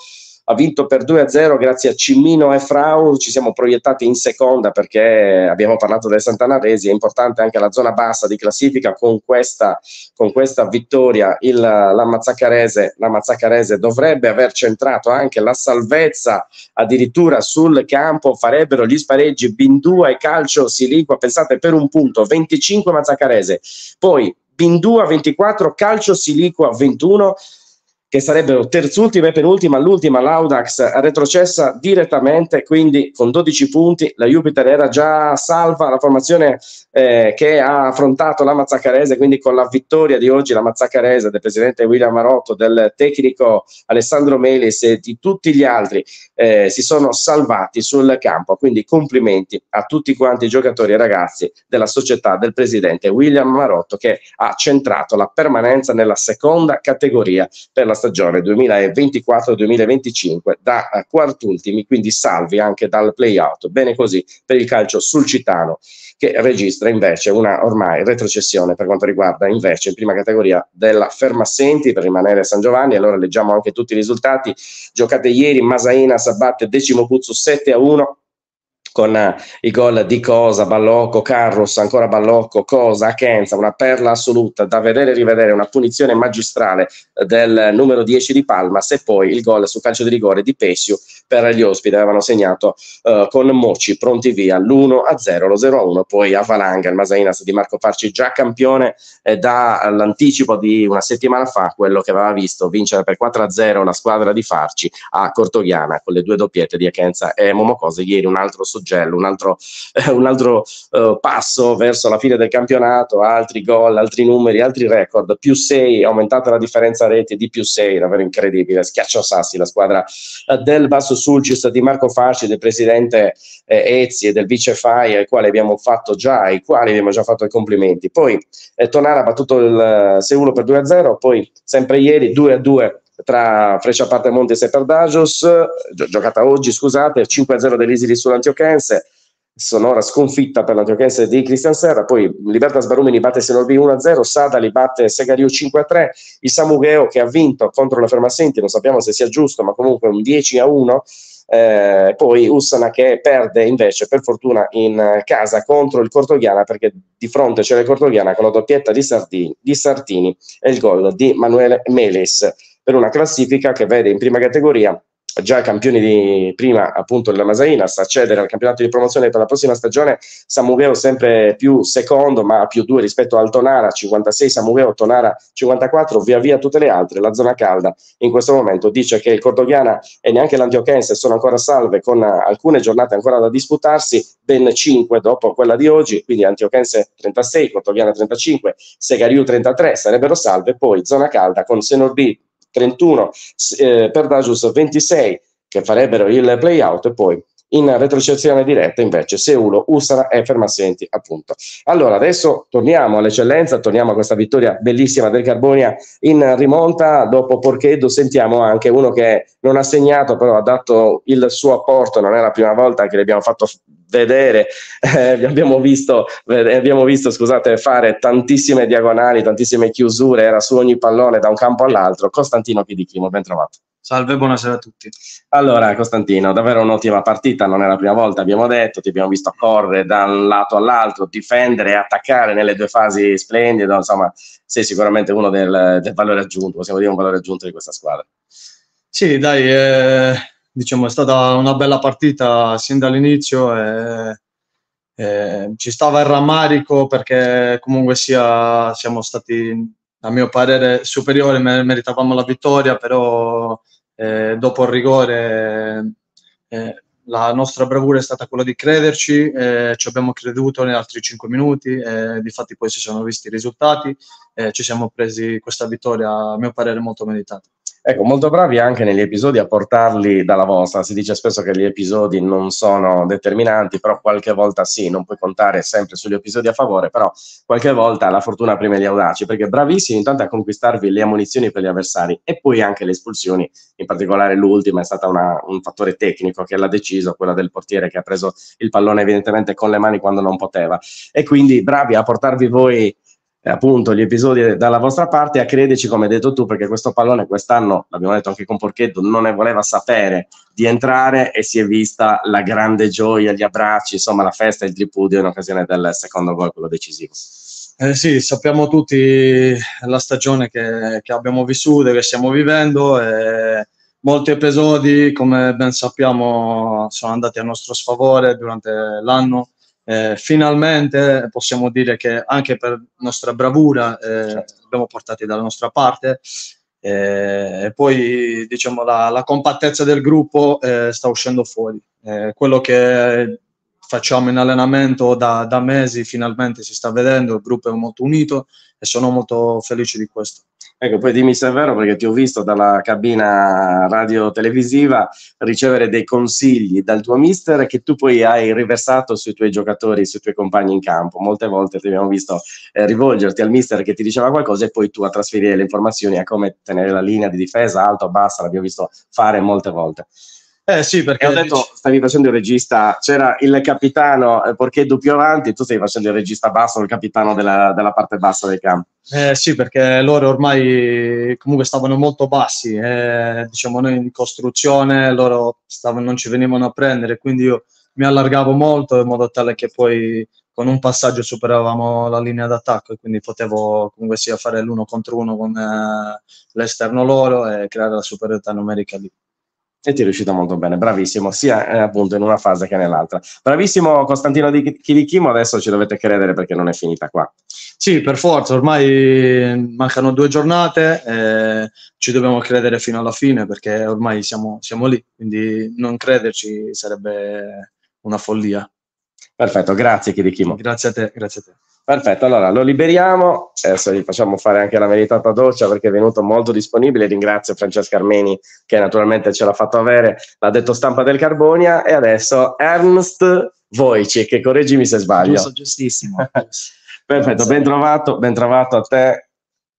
ha vinto per 2-0 grazie a Cimino e Frau, ci siamo proiettati in seconda perché abbiamo parlato del Santanaresi, è importante anche la zona bassa di classifica. Con questa, con questa vittoria il, la, Mazzaccarese, la Mazzaccarese dovrebbe aver centrato anche la salvezza addirittura sul campo, farebbero gli spareggi Bindua e Calcio Siliqua, pensate per un punto, 25 Mazzaccarese, poi Bindua 24, Calcio Siliqua 21, che sarebbero terzultima e penultima, l'ultima l'Audax retrocessa direttamente, quindi con 12 punti la Jupiter era già salva, la formazione eh, che ha affrontato la Mazzaccarese, quindi con la vittoria di oggi la Mazzaccarese del presidente William Marotto, del tecnico Alessandro Melis e di tutti gli altri eh, si sono salvati sul campo, quindi complimenti a tutti quanti i giocatori e ragazzi della società del presidente William Marotto che ha centrato la permanenza nella seconda categoria per la stagione 2024-2025 da uh, quartultimi, quindi salvi anche dal play-out. Bene così per il calcio sulcitano che registra invece una ormai retrocessione per quanto riguarda invece in prima categoria della Fermassenti per rimanere a San Giovanni. Allora leggiamo anche tutti i risultati. Giocate ieri, Masaina Sabatte decimo Puzzo 7 a 1 con uh, i gol di Cosa, Ballocco, Carros, ancora Ballocco, Cosa, Kenza, una perla assoluta da vedere e rivedere, una punizione magistrale uh, del numero 10 di Palma, se poi il gol su calcio di rigore di Pesio per gli ospiti. Avevano segnato uh, con Moci pronti via l'1-0, lo 0-1, poi a Valanga, il Masainas di Marco Farci già campione eh, dall'anticipo di una settimana fa, quello che aveva visto vincere per 4-0 la squadra di Farci a Cortogliana con le due doppiette di Akenza e Momocose, ieri un altro soggetto Mugello, un altro, eh, un altro uh, passo verso la fine del campionato, altri gol, altri numeri, altri record, più 6, aumentata la differenza reti di più 6, davvero incredibile, schiaccio sassi la squadra uh, del Basso Sulcis di Marco Fasci, del presidente eh, Ezzi e del vice Fai, ai quali abbiamo fatto già, ai quali abbiamo già fatto i complimenti. Poi eh, Tonara ha battuto il 6-1 per 2-0, poi sempre ieri 2-2 tra Freccia Monte e Seperdagios, gi- giocata oggi, scusate, 5-0 dell'Isili sull'Antiochense, sonora sconfitta per l'Antiochense di Cristian Serra, poi Libertas Barumini batte Senorbi 1-0, Sada li batte Segariu 5-3, il Samugheo che ha vinto contro la Fermasenti, non sappiamo se sia giusto, ma comunque un 10-1, eh, poi Ussana che perde invece per fortuna in casa contro il Cortogliana perché di fronte c'era il Cortogliana con la doppietta di Sartini, di Sartini e il gol di Manuele Melis per una classifica che vede in prima categoria già campioni di prima, appunto della Masainas, accedere al campionato di promozione per la prossima stagione. Samugheo sempre più secondo, ma più due rispetto al Tonara, 56 Samugheo, Tonara 54, via via tutte le altre. La zona calda in questo momento dice che il Cordoviana e neanche l'Antiochense sono ancora salve con alcune giornate ancora da disputarsi, ben 5 dopo quella di oggi, quindi Antiochense 36, Cordoviana 35, Segariu 33 sarebbero salve, poi zona calda con Senorbi 31 eh, per Dajus 26 che farebbero il playout e poi in retrocessione diretta invece Seulo, Ussara e Fermassenti appunto. Allora adesso torniamo all'eccellenza, torniamo a questa vittoria bellissima del Carbonia in rimonta, dopo Porchedo sentiamo anche uno che non ha segnato però ha dato il suo apporto, non è la prima volta che l'abbiamo fatto vedere, eh, abbiamo visto, eh, abbiamo visto scusate, fare tantissime diagonali, tantissime chiusure, era su ogni pallone da un campo all'altro. Costantino Pidichimo, ben trovato. Salve, buonasera a tutti. Allora, Costantino, davvero un'ottima partita, non è la prima volta, abbiamo detto, ti abbiamo visto correre da un lato all'altro, difendere e attaccare nelle due fasi splendide, insomma, sei sicuramente uno del, del valore aggiunto, possiamo dire un valore aggiunto di questa squadra. Sì, dai, eh, diciamo è stata una bella partita sin dall'inizio e, e ci stava il rammarico perché comunque sia siamo stati a mio parere superiori, meritavamo la vittoria, però eh, dopo il rigore eh, la nostra bravura è stata quella di crederci, eh, ci abbiamo creduto negli altri 5 minuti, eh, difatti poi si sono visti i risultati e ci siamo presi questa vittoria a mio parere molto meritata. Ecco, molto bravi anche negli episodi a portarli dalla vostra. Si dice spesso che gli episodi non sono determinanti, però qualche volta sì, non puoi contare sempre sugli episodi a favore, però qualche volta la fortuna prima gli audaci, perché bravissimi intanto a conquistarvi le ammunizioni per gli avversari e poi anche le espulsioni, in particolare l'ultima è stata una, un fattore tecnico che l'ha deciso, quella del portiere che ha preso il pallone evidentemente con le mani quando non poteva. E quindi bravi a portarvi voi appunto gli episodi dalla vostra parte a crederci come hai detto tu perché questo pallone quest'anno l'abbiamo detto anche con Porchetto non ne voleva sapere di entrare e si è vista la grande gioia gli abbracci insomma la festa e il tripudio in occasione del secondo gol quello decisivo. Eh sì, sappiamo tutti la stagione che, che abbiamo vissuto, che stiamo vivendo e molti episodi, come ben sappiamo, sono andati a nostro sfavore durante l'anno eh, finalmente possiamo dire che anche per nostra bravura eh, certo. abbiamo portati dalla nostra parte. Eh, e poi diciamo la, la compattezza del gruppo eh, sta uscendo fuori. Eh, quello che facciamo in allenamento da, da mesi finalmente si sta vedendo il gruppo è molto unito e sono molto felice di questo Ecco, poi dimmi se è vero perché ti ho visto dalla cabina radio-televisiva ricevere dei consigli dal tuo mister che tu poi hai riversato sui tuoi giocatori, sui tuoi compagni in campo. Molte volte ti abbiamo visto eh, rivolgerti al mister che ti diceva qualcosa e poi tu a trasferire le informazioni a come tenere la linea di difesa alto, bassa, l'abbiamo visto fare molte volte. Eh sì, perché e ho detto, stavi facendo il regista, c'era il capitano eh, Porchedo più avanti, tu stai facendo il regista basso, il capitano della, della parte bassa del campo. Eh sì, perché loro ormai comunque stavano molto bassi, eh, diciamo noi in costruzione, loro stavano, non ci venivano a prendere, quindi io mi allargavo molto in modo tale che poi con un passaggio superavamo la linea d'attacco e quindi potevo comunque sia fare l'uno contro uno con eh, l'esterno loro e creare la superiorità numerica lì e ti è riuscito molto bene, bravissimo, sia eh, appunto in una fase che nell'altra. Bravissimo Costantino di Chirichimo, adesso ci dovete credere perché non è finita qua. Sì, per forza, ormai mancano due giornate, eh, ci dobbiamo credere fino alla fine perché ormai siamo, siamo lì, quindi non crederci sarebbe una follia. Perfetto, grazie Chirichimo. Grazie a te, grazie a te. Perfetto, allora lo liberiamo, adesso gli facciamo fare anche la meritata doccia perché è venuto molto disponibile, ringrazio Francesca Armeni che naturalmente ce l'ha fatto avere, l'ha detto stampa del Carbonia e adesso Ernst Wojcik, correggimi se sbaglio. Giusto, giustissimo. Perfetto, ben trovato, ben trovato a te.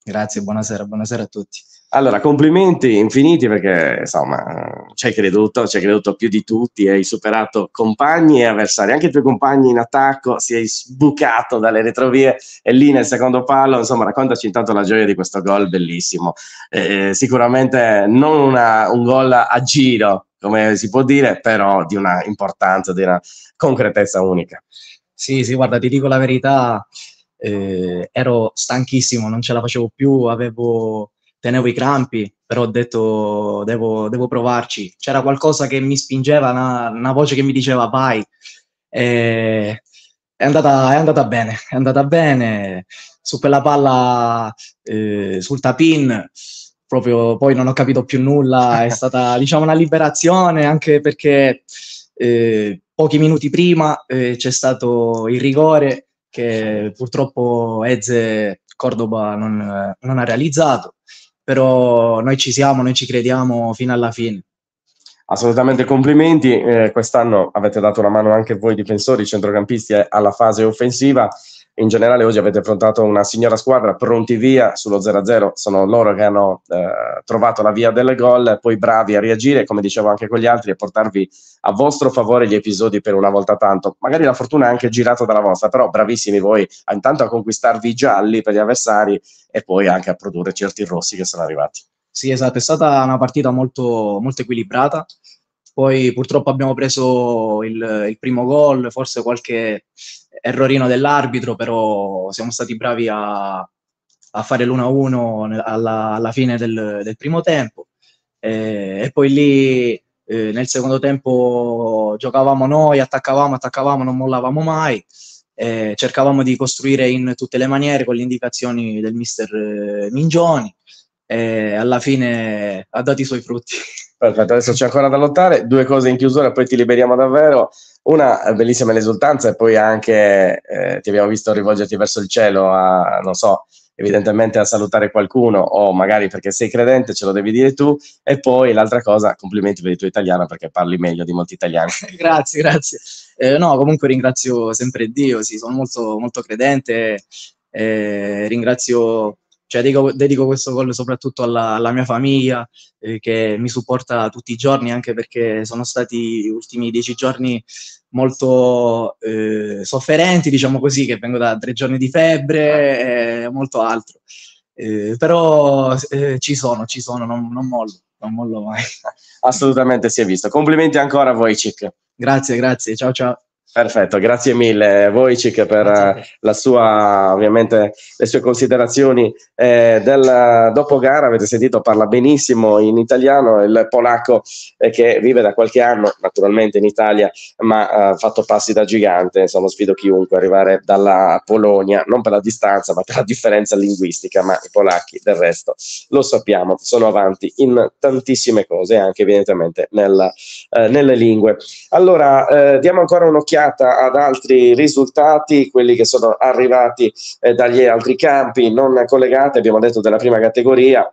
Grazie, buonasera, buonasera a tutti. Allora, complimenti infiniti perché insomma ci hai creduto, ci hai creduto più di tutti, hai superato compagni e avversari, anche i tuoi compagni in attacco, si è sbucato dalle retrovie e lì nel secondo palo, insomma raccontaci intanto la gioia di questo gol bellissimo. Eh, sicuramente non una, un gol a giro, come si può dire, però di una importanza, di una concretezza unica. Sì, sì, guarda, ti dico la verità, eh, ero stanchissimo, non ce la facevo più, avevo tenevo i crampi, però ho detto devo, devo provarci. C'era qualcosa che mi spingeva, una, una voce che mi diceva vai. E, è, andata, è andata bene, è andata bene. Su quella palla, eh, sul tapin, proprio poi non ho capito più nulla. È stata diciamo una liberazione anche perché eh, pochi minuti prima eh, c'è stato il rigore che purtroppo Eze Cordoba non, non ha realizzato però noi ci siamo, noi ci crediamo fino alla fine. Assolutamente complimenti, eh, quest'anno avete dato una mano anche voi difensori, centrocampisti alla fase offensiva in generale oggi avete affrontato una signora squadra pronti via sullo 0-0, sono loro che hanno eh, trovato la via del gol, poi bravi a reagire, come dicevo anche con gli altri, e portarvi a vostro favore gli episodi per una volta tanto. Magari la fortuna è anche girata dalla vostra, però bravissimi voi a, intanto a conquistarvi i gialli per gli avversari e poi anche a produrre certi rossi che sono arrivati. Sì, esatto, è stata una partita molto, molto equilibrata. Poi purtroppo abbiamo preso il, il primo gol, forse qualche errorino dell'arbitro, però siamo stati bravi a, a fare l'1-1 alla, alla fine del, del, primo tempo. E, e poi lì eh, nel secondo tempo giocavamo noi, attaccavamo, attaccavamo, non mollavamo mai. Eh, cercavamo di costruire in tutte le maniere con le indicazioni del mister eh, Mingioni e alla fine ha dato i suoi frutti. Perfetto, adesso c'è ancora da lottare, due cose in chiusura, poi ti liberiamo davvero. Una bellissima l'esultanza e poi anche eh, ti abbiamo visto rivolgerti verso il cielo a, non so, evidentemente a salutare qualcuno o magari perché sei credente, ce lo devi dire tu. E poi l'altra cosa, complimenti per il tuo italiano perché parli meglio di molti italiani. grazie, grazie. Eh, no, comunque ringrazio sempre Dio, sì, sono molto, molto credente. Eh, ringrazio cioè, dedico, dedico, questo gol soprattutto alla, alla mia famiglia eh, che mi supporta tutti i giorni, anche perché sono stati gli ultimi dieci giorni molto eh, sofferenti, diciamo così, che vengo da tre giorni di febbre e molto altro. Eh, però eh, ci sono, ci sono, non, non mollo, non mollo mai. Assolutamente si è visto. Complimenti ancora a voi, Cic. Grazie, grazie, ciao ciao. Perfetto, grazie mille Wojcik per uh, la sua, ovviamente, le sue considerazioni eh, del dopo gara. Avete sentito, parla benissimo in italiano, il polacco eh, che vive da qualche anno, naturalmente in Italia, ma ha uh, fatto passi da gigante. Insomma, sfido chiunque arrivare dalla Polonia, non per la distanza, ma per la differenza linguistica. Ma i polacchi, del resto, lo sappiamo, sono avanti in tantissime cose, anche evidentemente nella, eh, nelle lingue. Allora, eh, diamo ancora un'occhiata un'occhiata ad altri risultati, quelli che sono arrivati eh, dagli altri campi non collegati, abbiamo detto della prima categoria,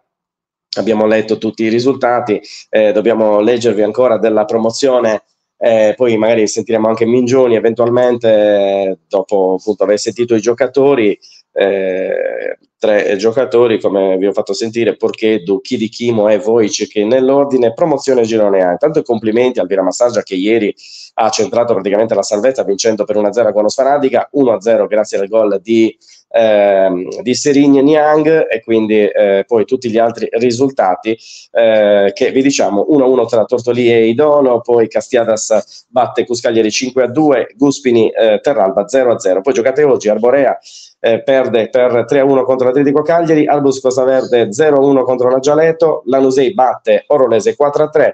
abbiamo letto tutti i risultati, eh, dobbiamo leggervi ancora della promozione eh, poi magari sentiremo anche Mingioni eventualmente eh, dopo appunto aver sentito i giocatori eh, tre giocatori come vi ho fatto sentire Porcheddu, Chidi Chimo e Voic nell'ordine promozione girone A. Intanto complimenti al Massaggia che ieri ha centrato praticamente la salvezza vincendo per 1-0 con Osfanadica 1-0 grazie al gol di ehm, di Serigny Niang e quindi eh, poi tutti gli altri risultati eh, che vi diciamo 1-1 tra Tortoli e Idono, poi Castiadas batte Cuscaglieri 5-2, Guspini eh, Terralba 0-0, poi giocate oggi Arborea eh, perde per 3-1 contro l'Atletico Cagliari, Albus Costa Verde 0-1 contro la Gialetto, Lanusei batte Orolese 4-3,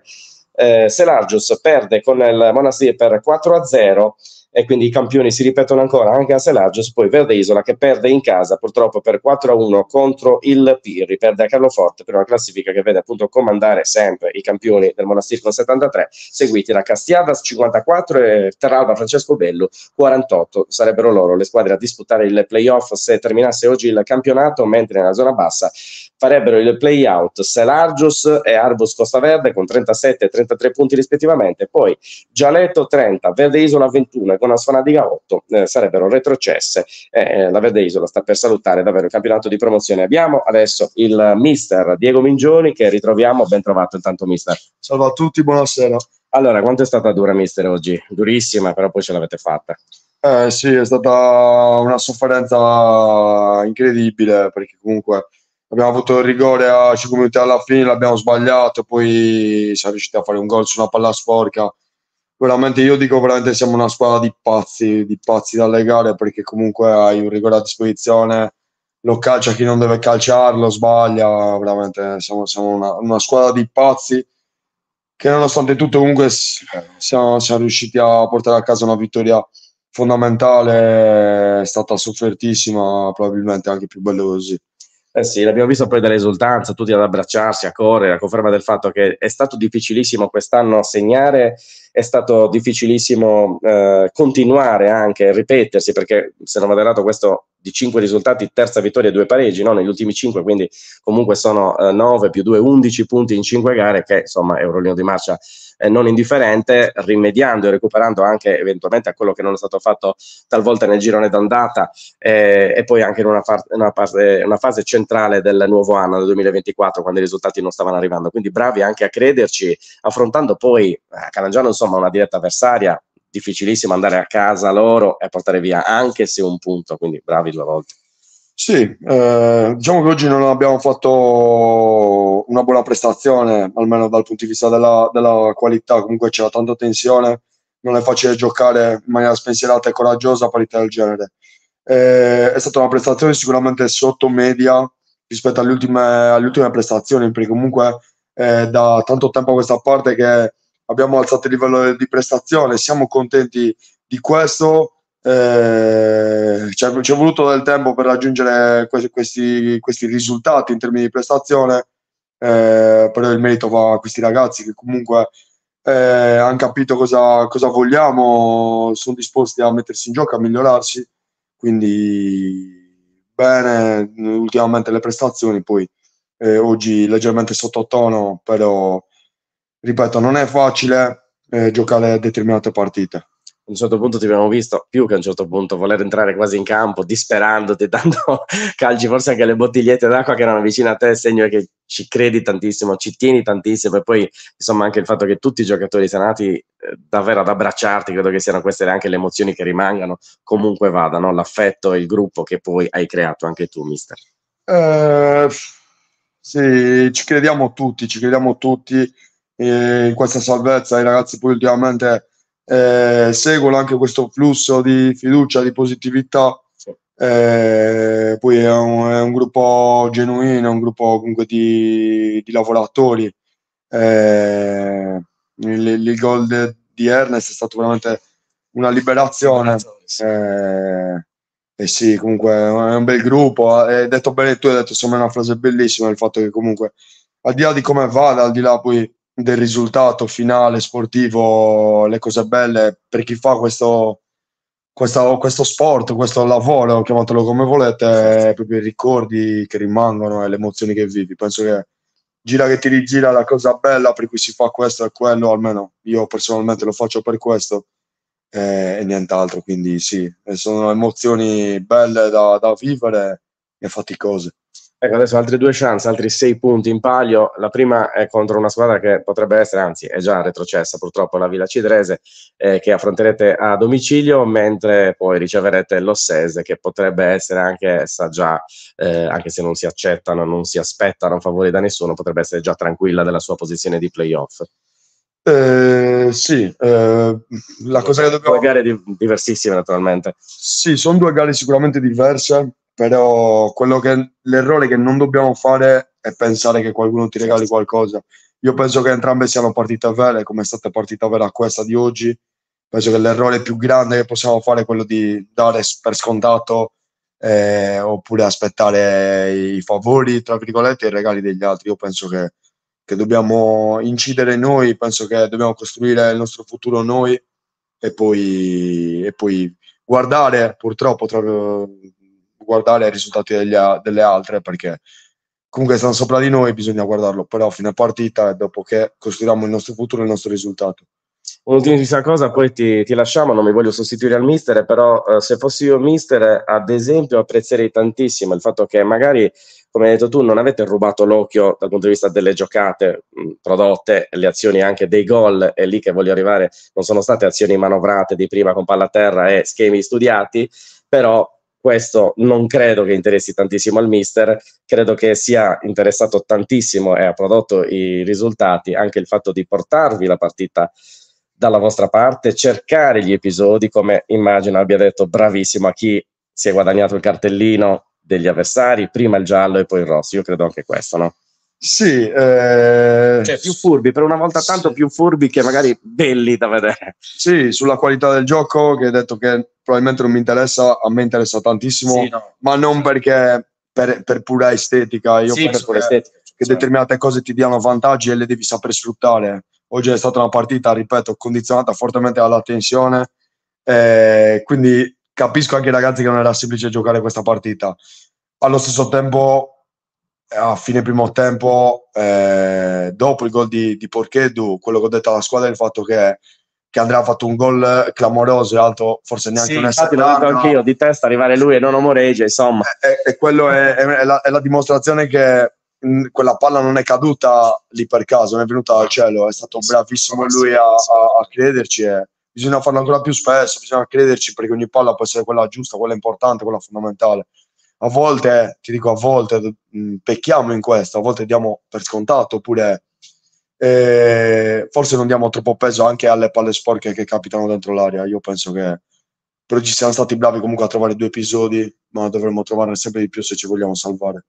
eh, Selargius perde con il Monastir per 4-0 e quindi i campioni si ripetono ancora anche a Selagios, poi Verde Isola che perde in casa purtroppo per 4-1 contro il Pirri, perde a Carloforte per una classifica che vede appunto comandare sempre i campioni del Monastir 73, seguiti da Castiadas 54 e Terralba Francesco Bello 48, sarebbero loro le squadre a disputare il playoff se terminasse oggi il campionato, mentre nella zona bassa farebbero il play-out Selargios e Arbus Costa Verde con 37 e 33 punti rispettivamente, poi Gialetto 30, Verde Isola 21 con Asfanadiga 8 eh, sarebbero retrocesse. Eh, la Verde Isola sta per salutare davvero il campionato di promozione. Abbiamo adesso il mister Diego Mingioni che ritroviamo, ben trovato intanto mister. Salve a tutti, buonasera. Allora, quanto è stata dura mister oggi? Durissima, però poi ce l'avete fatta. Eh sì, è stata una sofferenza incredibile perché comunque abbiamo avuto il rigore a 5 minuti alla fine, l'abbiamo sbagliato, poi siamo riusciti a fare un gol su una palla sporca. Veramente io dico veramente siamo una squadra di pazzi, di pazzi dalle gare perché comunque hai un rigore a disposizione, lo calcia chi non deve calciarlo, sbaglia, veramente siamo, siamo una, una, squadra di pazzi che nonostante tutto comunque siamo, siamo riusciti a portare a casa una vittoria fondamentale, è stata soffertissima, probabilmente anche più bella così. Eh sì, l'abbiamo visto poi dall'esultanza, tutti ad abbracciarsi, a correre, a conferma del fatto che è stato difficilissimo quest'anno segnare, è stato difficilissimo eh, continuare anche, ripetersi, perché se non vado errato questo di cinque risultati, terza vittoria e due pareggi no? negli ultimi cinque, quindi comunque sono eh, 9 più 2, 11 punti in cinque gare, che insomma è un rollino di marcia eh, non indifferente, rimediando e recuperando anche eventualmente a quello che non è stato fatto talvolta nel girone d'andata eh, e poi anche in una, far- una, fase, una, fase, centrale del nuovo anno, del 2024, quando i risultati non stavano arrivando. Quindi bravi anche a crederci, affrontando poi a eh, Calangiano, insomma, una diretta avversaria, difficilissimo andare a casa loro e portare via anche se un punto, quindi bravi due volte. Sì, eh, diciamo che oggi non abbiamo fatto una buona prestazione, almeno dal punto di vista della, della qualità, comunque c'era tanta tensione, non è facile giocare in maniera spensierata e coraggiosa a parità del genere. Eh, è stata una prestazione sicuramente sotto media rispetto alle ultime, alle ultime prestazioni, perché comunque eh, da tanto tempo a questa parte che abbiamo alzato il livello di prestazione, siamo contenti di questo eh, ci è voluto del tempo per raggiungere questi, questi, questi risultati in termini di prestazione, eh, però il merito va a questi ragazzi che comunque eh, hanno capito cosa, cosa, vogliamo, sono disposti a mettersi in gioco, a migliorarsi, quindi bene ultimamente le prestazioni, poi eh, oggi leggermente sottotono, però ripeto non è facile eh, giocare determinate partite a un certo punto ti abbiamo visto più che a un certo punto voler entrare quasi in campo, disperandoti, dando calci forse anche le bottigliette d'acqua che erano vicine a te, segno che ci credi tantissimo, ci tieni tantissimo e poi insomma anche il fatto che tutti i giocatori sanati eh, davvero ad abbracciarti, credo che siano queste anche le emozioni che rimangano, comunque vadano, l'affetto e il gruppo che poi hai creato anche tu, mister. Eh, sì, ci crediamo tutti, ci crediamo tutti eh, in questa salvezza, i ragazzi poi ultimamente eh, seguono anche questo flusso di fiducia, di positività. Eh, poi è un, è un, gruppo genuino, è un gruppo comunque di, di lavoratori. Eh, il, il, gol de, di Ernest è stato veramente una liberazione. Eh, e sì, comunque è un bel gruppo. Hai detto bene tu, hai detto insomma una frase bellissima il fatto che comunque al di là di come vada, al di là poi del risultato finale sportivo, le cose belle per chi fa questo, questo, questo sport, questo lavoro, chiamatelo come volete, proprio i ricordi che rimangono e le emozioni che vivi. Penso che gira che ti rigira la cosa bella per cui si fa questo e quello, almeno io personalmente lo faccio per questo eh, e nient'altro. Quindi sì, sono emozioni belle da, da vivere e faticose. Ecco, adesso altre due chance, altri sei punti in palio. La prima è contro una squadra che potrebbe essere, anzi è già retrocessa purtroppo, la Villa Cidrese, eh, che affronterete a domicilio, mentre poi riceverete l'Ossese, che potrebbe essere anche essa già, eh, anche se non si accettano, non si aspettano favori da nessuno, potrebbe essere già tranquilla della sua posizione di playoff. Eh, sì, eh, la cosa che dobbiamo... Due gare di- diversissime naturalmente. Sì, sono due gare sicuramente diverse però che, l'errore che non dobbiamo fare è pensare che qualcuno ti regali qualcosa. Io penso che entrambe siano partite vere, come è stata partita vera questa di oggi. Penso che l'errore più grande che possiamo fare è quello di dare per scontato eh, oppure aspettare i favori, tra virgolette, e i regali degli altri. Io penso che, che dobbiamo incidere noi, penso che dobbiamo costruire il nostro futuro noi e poi, e poi guardare, purtroppo, tra, guardare i risultati degli, delle altre perché comunque stanno sopra di noi, bisogna guardarlo però a fine partita e dopo che costruiamo il nostro futuro e il nostro risultato. Un'ultimissima cosa, poi ti, ti, lasciamo, non mi voglio sostituire al mister, però eh, se fossi io mister, ad esempio, apprezzerei tantissimo il fatto che magari, come hai detto tu, non avete rubato l'occhio dal punto di vista delle giocate mh, prodotte, le azioni anche dei gol, e lì che voglio arrivare, non sono state azioni manovrate di prima con palla a terra e schemi studiati, però questo non credo che interessi tantissimo al mister, credo che sia interessato tantissimo e ha prodotto i risultati anche il fatto di portarvi la partita dalla vostra parte, cercare gli episodi, come immagino abbia detto bravissimo a chi si è guadagnato il cartellino degli avversari, prima il giallo e poi il rosso. Io credo anche questo, no? Sì, eh... cioè più furbi, per una volta tanto sì. più furbi che magari belli da vedere. Sì, sulla qualità del gioco, che hai detto che probabilmente non mi interessa, a me interessa tantissimo, sì, no. ma non perché per, per, pura estetica. Io sì, penso che, estetica, che cioè. determinate cose ti diano vantaggi e le devi saper sfruttare. Oggi è stata una partita, ripeto, condizionata fortemente dalla tensione, eh, quindi capisco anche i ragazzi che non era semplice giocare questa partita. Allo stesso tempo a fine primo tempo, eh, dopo il gol di, di Porchedu, quello che ho detto alla squadra è il fatto che, che Andrea ha fatto un gol clamoroso e altro, forse neanche Sì, un infatti l'ho detto anch'io, di testa arrivare lui e non Omoreggia, insomma. E, e quello è, è la, è la dimostrazione che mh, quella palla non è caduta lì per caso, non è venuta dal cielo, è stato bravissimo lui a, a- a crederci e bisogna farlo ancora più spesso, bisogna crederci perché ogni palla può essere quella giusta, quella importante, quella fondamentale. A volte, ti dico a volte, mh, pecchiamo in questo, a volte diamo per scontato oppure eh, forse non diamo troppo peso anche alle palle sporche che capitano dentro l'area. Io penso che per oggi siamo stati bravi comunque a trovare due episodi, ma dovremmo trovarne sempre di più se ci vogliamo salvare.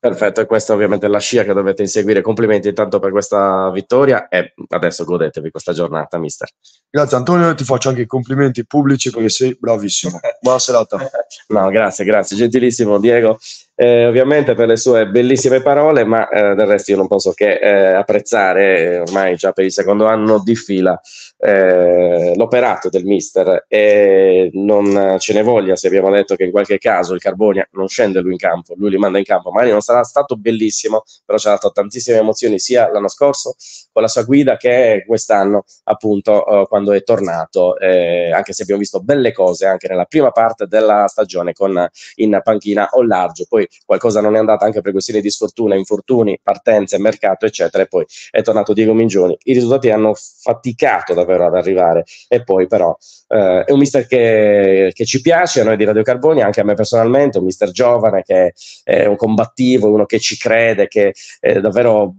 Perfetto, e questa ovviamente è la scia che dovete inseguire. Complimenti intanto per questa vittoria e adesso godetevi questa giornata, mister. Grazie Antonio, ti faccio anche i complimenti pubblici perché sei bravissimo. Buona serata. No, grazie, grazie, gentilissimo Diego. eh, ovviamente per le sue bellissime parole, ma eh, del resto io non posso che eh, apprezzare eh, ormai già per il secondo anno di fila eh, l'operato del mister e non ce ne voglia se abbiamo detto che in qualche caso il Carbonia non scende lui in campo, lui li manda in campo, magari non sarà stato bellissimo, però ci ha dato tantissime emozioni sia l'anno scorso con la sua guida che quest'anno appunto eh, quando è tornato, eh, anche se abbiamo visto belle cose anche nella prima parte della stagione con in panchina o largo, poi qualcosa non è andata anche per questioni di sfortuna, infortuni, partenze, mercato eccetera e poi è tornato Diego Mingioni. I risultati hanno faticato davvero ad arrivare. E poi però eh, è un mister che, che ci piace a noi di Radio Carboni, anche a me personalmente, un mister giovane che è un combattivo, uno che ci crede, che è davvero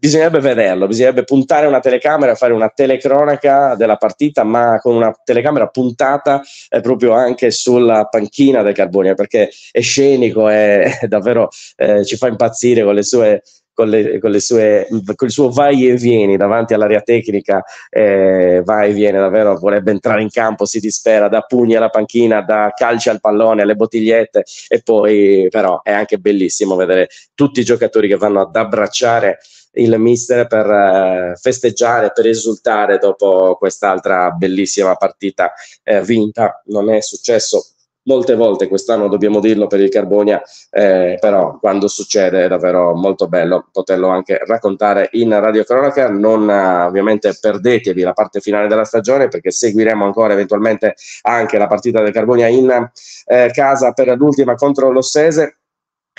bisognerebbe vederlo, bisognerebbe puntare una telecamera fare una telecronaca della partita, ma con una telecamera puntata eh, proprio anche sulla panchina del Carbonia, perché è scenico, è, è davvero eh, ci fa impazzire con le sue con, le, con, le sue, con il suo vai e vieni davanti all'area tecnica, eh, va e viene davvero, vorrebbe entrare in campo, si dispera, da pugni alla panchina, da calci al pallone, alle bottigliette e poi però è anche bellissimo vedere tutti i giocatori che vanno ad abbracciare il mister per eh, festeggiare, per esultare dopo quest'altra bellissima partita eh, vinta. Non è successo molte volte quest'anno, dobbiamo dirlo per il Carbonia, eh, però quando succede è davvero molto bello poterlo anche raccontare in Radio Cronaca. Non eh, ovviamente perdetevi la parte finale della stagione perché seguiremo ancora eventualmente anche la partita del Carbonia in eh, casa per l'ultima contro l'Ossese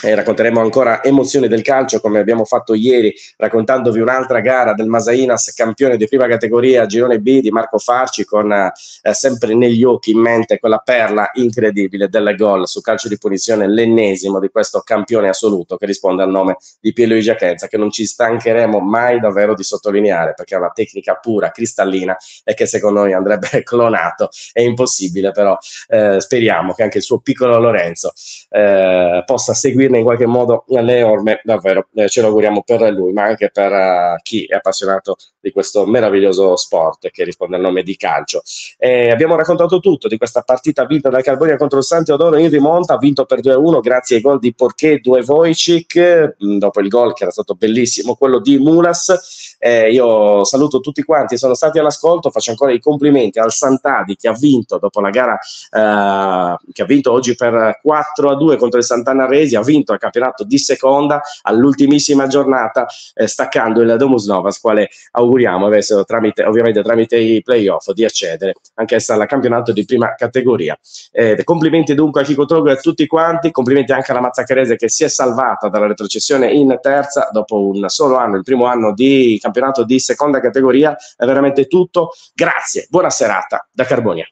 e racconteremo ancora emozioni del calcio come abbiamo fatto ieri raccontandovi un'altra gara del Masainas campione di prima categoria girone B di Marco Farci con eh, sempre negli occhi in mente quella perla incredibile del gol su calcio di punizione l'ennesimo di questo campione assoluto che risponde al nome di Pierluigi Achenza che non ci stancheremo mai davvero di sottolineare perché è una tecnica pura, cristallina e che secondo noi andrebbe clonato. È impossibile però eh, speriamo che anche il suo piccolo Lorenzo eh, possa seguire in qualche modo le orme, davvero eh, ce lo auguriamo per lui, ma anche per uh, chi è appassionato di questo meraviglioso sport che risponde al nome di calcio. Eh, abbiamo raccontato tutto di questa partita vinta dal Carbonia contro il San Teodoro in rimonta, vinto per 2-1 grazie ai gol di Porché, 2 Wojcik, dopo il gol che era stato bellissimo, quello di Mulas. Eh, io saluto tutti quanti, sono stati all'ascolto, faccio ancora i complimenti al Sant'Adi che ha vinto dopo la gara eh, che ha vinto oggi per 4-2 contro il Sant'Anna Resi, ha vinto il campionato di seconda all'ultimissima giornata eh, staccando il Domus Novas, quale auguriamo adesso tramite, ovviamente tramite i playoff di accedere anch'essa al campionato di prima categoria. Eh, complimenti dunque a Chico Trogo e a tutti quanti, complimenti anche alla Mazzaccherese che si è salvata dalla retrocessione in terza dopo un solo anno, il primo anno di campionato di seconda categoria, è veramente tutto. Grazie, buona serata da Carbonia.